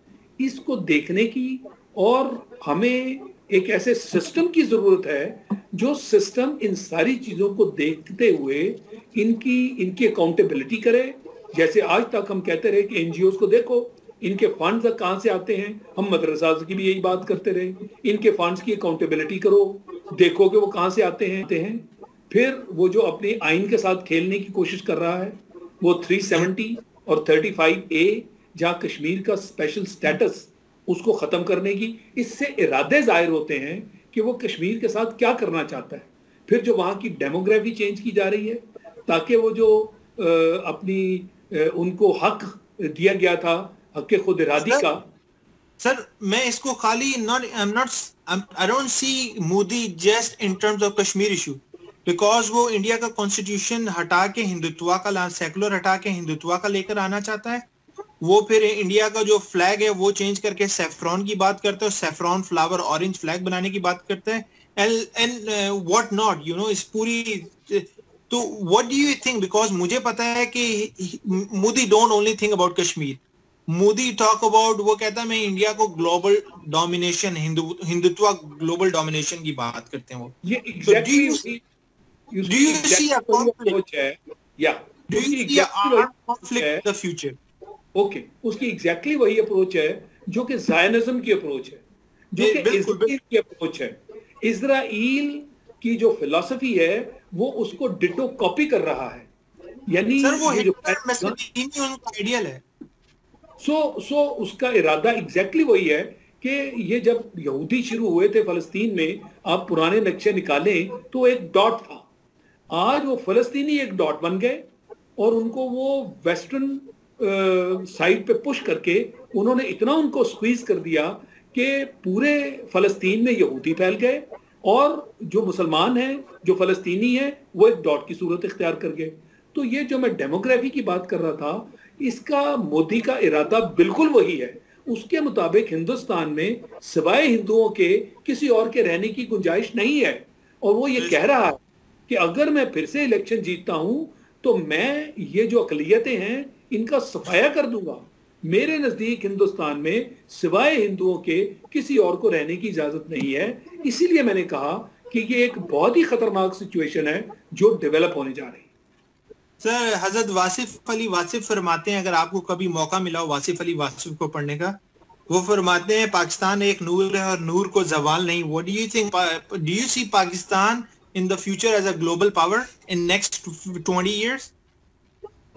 इसको देखने की और हमें एक ऐसे सिस्टम की ज़रूरत है जो सिस्टम इन सारी चीज़ों को देखते हुए इनकी इनकी अकाउंटेबिलिटी करे। जैसे आज तक हम कहते रहे कि एनजीओ को देखो, इनके फंड्स कहाँ से आते हैं? हम मदरसा की भी यही बात करते रहे। इनके फंड्स की अकाउंटेबिलिटी करो, देखो कि वो कहाँ से आते हैं आते हैं। फिर वो जो अपने आइन के साथ खेलने की कोशिश कर रहा है, वो 370 और 35 ए जहाँ कश्मीर का स्पेशल स्टेटस उसको ख़त्म करने की। इससे इरादे ज़ाहिर होते हैं कि वो कश्मीर के साथ क्या करना चाहता है। फिर जो वहाँ की डेमोग्राफी चेंज की जा रही है ताकि वो जो अपनी उनको हक दिया गया था हक खुद इरादी का। सर मैं इसको खाली not I am not I don't see Modi just in terms of Kashmir issue because वो इंडिया का कॉन्स्टिट्यूशन हटा के हिंदुत्व का सेकुलर हटा के हिंदुत्व का लेकर आना चाहता है। वो फिर इंडिया का जो फ्लैग है वो चेंज करके सेफ्रॉन की बात करते हैं सेफ्रॉन फ्लावर ऑरेंज फ्लैग बनाने की बात करते हैं। And and what not you know इस पूरी तो what do you think because मुझे पता है कि Modi don't only think about Kashmir Modi talk about वो कहता है मैं इंडिया को global domination Hindu Hindutva global domination की बात करते हैं वो। ये exactly do you see a conflict या do you see a conflict the future okay उसकी एग्जैक्टली exactly वही अप्रोच है जो कि जायनिज्म की अप्रोच है जो कि इसराइल की अप्रोच है। इसराइल की जो फिलॉसफी है वो उसको डिटो कॉपी कर रहा है। यानी सर वो जो आइडियल है सो सो उसका इरादा एग्जैक्टली exactly वही है कि ये जब यहूदी शुरू हुए थे फलस्तीन में आप पुराने नक्शे निकालें तो एक डॉट था। आज वो फलस्तीनी एक डॉट बन गए और उनको वो वेस्टर्न साइड पे पुश करके उन्होंने इतना उनको स्क्वीज कर दिया कि पूरे फलस्तीन में यहूदी फैल गए और जो मुसलमान हैं, जो फलस्तीनी हैं, वो एक डॉट की सूरत इख्तियार कर गए। तो ये जो मैं डेमोग्राफी की बात कर रहा था, इसका मोदी का इरादा बिल्कुल वही है। उसके मुताबिक हिंदुस्तान में सिवाय हिंदुओं के किसी और के रहने की गुंजाइश नहीं है। और वो ये कह रहा है कि अगर मैं फिर से इलेक्शन जीतता हूँ तो मैं ये जो अकलीतें हैं इनका सफाया कर दूँगा। मेरे नज़दीक हिंदुस्तान में सिवाय हिंदुओं के किसी और को रहने की इजाज़त नहीं है। इसीलिए मैंने कहा कि ये एक बहुत ही खतरनाक सिचुएशन है जो डेवलप होने जा रही है। सर हज़रत वासिफ अली वासिफ फरमाते हैं अगर आपको कभी मौका मिला हो वासिफ अली वासिफ को पढ़ने का वो फरमाते हैं पाकिस्तान एक नूर है और नूर को जवाल नहीं। वो do you think do you see Pakistan in the future as a global power in next 20 years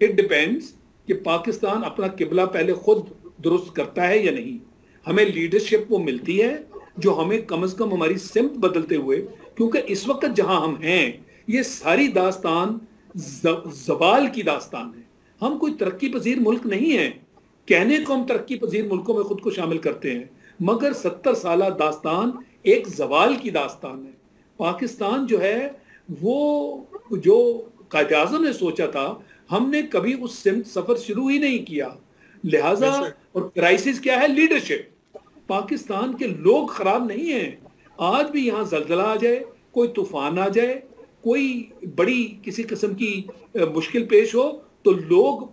it depends कि पाकिस्तान अपना किबला पहले खुद दुरुस्त करता है या नहीं? हमें लीडरशिप वो मिलती है जो हमें कम अज कम हमारी सिमत बदलते हुए, क्योंकि इस वक्त जहाँ हम हैं, ये सारी दास्तान जवाल की दास्तान है। हम कोई तरक्की पजीर मुल्क नहीं है। कहने को हम तरक्की पजीर मुल्कों में खुद को शामिल करते हैं, मगर सत्तर साल दास्तान एक जवाल की दास्तान है। पाकिस्तान जो है, वो जो कायद ने सोचा था हमने कभी उस सफ़र शुरू ही नहीं किया। लिहाजा और क्राइसिस क्या है? लीडरशिप पाकिस्तान के लोग खराब नहीं हैं। आज भी यहाँ जलजला आ जाए कोई तूफ़ान आ जाए कोई बड़ी किसी किस्म की मुश्किल पेश हो तो लोग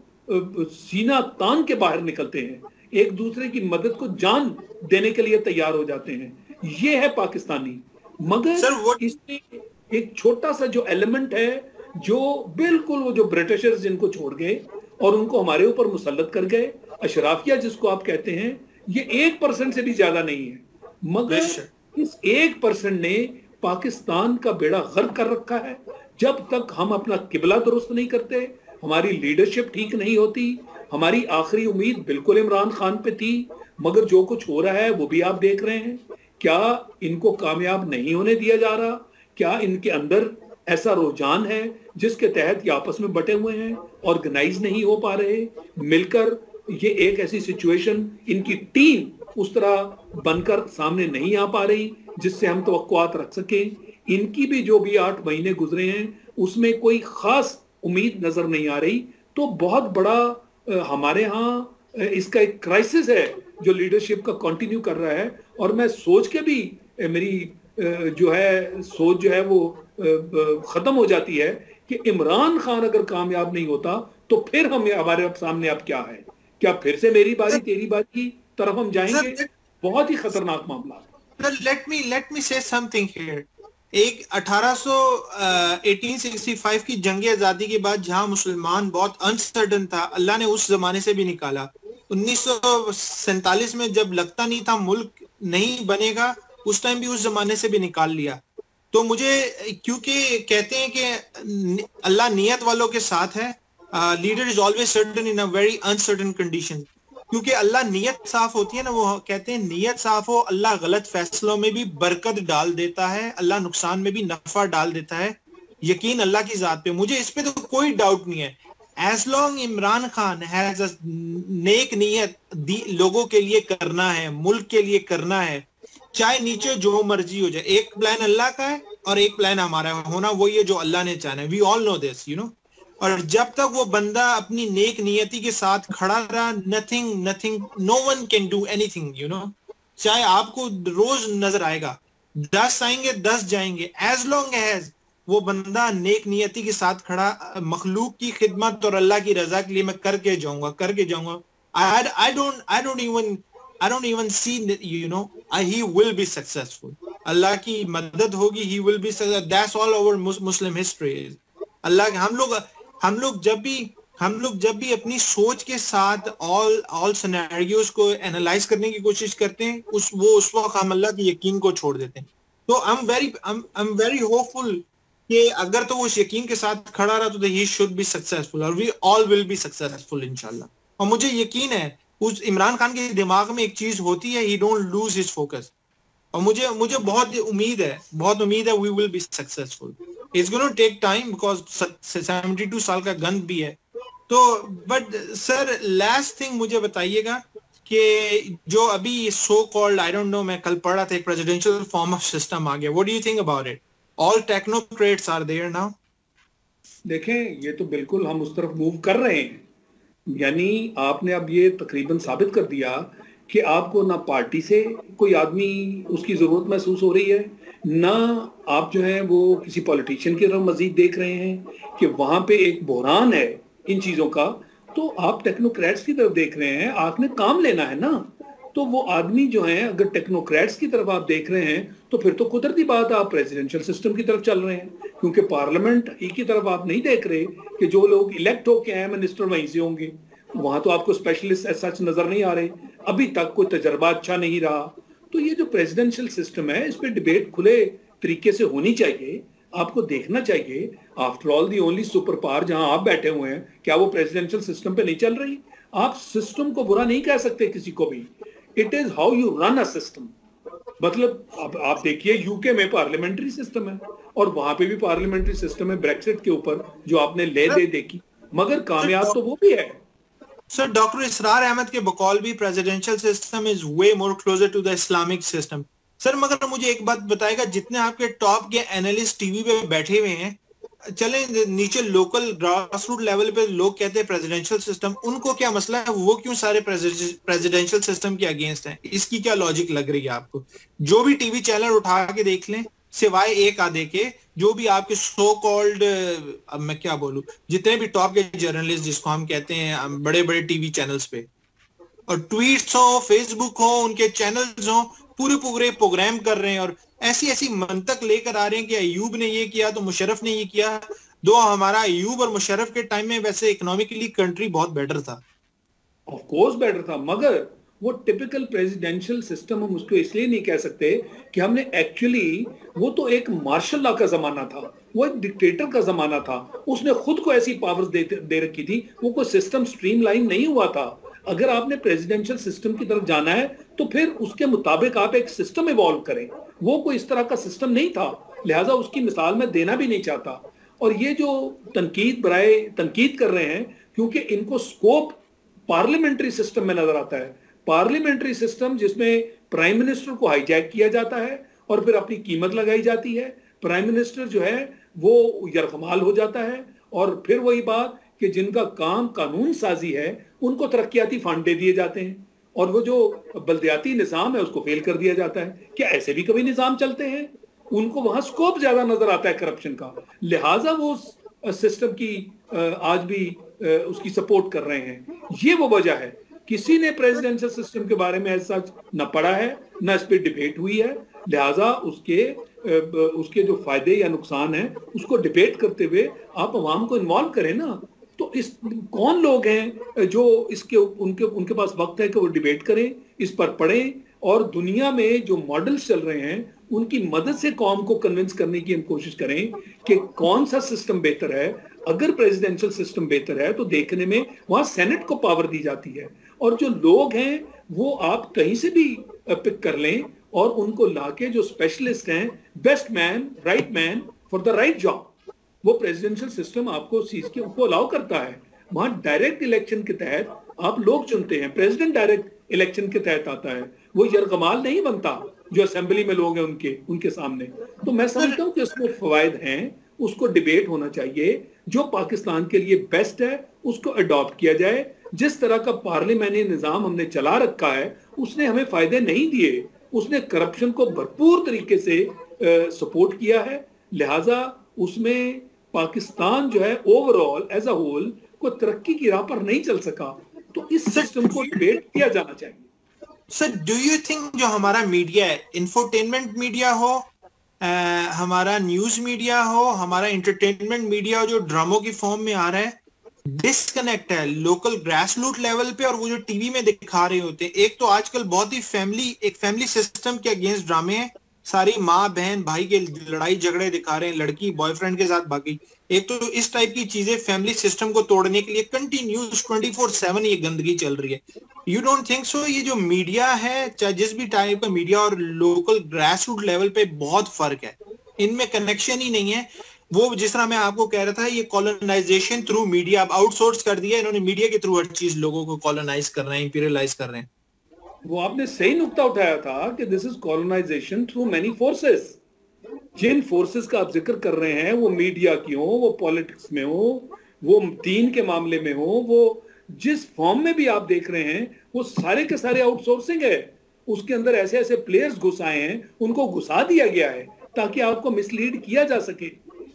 सीना तान के बाहर निकलते हैं। एक दूसरे की मदद को जान देने के लिए तैयार हो जाते हैं। ये है पाकिस्तानी। मगर इसमें एक छोटा सा जो एलिमेंट है जो बिल्कुल वो जो ब्रिटिशर्स जिनको छोड़ गए और उनको हमारे ऊपर मुसलत कर गए अशराफिया जिसको आप कहते हैं ये एक परसेंट से भी ज़्यादा नहीं है। मगर इस एक परसेंट ने पाकिस्तान का बेड़ा गर्क कर रखा है। जब तक हम अपना किबला दुरुस्त नहीं करते हमारी लीडरशिप ठीक नहीं होती हमारी आखिरी उम्मीद बिल्कुल इमरान खान पे थी मगर जो कुछ हो रहा है वो भी आप देख रहे हैं। क्या इनको कामयाब नहीं होने दिया जा रहा? क्या इनके अंदर ऐसा रुझान है जिसके तहत ये आपस में बटे हुए हैं ऑर्गेनाइज नहीं हो पा रहे। मिलकर ये एक ऐसी सिचुएशन इनकी टीम उस तरह बनकर सामने नहीं आ पा रही, जिससे हम तो रख सकें। इनकी भी जो भी आठ महीने गुजरे हैं, उसमें कोई खास उम्मीद नज़र नहीं आ रही। तो बहुत बड़ा हमारे यहाँ इसका एक क्राइसिस है जो लीडरशिप का कंटिन्यू कर रहा है। और मैं सोच के भी मेरी जो है, सोच जो है वो खत्म हो जाती है कि इमरान खान अगर कामयाब नहीं होता तो फिर हम हमारे सामने अब क्या है? क्या फिर से मेरी बारी तेरी बारी की तरफ़ हम जाएँगे? बहुत ही खतरनाक मामला लेट मी लेट मी से समथिंग हियर एक 1865 की जंग आज़ादी के बाद जहाँ मुसलमान बहुत अनसर्टन था अल्लाह ने उस जमाने से भी निकाला। उन्नीस में जब लगता नहीं था मुल्क नहीं बनेगा उस टाइम भी उस जमाने से भी निकाल लिया। तो मुझे, क्योंकि कहते हैं कि अल्लाह नियत वालों के साथ है leader is always certain in a very uncertain condition क्योंकि अल्लाह नियत साफ़ होती है ना, वो कहते हैं नियत साफ़ हो, अल्लाह गलत फैसलों में भी बरकत डाल देता है, अल्लाह नुकसान में भी नफा डाल देता है, यकीन अल्लाह की जात पे। मुझे इस पे तो कोई डाउट नहीं है। As long Imran Khan has नेक नीयत लोगों के लिए करना है, मुल्क के लिए करना है चाहे नीचे जो मर्ज़ी हो जाए, एक प्लान अल्लाह का है और एक प्लान हमारा होना वही है जो अल्लाह ने चाहना है। We all know this you know और जब तक वो बंदा अपनी नेक नियति के साथ खड़ा रहा nothing nothing no one can do anything you know चाहे आपको रोज नज़र आएगा, दस आएँगे, दस जाएँगे एज लॉन्ग एज वो बंदा नेक नियति के साथ खड़ा, मखलूक की खिदमत और अल्लाह की रजा के लिए मैं करके जाऊँगा करके जाऊँगा। I don't I don't even I don't even see you know he will be successful Allah की मदद होगी he will be that's all over Muslim history Allah हम लोग हम लोग जब भी हम लोग जब भी अपनी सोच के साथ ऑल ऑल सिनेरियोस को एनालाइज करने की कोशिश करते हैं उस वो उस वक्त हम अल्लाह के यकीन को छोड़ देते हैं। तो I am very I am very hopeful कि अगर तो वो उस यकीन के साथ खड़ा रहा तो ही शुड बी सक्सेसफुल और we all will be successful इंशाल्लाह। और मुझे यकीन है उस इमरान खान के दिमाग में एक चीज़ होती है he don't lose his focus और मुझे मुझे बहुत उम्मीद है, बहुत उम्मीद है we will be successful it's gonna take time because 72 साल का गंद भी है. तो बट सर लास्ट थिंग मुझे बताइएगा कि जो अभी so called I don't know मैं कल पढ़ा था, एक प्रेसिडेंशियल फॉर्म ऑफ़ सिस्टम आ गया. What do you think about it all technocrats are there now देखें, ये तो बिल्कुल हम उस तरफ़ मूव कर रहे हैं. यानी आपने अब ये तकरीबन साबित कर दिया कि आपको ना पार्टी से कोई आदमी उसकी ज़रूरत महसूस हो रही है, ना आप जो है वो किसी पॉलिटिशियन की तरफ़ मजीद देख रहे हैं कि वहाँ पे एक बहरान है इन चीज़ों का तो आप टेक्नोक्रेट्स की तरफ़ देख रहे हैं, आपने काम लेना है ना तो वो आदमी जो है अगर टेक्नोक्रेट्स की तरफ़ आप देख रहे हैं तो फिर तो कुदरती बात आप प्रेसिडेंशियल सिस्टम की तरफ़ चल रहे हैं, क्योंकि पार्लियामेंट ही की तरफ़ आप नहीं देख रहे कि जो लोग इलेक्ट होके आए मिनिस्टर वहीं से होंगे, वहाँ तो आपको स्पेशलिस्ट सच नज़र नहीं आ रहे। अभी तक कोई तजर्बा अच्छा नहीं रहा। तो ये जो प्रेसिडेंशियल सिस्टम है, इस पर डिबेट खुले तरीके से होनी चाहिए। आपको देखना चाहिए। After all the only super power जहाँ आप बैठे हुए हैं, क्या वो प्रेसिडेंशियल सिस्टम पे नहीं चल रही? आप सिस्टम को बुरा नहीं कह सकते किसी को भी। It is how you run a system मतलब आप, आप देखिए यूके में पार्लियामेंट्री सिस्टम है और वहाँ पे भी पार्लियामेंट्री सिस्टम है ब्रेक्सिट के ऊपर जो आपने ले दे देखी। मगर कामयाब तो वो भी है। सर डॉक्टर इसरार अहमद के बकौल भी presidential system is way more closer to the Islamic system sir मगर मुझे एक बात बताएगा जितने आपके टॉप के एनालिस्ट टीवी पे बैठे हुए हैं चले नीचे लोकल ग्रास रूट लेवल पे लोग कहते हैं प्रेसिडेंशियल सिस्टम उनको क्या मसला है? वो क्यों सारे प्रेसिडेंशियल सिस्टम के अगेंस्ट हैं? इसकी क्या लॉजिक लग रही है आपको? जो भी टीवी चैनल उठा के देख लें, सिवाय एक आधे के, जो भी आपके सो कॉल्ड अब मैं क्या बोलूँ, जितने भी टॉप के जर्नलिस्ट जिसको हम कहते हैं बड़े बड़े टीवी चैनल्स पे, और ट्वीट्स हो फेसबुक हो, उनके चैनल्स हो पूरे पूरे प्रोग्राम कर रहे हैं और ऐसी ऐसी मंतक लेकर आ रहे हैं कि अयूब ने ये किया तो मुशरफ ने ये किया। दो हमारा अयूब और मुशरफ के टाइम में वैसे इकोनॉमिकली कंट्री बहुत बेटर था। ऑफ़ कोर्स बेटर था मगर वो टिपिकल प्रेसिडेंशियल सिस्टम हम उसको इसलिए नहीं कह सकते कि हमने एक्चुअली वो तो एक मार्शल लॉ का जमाना था वो एक डिक्टेटर का जमाना था। उसने खुद को ऐसी पावर्स दे, दे रखी थी वो कोई सिस्टम स्ट्रीमलाइन नहीं हुआ था। अगर आपने प्रेसिडेंशियल सिस्टम की तरफ़ जाना है तो फिर उसके मुताबिक आप एक सिस्टम इवॉल्व करें। वो कोई इस तरह का सिस्टम नहीं था। लिहाजा उसकी मिसाल मैं देना भी नहीं चाहता। और ये जो तनकीद बराए, तनकीद कर रहे हैं, क्योंकि इनको स्कोप पार्लियामेंट्री सिस्टम में नज़र आता है। पार्लियामेंट्री सिस्टम जिसमें प्राइम मिनिस्टर को हाईजैक किया जाता है और फिर अपनी कीमत लगाई जाती है। प्राइम मिनिस्टर जो है, वो यरकमाल हो जाता है और फिर वही बात कि जिनका काम कानून साजी है, उनको तरक्याती फंड दे दिए जाते हैं। और वो जो बल्दियाती निज़ाम है, उसको फेल कर दिया जाता है। क्या ऐसे भी कभी निज़ाम चलते हैं? उनको वहाँ स्कोप ज़्यादा नज़र आता है करप्शन का। लिहाजा वो सिस्टम की आज भी उसकी सपोर्ट कर रहे हैं। ये वो वजह है। किसी ने प्रेसिडेंशियल सिस्टम के बारे में ऐसा न पढ़ा है, न इस पर डिबेट हुई है। लिहाजा उसके उसके जो फ़ायदे या नुकसान है, उसको डिबेट करते हुए आप अवाम को इन्वॉल्व करें ना। तो इस, कौन लोग हैं जो इसके, उनके उनके पास वक्त है कि वो डिबेट करें, इस पर पढ़ें, और दुनिया में जो मॉडल्स चल रहे हैं, उनकी मदद से कौम को कन्विंस करने की हम कोशिश करें कि कौन सा सिस्टम बेहतर है। अगर प्रेसिडेंशियल सिस्टम बेहतर है तो देखने में वहाँ सेनेट को पावर दी जाती है। और जो लोग हैं, वो आप कहीं से भी पिक कर लें और उनको लाके जो स्पेशलिस्ट हैं best man right man for the right job वो प्रेसिडेंशियल सिस्टम आपको चीज़ के उसको अलाउ करता है। वहाँ डायरेक्ट इलेक्शन के तहत आप लोग चुनते हैं। प्रेसिडेंट डायरेक्ट इलेक्शन के तहत आता है। वो यरगमाल नहीं बनता जो असेंबली में लोग हैं उनके उनके सामने। तो मैं समझता हूँ कि उसमें फवायद हैं उसको डिबेट होना चाहिए। जो पाकिस्तान के लिए बेस्ट है उसको अडॉप्ट किया जाए। जिस तरह का पार्लियामेंट्री निज़ाम हमने चला रखा है उसने हमें फ़ायदे नहीं दिए। उसने करप्शन को भरपूर तरीके से सपोर्ट किया है। लिहाजा उसमें पाकिस्तान जो है ओवरऑल एज अ होल को तरक्की की राह पर नहीं चल सका तो इस सिस्टम को डिबेट किया जाना चाहिए। सर डू यू थिंक जो हमारा मीडिया है इंफोटेनमेंट मीडिया हो आ, हमारा न्यूज़ मीडिया हो हमारा इंटरटेनमेंट मीडिया हो जो ड्रामों की फॉर्म में आ रहा है डिसकनेक्ट है लोकल ग्रास रूट लेवल पे और वो जो टीवी में दिखा रहे होते हैं। एक तो आजकल बहुत ही फैमिली एक फैमिली सिस्टम के अगेंस्ट ड्रामे हैं। सारी माँ, बहन, भाई के लड़ाई झगड़े दिखा रहे हैं, लड़की बॉयफ्रेंड के साथ भागी। एक तो इस टाइप की चीज़ें फैमिली सिस्टम को तोड़ने के लिए कंटिन्यूस ट्वेंटी फोर सेवन ये गंदगी चल रही है। यू डोंट थिंक सो ये जो मीडिया है, चाहे जिस भी टाइप का मीडिया और लोकल ग्रास रूट लेवल पे बहुत फ़र्क है। इनमें कनेक्शन ही नहीं है। वो जिस तरह मैं आपको कह रहा था, ये कॉलोनाइजेशन थ्रू मीडिया अब आउटसोर्स कर दिया। इन्होंने मीडिया के थ्रू हर चीज़ लोगों को कॉलोनाइज कर रहे हैं इंपीरियलाइज कर रहे हैं। वो आपने सही नुकता उठाया था कि this is colonisation through many forces Jin forces का आप ज़िक्र कर रहे हैं, वो मीडिया की हो, वो पॉलिटिक्स में हो, वो दीन के मामले में हो, वो जिस फॉर्म में भी आप देख रहे हैं, वो सारे के सारे आउटसोर्सिंग है। उसके अंदर ऐसे ऐसे प्लेयर्स घुसाए हैं, उनको घुसा दिया गया है, ताकि आपको मिसलीड किया जा सके।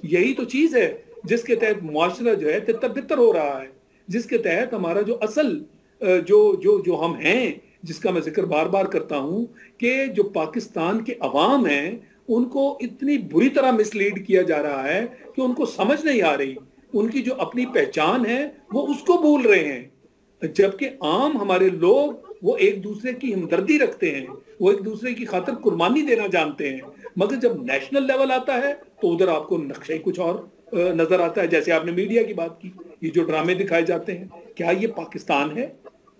यही तो चीज़ है, जिसके तहत मुआशरा जो है तितर बितर हो रहा है। जिसके तहत हमारा जो असल जो जो जो हम हैं जिसका मैं ज़िक्र बार बार करता हूँ कि जो पाकिस्तान के अवाम हैं, उनको इतनी बुरी तरह मिसलीड किया जा रहा है कि उनको समझ नहीं आ रही। उनकी जो अपनी पहचान है, वो उसको भूल रहे हैं। जबकि आम हमारे लोग, वो एक दूसरे की हमदर्दी रखते हैं। वो एक दूसरे की खातर कुर्बानी देना जानते हैं। मगर जब नेशनल लेवल आता है तो उधर आपको नक्शा ही कुछ और नज़र आता है। जैसे आपने मीडिया की बात की, ये जो ड्रामे दिखाए जाते हैं, क्या ये पाकिस्तान है?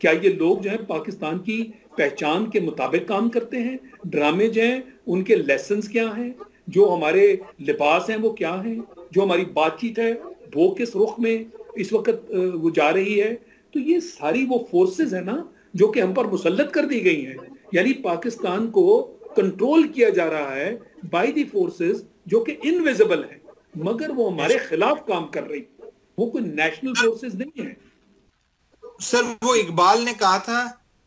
क्या ये लोग जो है पाकिस्तान की पहचान के मुताबिक काम करते हैं? ड्रामे जो हैं उनके लेसन क्या हैं? जो हमारे लिबास हैं वो क्या हैं? जो हमारी बातचीत है वो किस रुख में इस वक्त वो जा रही है? तो ये सारी वो फोर्सेस है ना जो कि हम पर मुसलत कर दी गई हैं। यानी पाकिस्तान को कंट्रोल किया जा रहा है बाय दी फोर्सेस जो कि इनविजिबल है। मगर वो हमारे खिलाफ काम कर रही वो कोई नेशनल फोर्सेस नहीं है। सर वो इकबाल ने कहा था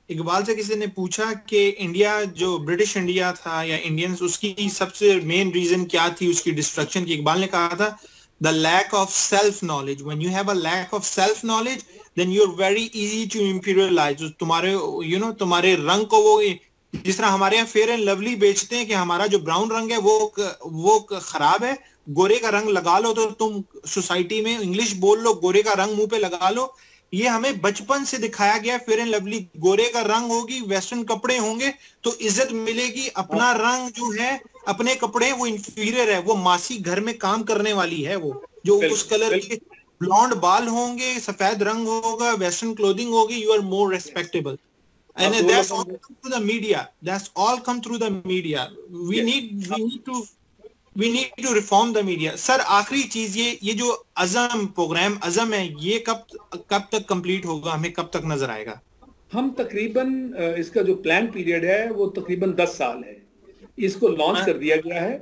इकबाल से किसी ने पूछा कि इंडिया जो ब्रिटिश इंडिया था या इंडियंस उसकी सबसे मेन रीजन क्या थी उसकी डिस्ट्रक्शन की? इकबाल ने कहा था the lack of self knowledge when you have a lack of self knowledge then you are very easy to imperialise तुम्हारे यू you नो know, तुम्हारे रंग को वो जिस तरह हमारे यहाँ फेयर एंड लवली बेचते हैं कि हमारा जो ब्राउन रंग है वो वो खराब है। गोरे का रंग लगा लो तो तुम सोसाइटी में इंग्लिश बोल लो गोरे का रंग मुँह पे लगा लो। ये हमें बचपन से दिखाया गया फेयर एंड लवली गोरे का रंग होगी वेस्टर्न कपड़े होंगे तो इज़्ज़त मिलेगी। अपना रंग जो है अपने कपड़े वो इंफीरियर है वो मासी घर में काम करने वाली है वो जो उस कलर के ब्लॉन्ड बाल होंगे सफ़ेद रंग होगा वेस्टर्न क्लोथिंग होगी you are more respectable and that's all through the media that's all come through the media we yes. need we need to we need to reform the media. Sir आखिरी चीज़ ये ये जो अजम programme अजम है ये कब कब तक कंप्लीट होगा? हमें कब तक नज़र आएगा? हम तकरीबन इसका जो प्लान पीरियड है वो तकरीबन दस साल है। इसको लॉन्च हाँ। कर दिया गया है।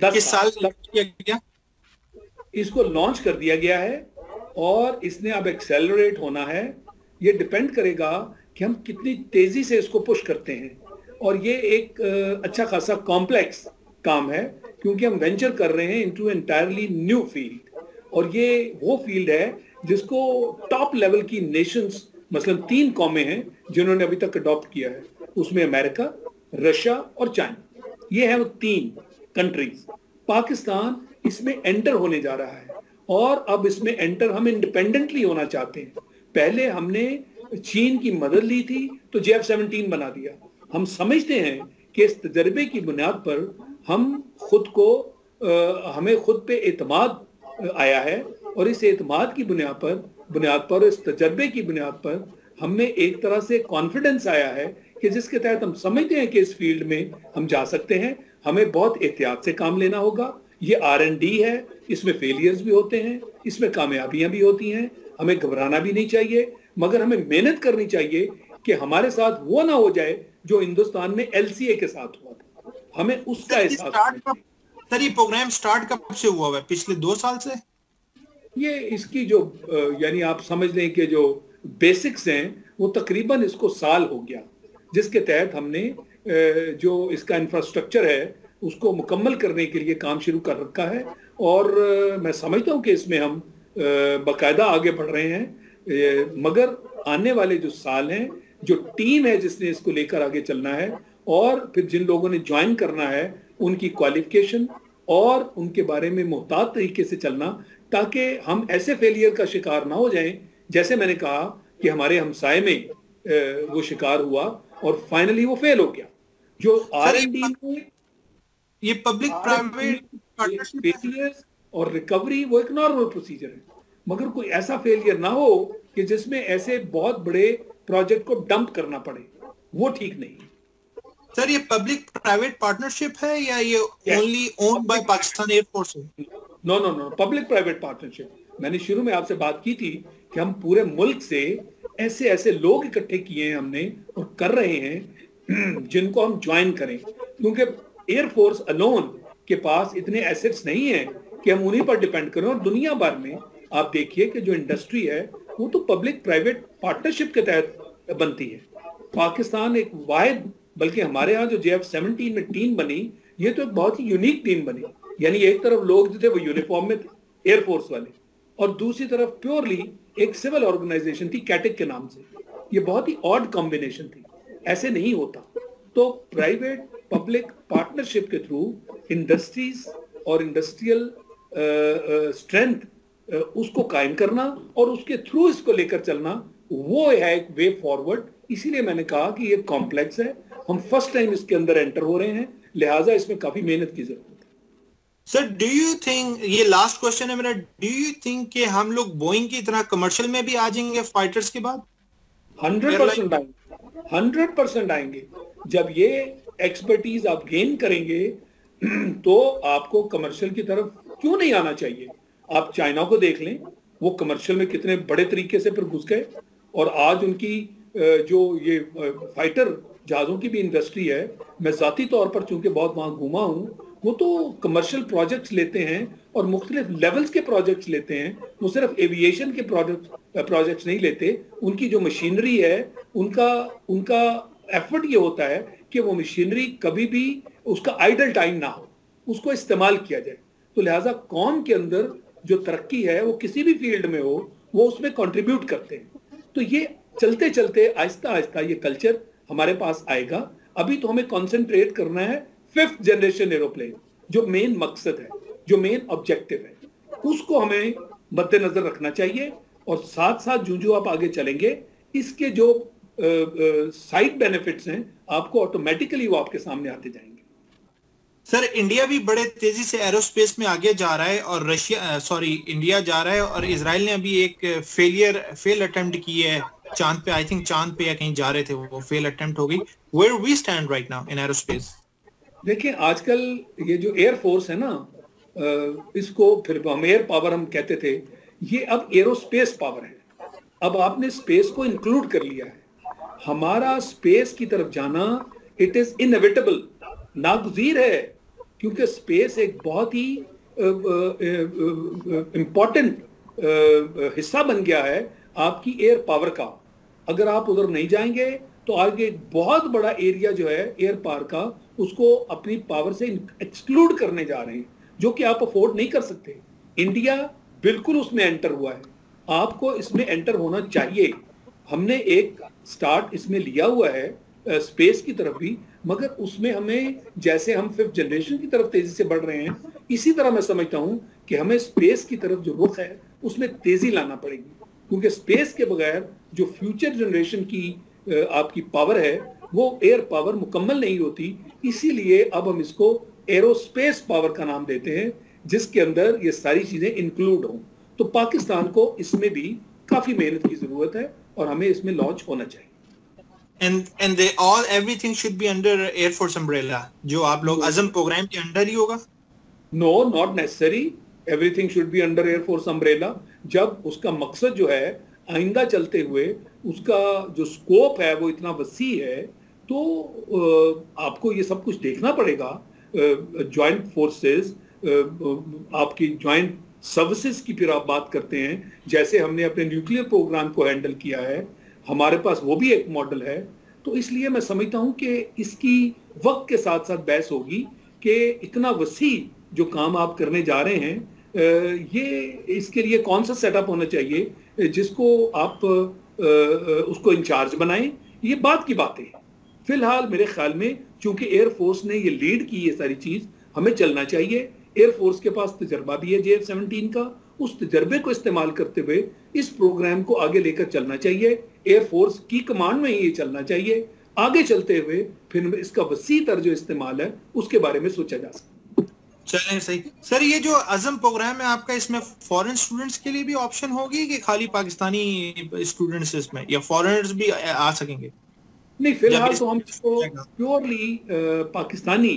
दस साल किया गया? इसको लॉन्च कर दिया गया है और इसने अब एक्सेलरेट होना है। ये डिपेंड करेगा कि हम कितनी तेज़ी से इसको पुश करते हैं। और ये एक अच्छा खासा कॉम्प्लेक्स काम है। क्योंकि हम वेंचर कर रहे हैं इनटू एंटायरली न्यू फ़ील्ड और ये वो फ़ील्ड है जिसको टॉप लेवल की नेशंस मसलन तीन कौमें हैं जिन्होंने अभी तक अडॉप्ट किया है। उसमें अमेरिका, रशिया और चाइना। ये है वो तीन कंट्रीज़ पाकिस्तान इसमें एंटर होने जा रहा है। और अब इसमें एंटर हम इंडिपेंडेंटली होना चाहते हैं। पहले हमने चीन की मदद ली थी तो जेफ सेवनटीन बना दिया। हम समझते हैं कि इस तजर्बे की बुनियाद पर हम खुद को आ, हमें खुद पे एतमाद आया है और इस एतमाद की बुनियाद पर बुनियाद पर इस तजर्बे की बुनियाद पर हमें एक तरह से कॉन्फिडेंस आया है कि जिसके तहत हम समझते हैं कि इस फ़ील्ड में हम जा सकते हैं। हमें बहुत एहतियात से काम लेना होगा। ये आर एन डी है। इसमें फेलियर्स भी होते हैं। इसमें कामयाबियाँ भी होती हैं। हमें घबराना भी नहीं चाहिए। मगर हमें मेहनत करनी चाहिए कि हमारे साथ वो ना हो जाए जो हिंदुस्तान में एलसीए के साथ हुआ था। हमें उसका एहसास सर ये प्रोग्राम स्टार्ट कब से हुआ है? पिछले दो साल से? ये इसकी जो यानी आप समझ लें कि जो बेसिक्स हैं वो तकरीबन इसको साल हो गया। जिसके तहत हमने जो इसका इंफ्रास्ट्रक्चर है उसको मुकम्मल करने के लिए काम शुरू कर रखा है। और मैं समझता हूँ कि इसमें हम बाकायदा आगे बढ़ रहे हैं। मगर आने वाले जो साल हैं जो टीम है जिसने इसको लेकर आगे चलना है और फिर जिन लोगों ने ज्वाइन करना है उनकी क्वालिफिकेशन और उनके बारे में मोहतात तरीके से चलना ताकि हम ऐसे फेलियर का शिकार ना हो जाएँ जैसे मैंने कहा कि हमारे हमसाए में वो शिकार हुआ और फाइनली वो फेल हो गया। जो आर एन डी में ये पब्लिक प्राइवेट और रिकवरी वो एक नॉर्मल प्रोसीजर है। मगर कोई ऐसा फेलियर ना हो कि जिसमें ऐसे बहुत बड़े प्रोजेक्ट को डंप करना पड़े वो ठीक नहीं सर ये पब्लिक प्राइवेट पार्टनरशिप है या ये only own by Pakistan air force no no no public private partnership मैंने शुरू में आपसे बात की थी कि हम पूरे मुल्क से ऐसे ऐसे लोग इकट्ठे किए हैं हमने और कर रहे हैं जिनको हम ज्वाइन करें। क्योंकि एयरफोर्स अलोन के पास इतने एसेट्स नहीं है कि हम उन्हीं पर डिपेंड करें। और दुनिया भर में आप देखिए कि जो इंडस्ट्री है वो तो पब्लिक प्राइवेट पार्टनरशिप के तहत बनती है। पाकिस्तान एक वाहिद बल्कि हमारे यहाँ जो जे एफ़ सेवनटीन में टीम बनी, ये तो एक बहुत ही यूनिक टीम बनी। यानी एक तरफ़ लोग जो थे वो यूनिफॉर्म में थे एयरफोर्स वाले, और दूसरी तरफ़ प्योरली एक सिविल ऑर्गेनाइजेशन थी कैटिक के नाम से। ये बहुत ही ऑड कॉम्बिनेशन थी। ऐसे नहीं होता। तो प्राइवेट पब्लिक पार्टनरशिप के थ्रू इंडस्ट्रीज़ और इंडस्ट्रियल स्ट्रेंथ उसको कायम करना और उसके थ्रू इसको लेकर चलना, वो है एक वे फॉरवर्ड इसीलिए मैंने कहा कि ये कॉम्प्लेक्स है। हम फ़र्स्ट टाइम इसके अंदर एंटर हो रहे हैं लिहाजा इसमें काफ़ी मेहनत की ज़रूरत है। सर डू यू थिंक ये लास्ट क्वेश्चन है मेरा डू यू थिंक कि हम लोग बोइंग की तरह कमर्शियल में भी आ जाएँगे फाइटर्स के बाद? हंड्रेड परसेंट आएँगे हंड्रेड परसेंट आएँगे। जब ये एक्सपर्टीज आप गेन करेंगे तो आपको कमर्शियल की तरफ़ क्यों नहीं आना चाहिए? आप चाइना को देख लें वो कमर्शियल में कितने बड़े तरीके से फिर घुस गए और आज उनकी जो ये फाइटर जहाजों की भी इंडस्ट्री है। मैं जाती तौर पर चूँकि बहुत वहाँ घूमा हूँ, वो तो कमर्शियल प्रोजेक्ट्स लेते हैं और मुख्तलिफ़ लेवल्स के प्रोजेक्ट्स लेते हैं। वो सिर्फ़ एविएशन के प्रोजेक्ट प्रोजेक्ट्स नहीं लेते। उनकी जो मशीनरी है, उनका उनका एफर्ट ये होता है कि वो मशीनरी कभी भी उसका आइडल टाइम ना हो, उसको इस्तेमाल किया जाए। तो लिहाजा कौम के अंदर जो तरक्की है, वो किसी भी फ़ील्ड में हो, वो उसमें कंट्रीब्यूट करते हैं। तो ये चलते चलते आहिस्ता आहिस्ता ये कल्चर हमारे पास आएगा। अभी तो हमें कॉन्सेंट्रेट करना है फिफ्थ जनरेशन एरोप्लेन जो मेन मकसद है, जो मेन ऑब्जेक्टिव है। उसको हमें मद्देनजर रखना चाहिए और साथ साथ जो जो आप आगे चलेंगे, इसके जो साइड बेनिफिट्स हैं, आपको ऑटोमेटिकली वो आपके सामने आते जाएँगे। सर, इंडिया भी बड़े तेज़ी से एरोस्पेस में आगे जा रहा है और रशिया सॉरी इंडिया जा रहा है और इसराइल ने अभी एक फेलियर फेल अटेम्प्ट की है। चाँद पे आई थिंक चाँद पे या कहीं जा रहे थे, वो फेल अटेम्प्ट हो गई। Where we stand right now in aerospace देखिए, आजकल ये जो एयर फोर्स है ना इसको फिर हम एयर पावर हम कहते थे, ये अब एरोस्पेस पावर है। अब आपने स्पेस को इंक्लूड कर लिया है। हमारा स्पेस की तरफ़ जाना इट इज़ इनएविटेबल नागजीर है, क्योंकि स्पेस एक बहुत ही इंपॉर्टेंट हिस्सा बन गया है आपकी एयर पावर का। अगर आप उधर नहीं जाएँगे तो आगे बहुत बड़ा एरिया जो है एयर पावर का, उसको अपनी पावर से एक्सक्लूड करने जा रहे हैं, जो कि आप अफोर्ड नहीं कर सकते। इंडिया बिल्कुल उसमें एंटर हुआ है। आपको इसमें एंटर होना चाहिए। हमने एक स्टार्ट इसमें लिया हुआ है स्पेस की तरफ़ भी, मगर उसमें हमें, जैसे हम फिफ्थ जनरेशन की तरफ़ तेज़ी से बढ़ रहे हैं, इसी तरह मैं समझता हूँ कि हमें स्पेस की तरफ़ जो रुख है, उसमें तेज़ी लाना पड़ेगी। क्योंकि स्पेस के बगैर जो फ्यूचर जनरेशन की आपकी पावर है वो एयर पावर मुकम्मल नहीं होती। इसीलिए अब हम इसको एरोस्पेस पावर का नाम देते हैं जिसके अंदर ये सारी चीज़ें इंक्लूड हों। तो पाकिस्तान को इसमें भी काफ़ी मेहनत की ज़रूरत है और हमें इसमें लॉन्च होना चाहिए। And and they all everything should be under air force umbrella जो आप लोग अजम प्रोग्राम के अंडर ही होगा। No not necessary everything should be under air force umbrella जब उसका मकसद जो है आइंदा चलते हुए उसका जो स्कोप है वो इतना वसी है तो आपको ये सब कुछ देखना पड़ेगा। ज्वाइंट फोर्सेस आपकी ज्वाइंट सर्विसेज़ की फिर आप बात करते हैं। जैसे हमने अपने न्यूक्लियर प्रोग्राम को हैंडल किया है, हमारे पास वो भी एक मॉडल है। तो इसलिए मैं समझता हूँ कि इसकी वक्त के साथ साथ बहस होगी कि इतना वसी जो काम आप करने जा रहे हैं ये इसके लिए कौन सा सेटअप होना चाहिए जिसको आप उसको इंचार्ज बनाएँ? ये बात की बात है। फ़िलहाल मेरे ख्याल में चूँकि एयरफोर्स ने ये लीड की ये सारी चीज़, हमें चलना चाहिए। एयरफोर्स के पास तजर्बा भी है जे एफ़ सेवनटीन का। उस तजर्बे को इस्तेमाल करते हुए इस प्रोग्राम को आगे लेकर चलना चाहिए। एयरफोर्स की कमांड में ये चलना चाहिए। आगे चलते हुए फिर इसका वसी तर जो इस्तेमाल है, उसके बारे में सोचा जा सकता चलें सही। सर ये जो अजम प्रोग्राम है आपका इसमें फॉरेन स्टूडेंट्स के लिए भी ऑप्शन होगी कि खाली पाकिस्तानी स्टूडेंट्स इसमें? या फॉरेनर्स भी आ सकेंगे? नहीं फ़िलहाल तो हम इसको प्योरली पाकिस्तानी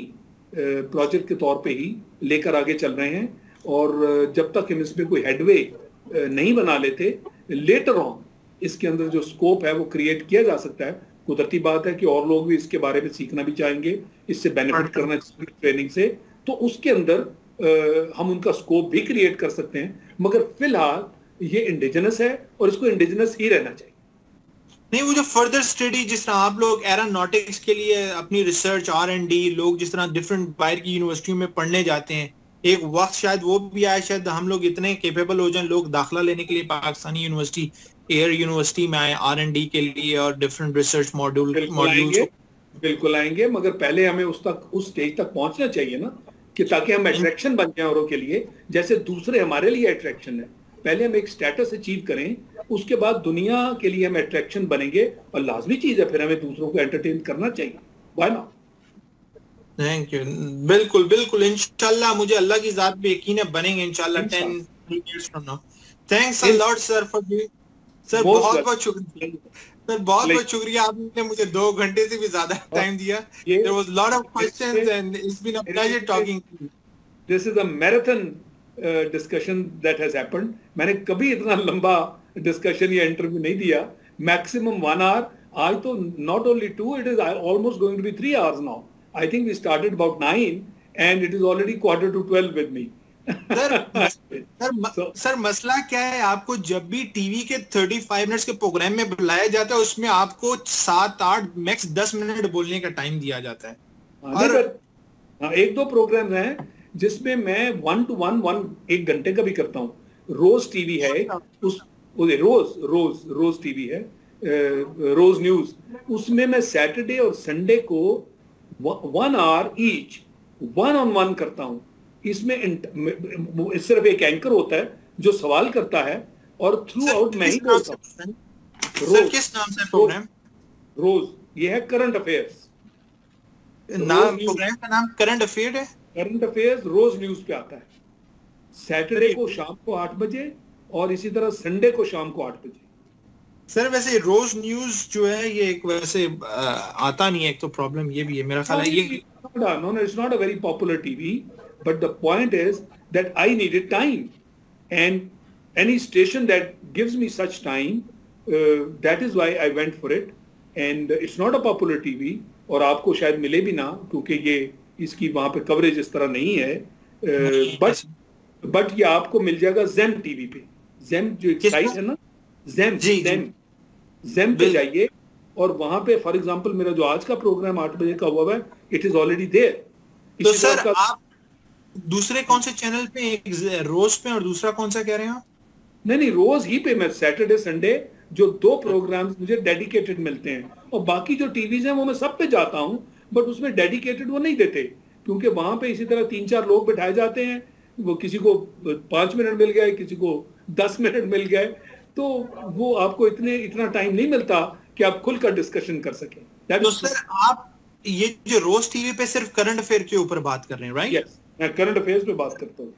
प्रोजेक्ट के तौर पे ही लेकर आगे चल रहे हैं। और जब तक हम इसमें कोई हेडवे नहीं बना लेते लेटर ऑन इसके अंदर जो स्कोप है वो क्रिएट किया जा सकता है। कुदरती बात है कि और लोग भी इसके बारे में सीखना भी चाहेंगे इससे बेनिफिट करना चाहिए ट्रेनिंग से। तो उसके अंदर हम उनका स्कोप भी क्रिएट कर सकते हैं मगर फ़िलहाल ये इंडिजिनस है और इसको इंडिजिनस ही रहना चाहिए। नहीं वो जो फर्दर स्टडी जिस तरह आप लोग एरोनॉटिक्स के लिए अपनी रिसर्च आर एंड डी लोग जिस तरह डिफरेंट बाहर की यूनिवर्सिटियों में पढ़ने जाते हैं एक वक्त शायद वो भी आए शायद हम लोग इतने केपेबल हो जाए लोग दाखिला लेने के लिए पाकिस्तानी यूनिवर्सिटी एयर यूनिवर्सिटी में आए आर एंड डी के लिए और डिफरेंट रिसर्च मॉड्यूल मॉड्यूल बिल्कुल आएँगे मगर पहले हमें उस तक उस स्टेज तक पहुँचना चाहिए ना। कि ताकि हम अट्रैक्शन बन जाए औरों के लिए जैसे दूसरे हमारे लिए अट्रैक्शन है। पहले हम एक स्टेटस अचीव करें उसके बाद दुनिया के लिए हम अट्रैक्शन बनेंगे और लाजमी चीज़ है फिर हमें दूसरों को एंटरटेन करना चाहिए। वाई नॉट थैंक यू बिल्कुल बिल्कुल। इंशाल्लाह मुझे अल्लाह की जात पे यकीन है बनेंगे इंशाल्लाह 10 years from now thanks a lot sir for sir बहुत बहुत शुक्रिया। सर बहुत बहुत शुक्रिया आपने मुझे दो घंटे से भी ज़्यादा टाइम दिया। There was lot of questions and it's been a pleasure talking this is a marathon discussion that has happened मैंने कभी इतना लंबा डिस्कशन या इंटरव्यू नहीं दिया। मैक्सिमम वन आवर आज तो not only two it is almost going to be three hours now I think we started about nine and it is already quarter to twelve with me sir sir sir मसला क्या है? आपको जब भी TV के 35 minutes के programme में बुलाया जाता है उसमें आपको सात आठ मैक्स दस मिनट बोलने का टाइम दिया जाता है। हाँ, और हाँ, एक दो प्रोग्राम हैं जिसमें मैं वन टू वन वन एक घंटे का भी करता हूँ। रोज टीवी है उस रोज रोज रोज टीवी है रोज न्यूज़। उसमें मैं सैटरडे और संडे को one hour each one on one करता हूँ। इसमें सिर्फ़ एक एंकर होता है जो सवाल करता है और थ्रू आउट मैं ही बोलता हूँ। सर किस नाम से प्रोग्राम रोज ये है करंट अफेयर्स नाम प्रोग्राम का नाम करंट अफेयर है? करंट अफेयर्स रोज न्यूज़ पे आता है। सैटरडे को शाम को आठ बजे और इसी तरह संडे को शाम को आठ बजे। सर वैसे रोज न्यूज़ जो है ये एक वैसे आता नहीं है एक तो प्रॉब्लम ये भी है मेरा ख्याल है ये no no it's not a very popular TV but the point is that I needed time and any station that gives me such time uh, that is why I went for it. And it's not a popular TV और आपको शायद मिले भी ना क्योंकि ये इसकी वहाँ पे कवरेज इस तरह नहीं है। बट बट ये आपको मिल जाएगा जेम टीवी पे। जेम जो एक साइट है ना जेम जी जेम जेम पे जाइए और वहाँ पे फॉर एग्जांपल मेरा जो आज का प्रोग्राम आठ बजे का हुआ है इट इज़ ऑलरेडी देयर तो सर आप दूसरे कौन से चैनल पे एक रोज पे और दूसरा कौन सा कह रहे हैं आप? नहीं नहीं रोज ही पे मैं सैटरडे संडे जो दो प्रोग्राम्स मुझे डेडिकेटेड मिलते हैं। और बाकी जो टीवीज हैं वो मैं सब पे जाता हूँ बट उसमें डेडिकेटेड वो नहीं देते क्योंकि वहाँ पे इसी तरह तीन चार लोग बैठाए जाते हैं। वो किसी को पाँच मिनट मिल गए किसी को दस मिनट मिल गए तो वो आपको इतने इतना टाइम नहीं मिलता कि आप खुलकर डिस्कशन कर सके। तो सर आप ये जो रोज टीवी पे सिर्फ़ करंट अफेयर के ऊपर बात कर रहे हैं राइट yes, मैं करंट अफेयर्स पे बात करता हूँ।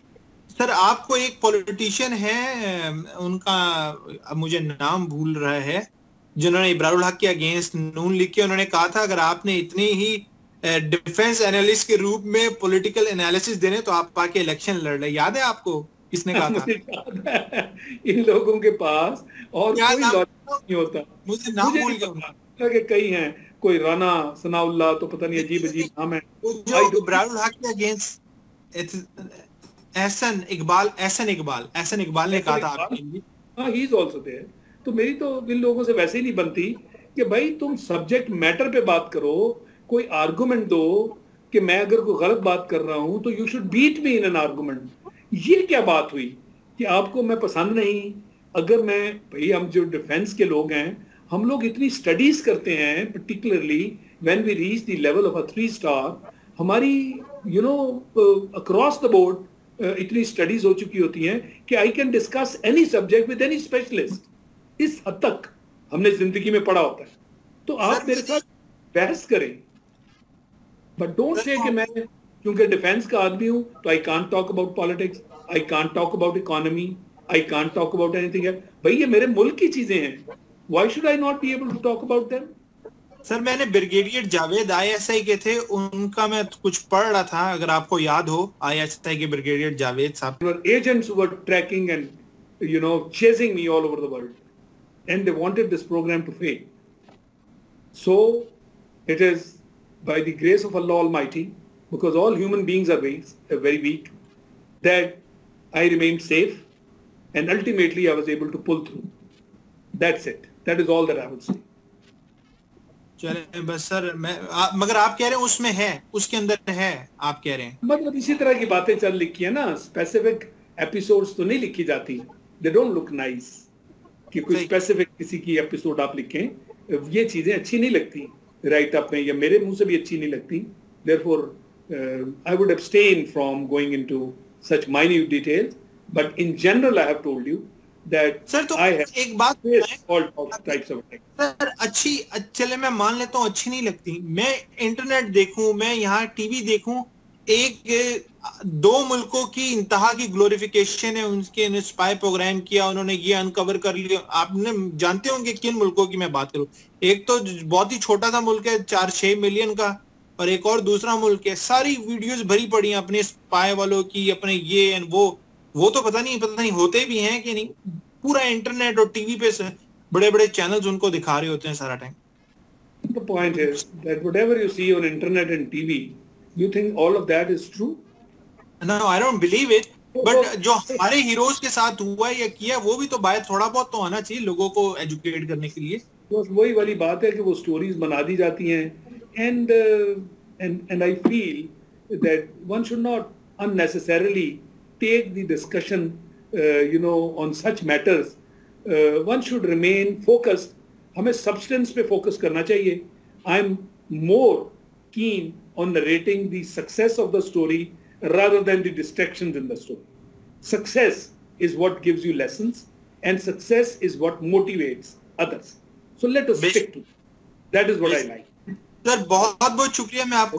सर आपको एक पॉलिटिशियन है उनका मुझे नाम भूल रहा है जिन्होंने इब्रारुल हक के अगेंस्ट नून लिख के उन्होंने कहा था अगर आपने इतनी ही डिफेंस एनालिस्ट के रूप में पॉलिटिकल एनालिसिस देने तो आप आके इलेक्शन लड़ रहे याद है आपको किसने कहा था? इन लोगों के पास और कोई नहीं होता। मुझे नाम भूल गया। कि कई हैं कोई राना सनाउल्ला तो पता नहीं अजीब अजीब नाम है। जो इब्रारुल हक के अगेंस्ट एहसन इकबाल एहसन इकबाल एहसन इकबाल ने कहा था आपके हाँ ही इज़ आल्सो देयर तो मेरी तो इन लोगों से वैसे ही नहीं बनती कि भाई तुम सब्जेक्ट मैटर पे बात करो कोई आर्गुमेंट दो कि मैं अगर कोई गलत बात कर रहा हूँ तो you should beat me in an argument ये क्या बात हुई कि आपको मैं पसंद नहीं? अगर मैं भाई हम जो डिफेंस के लोग हैं हम लोग इतनी स्टडीज़ करते हैं particularly when we reach the level of a three star हमारी you know across the board इतनी स्टडीज़ हो चुकी होती हैं कि I can discuss any subject with any specialist इस हद तक हमने ज़िंदगी में पढ़ा होता है। तो आप मेरे साथ बहस करें। बट डोंट से कि मैं क्योंकि डिफेंस का आदमी हूँ तो I can't talk about politics I can't talk about economy I can't talk about anything भाई ये मेरे मुल्क की चीज़ें हैं। Why should I not be able to talk about them sir, मैंने ब्रिगेडियर जावेद आईएसआई के थे, उनका मैं कुछ पढ़ रहा था, अगर आपको याद हो आईएसआई के ब्रिगेडियर जावेद साहब। Agents were tracking and you know chasing me all over the world and they wanted this programme to fail so it is by the grace of Allah almighty because all human beings are weak very weak that I remain safe and ultimately I was able to pull through that's it that is all that I would say चले बस sir मैं आ, मगर आप कह रहे हैं उसमें है उसके अंदर है आप कह रहे हैं। मतलब इसी तरह की बातें चल लिखी है ना स्पेसिफिक एपिसोड्स तो नहीं लिखी जाती। दे डोंट लुक नाइस कि कोई स्पेसिफिक किसी की एपिसोड आप लिखें। ये चीज़ें अच्छी नहीं लगती राइट अप में या मेरे मुँह से भी अच्छी नहीं लगती। Therefore I would going into such minute details. But in general I have told you that sir तो एक बात. सर अच्छी चले मैं मान लेता हूँ अच्छी नहीं लगती। मैं इंटरनेट देखूँ मैं यहाँ टीवी देखूँ एक दो मुल्कों की इंतहा की ग्लोरिफिकेशन है उनके स्पाई प्रोग्राम किया उन्होंने ये अनकवर कर लिया। आपने जानते होंगे किन मुल्कों की मैं बात करूँ? एक तो बहुत ही छोटा सा मुल्क है चार छह मिलियन का और एक और दूसरा मुल्क है। सारी वीडियोस भरी पड़ी हैं अपने स्पाई वालों की अपने ये एंड वो। वो तो पता नहीं पता नहीं होते भी हैं कि नहीं पूरा इंटरनेट और टीवी पे से बड़े बड़े चैनल्स उनको दिखा रहे होते हैं सारा time The point is that whatever you see on internet and TV, you think all of that is true? No, I don't believe it. But जो हमारे हीरोज के साथ हुआ या किया वो भी तो बाय थोड़ा बहुत तो आना चाहिए लोगों को एजुकेट करने के लिए बस वही वाली बात है कि वो स्टोरीज बना दी जाती हैं and and and I feel that one should not unnecessarily take the discussion uh, you know on such matters uh, one should remain focused हमें सब्सटेंस पे फोकस करना चाहिए आई एम मोर कीन on narrating the success of the story rather than the distractions in the story. Success is what gives you lessons and success is what motivates others. So let us Bas- stick to. That is what I Bas- like. Sir बहुत बहुत शुक्रिया मैं आपको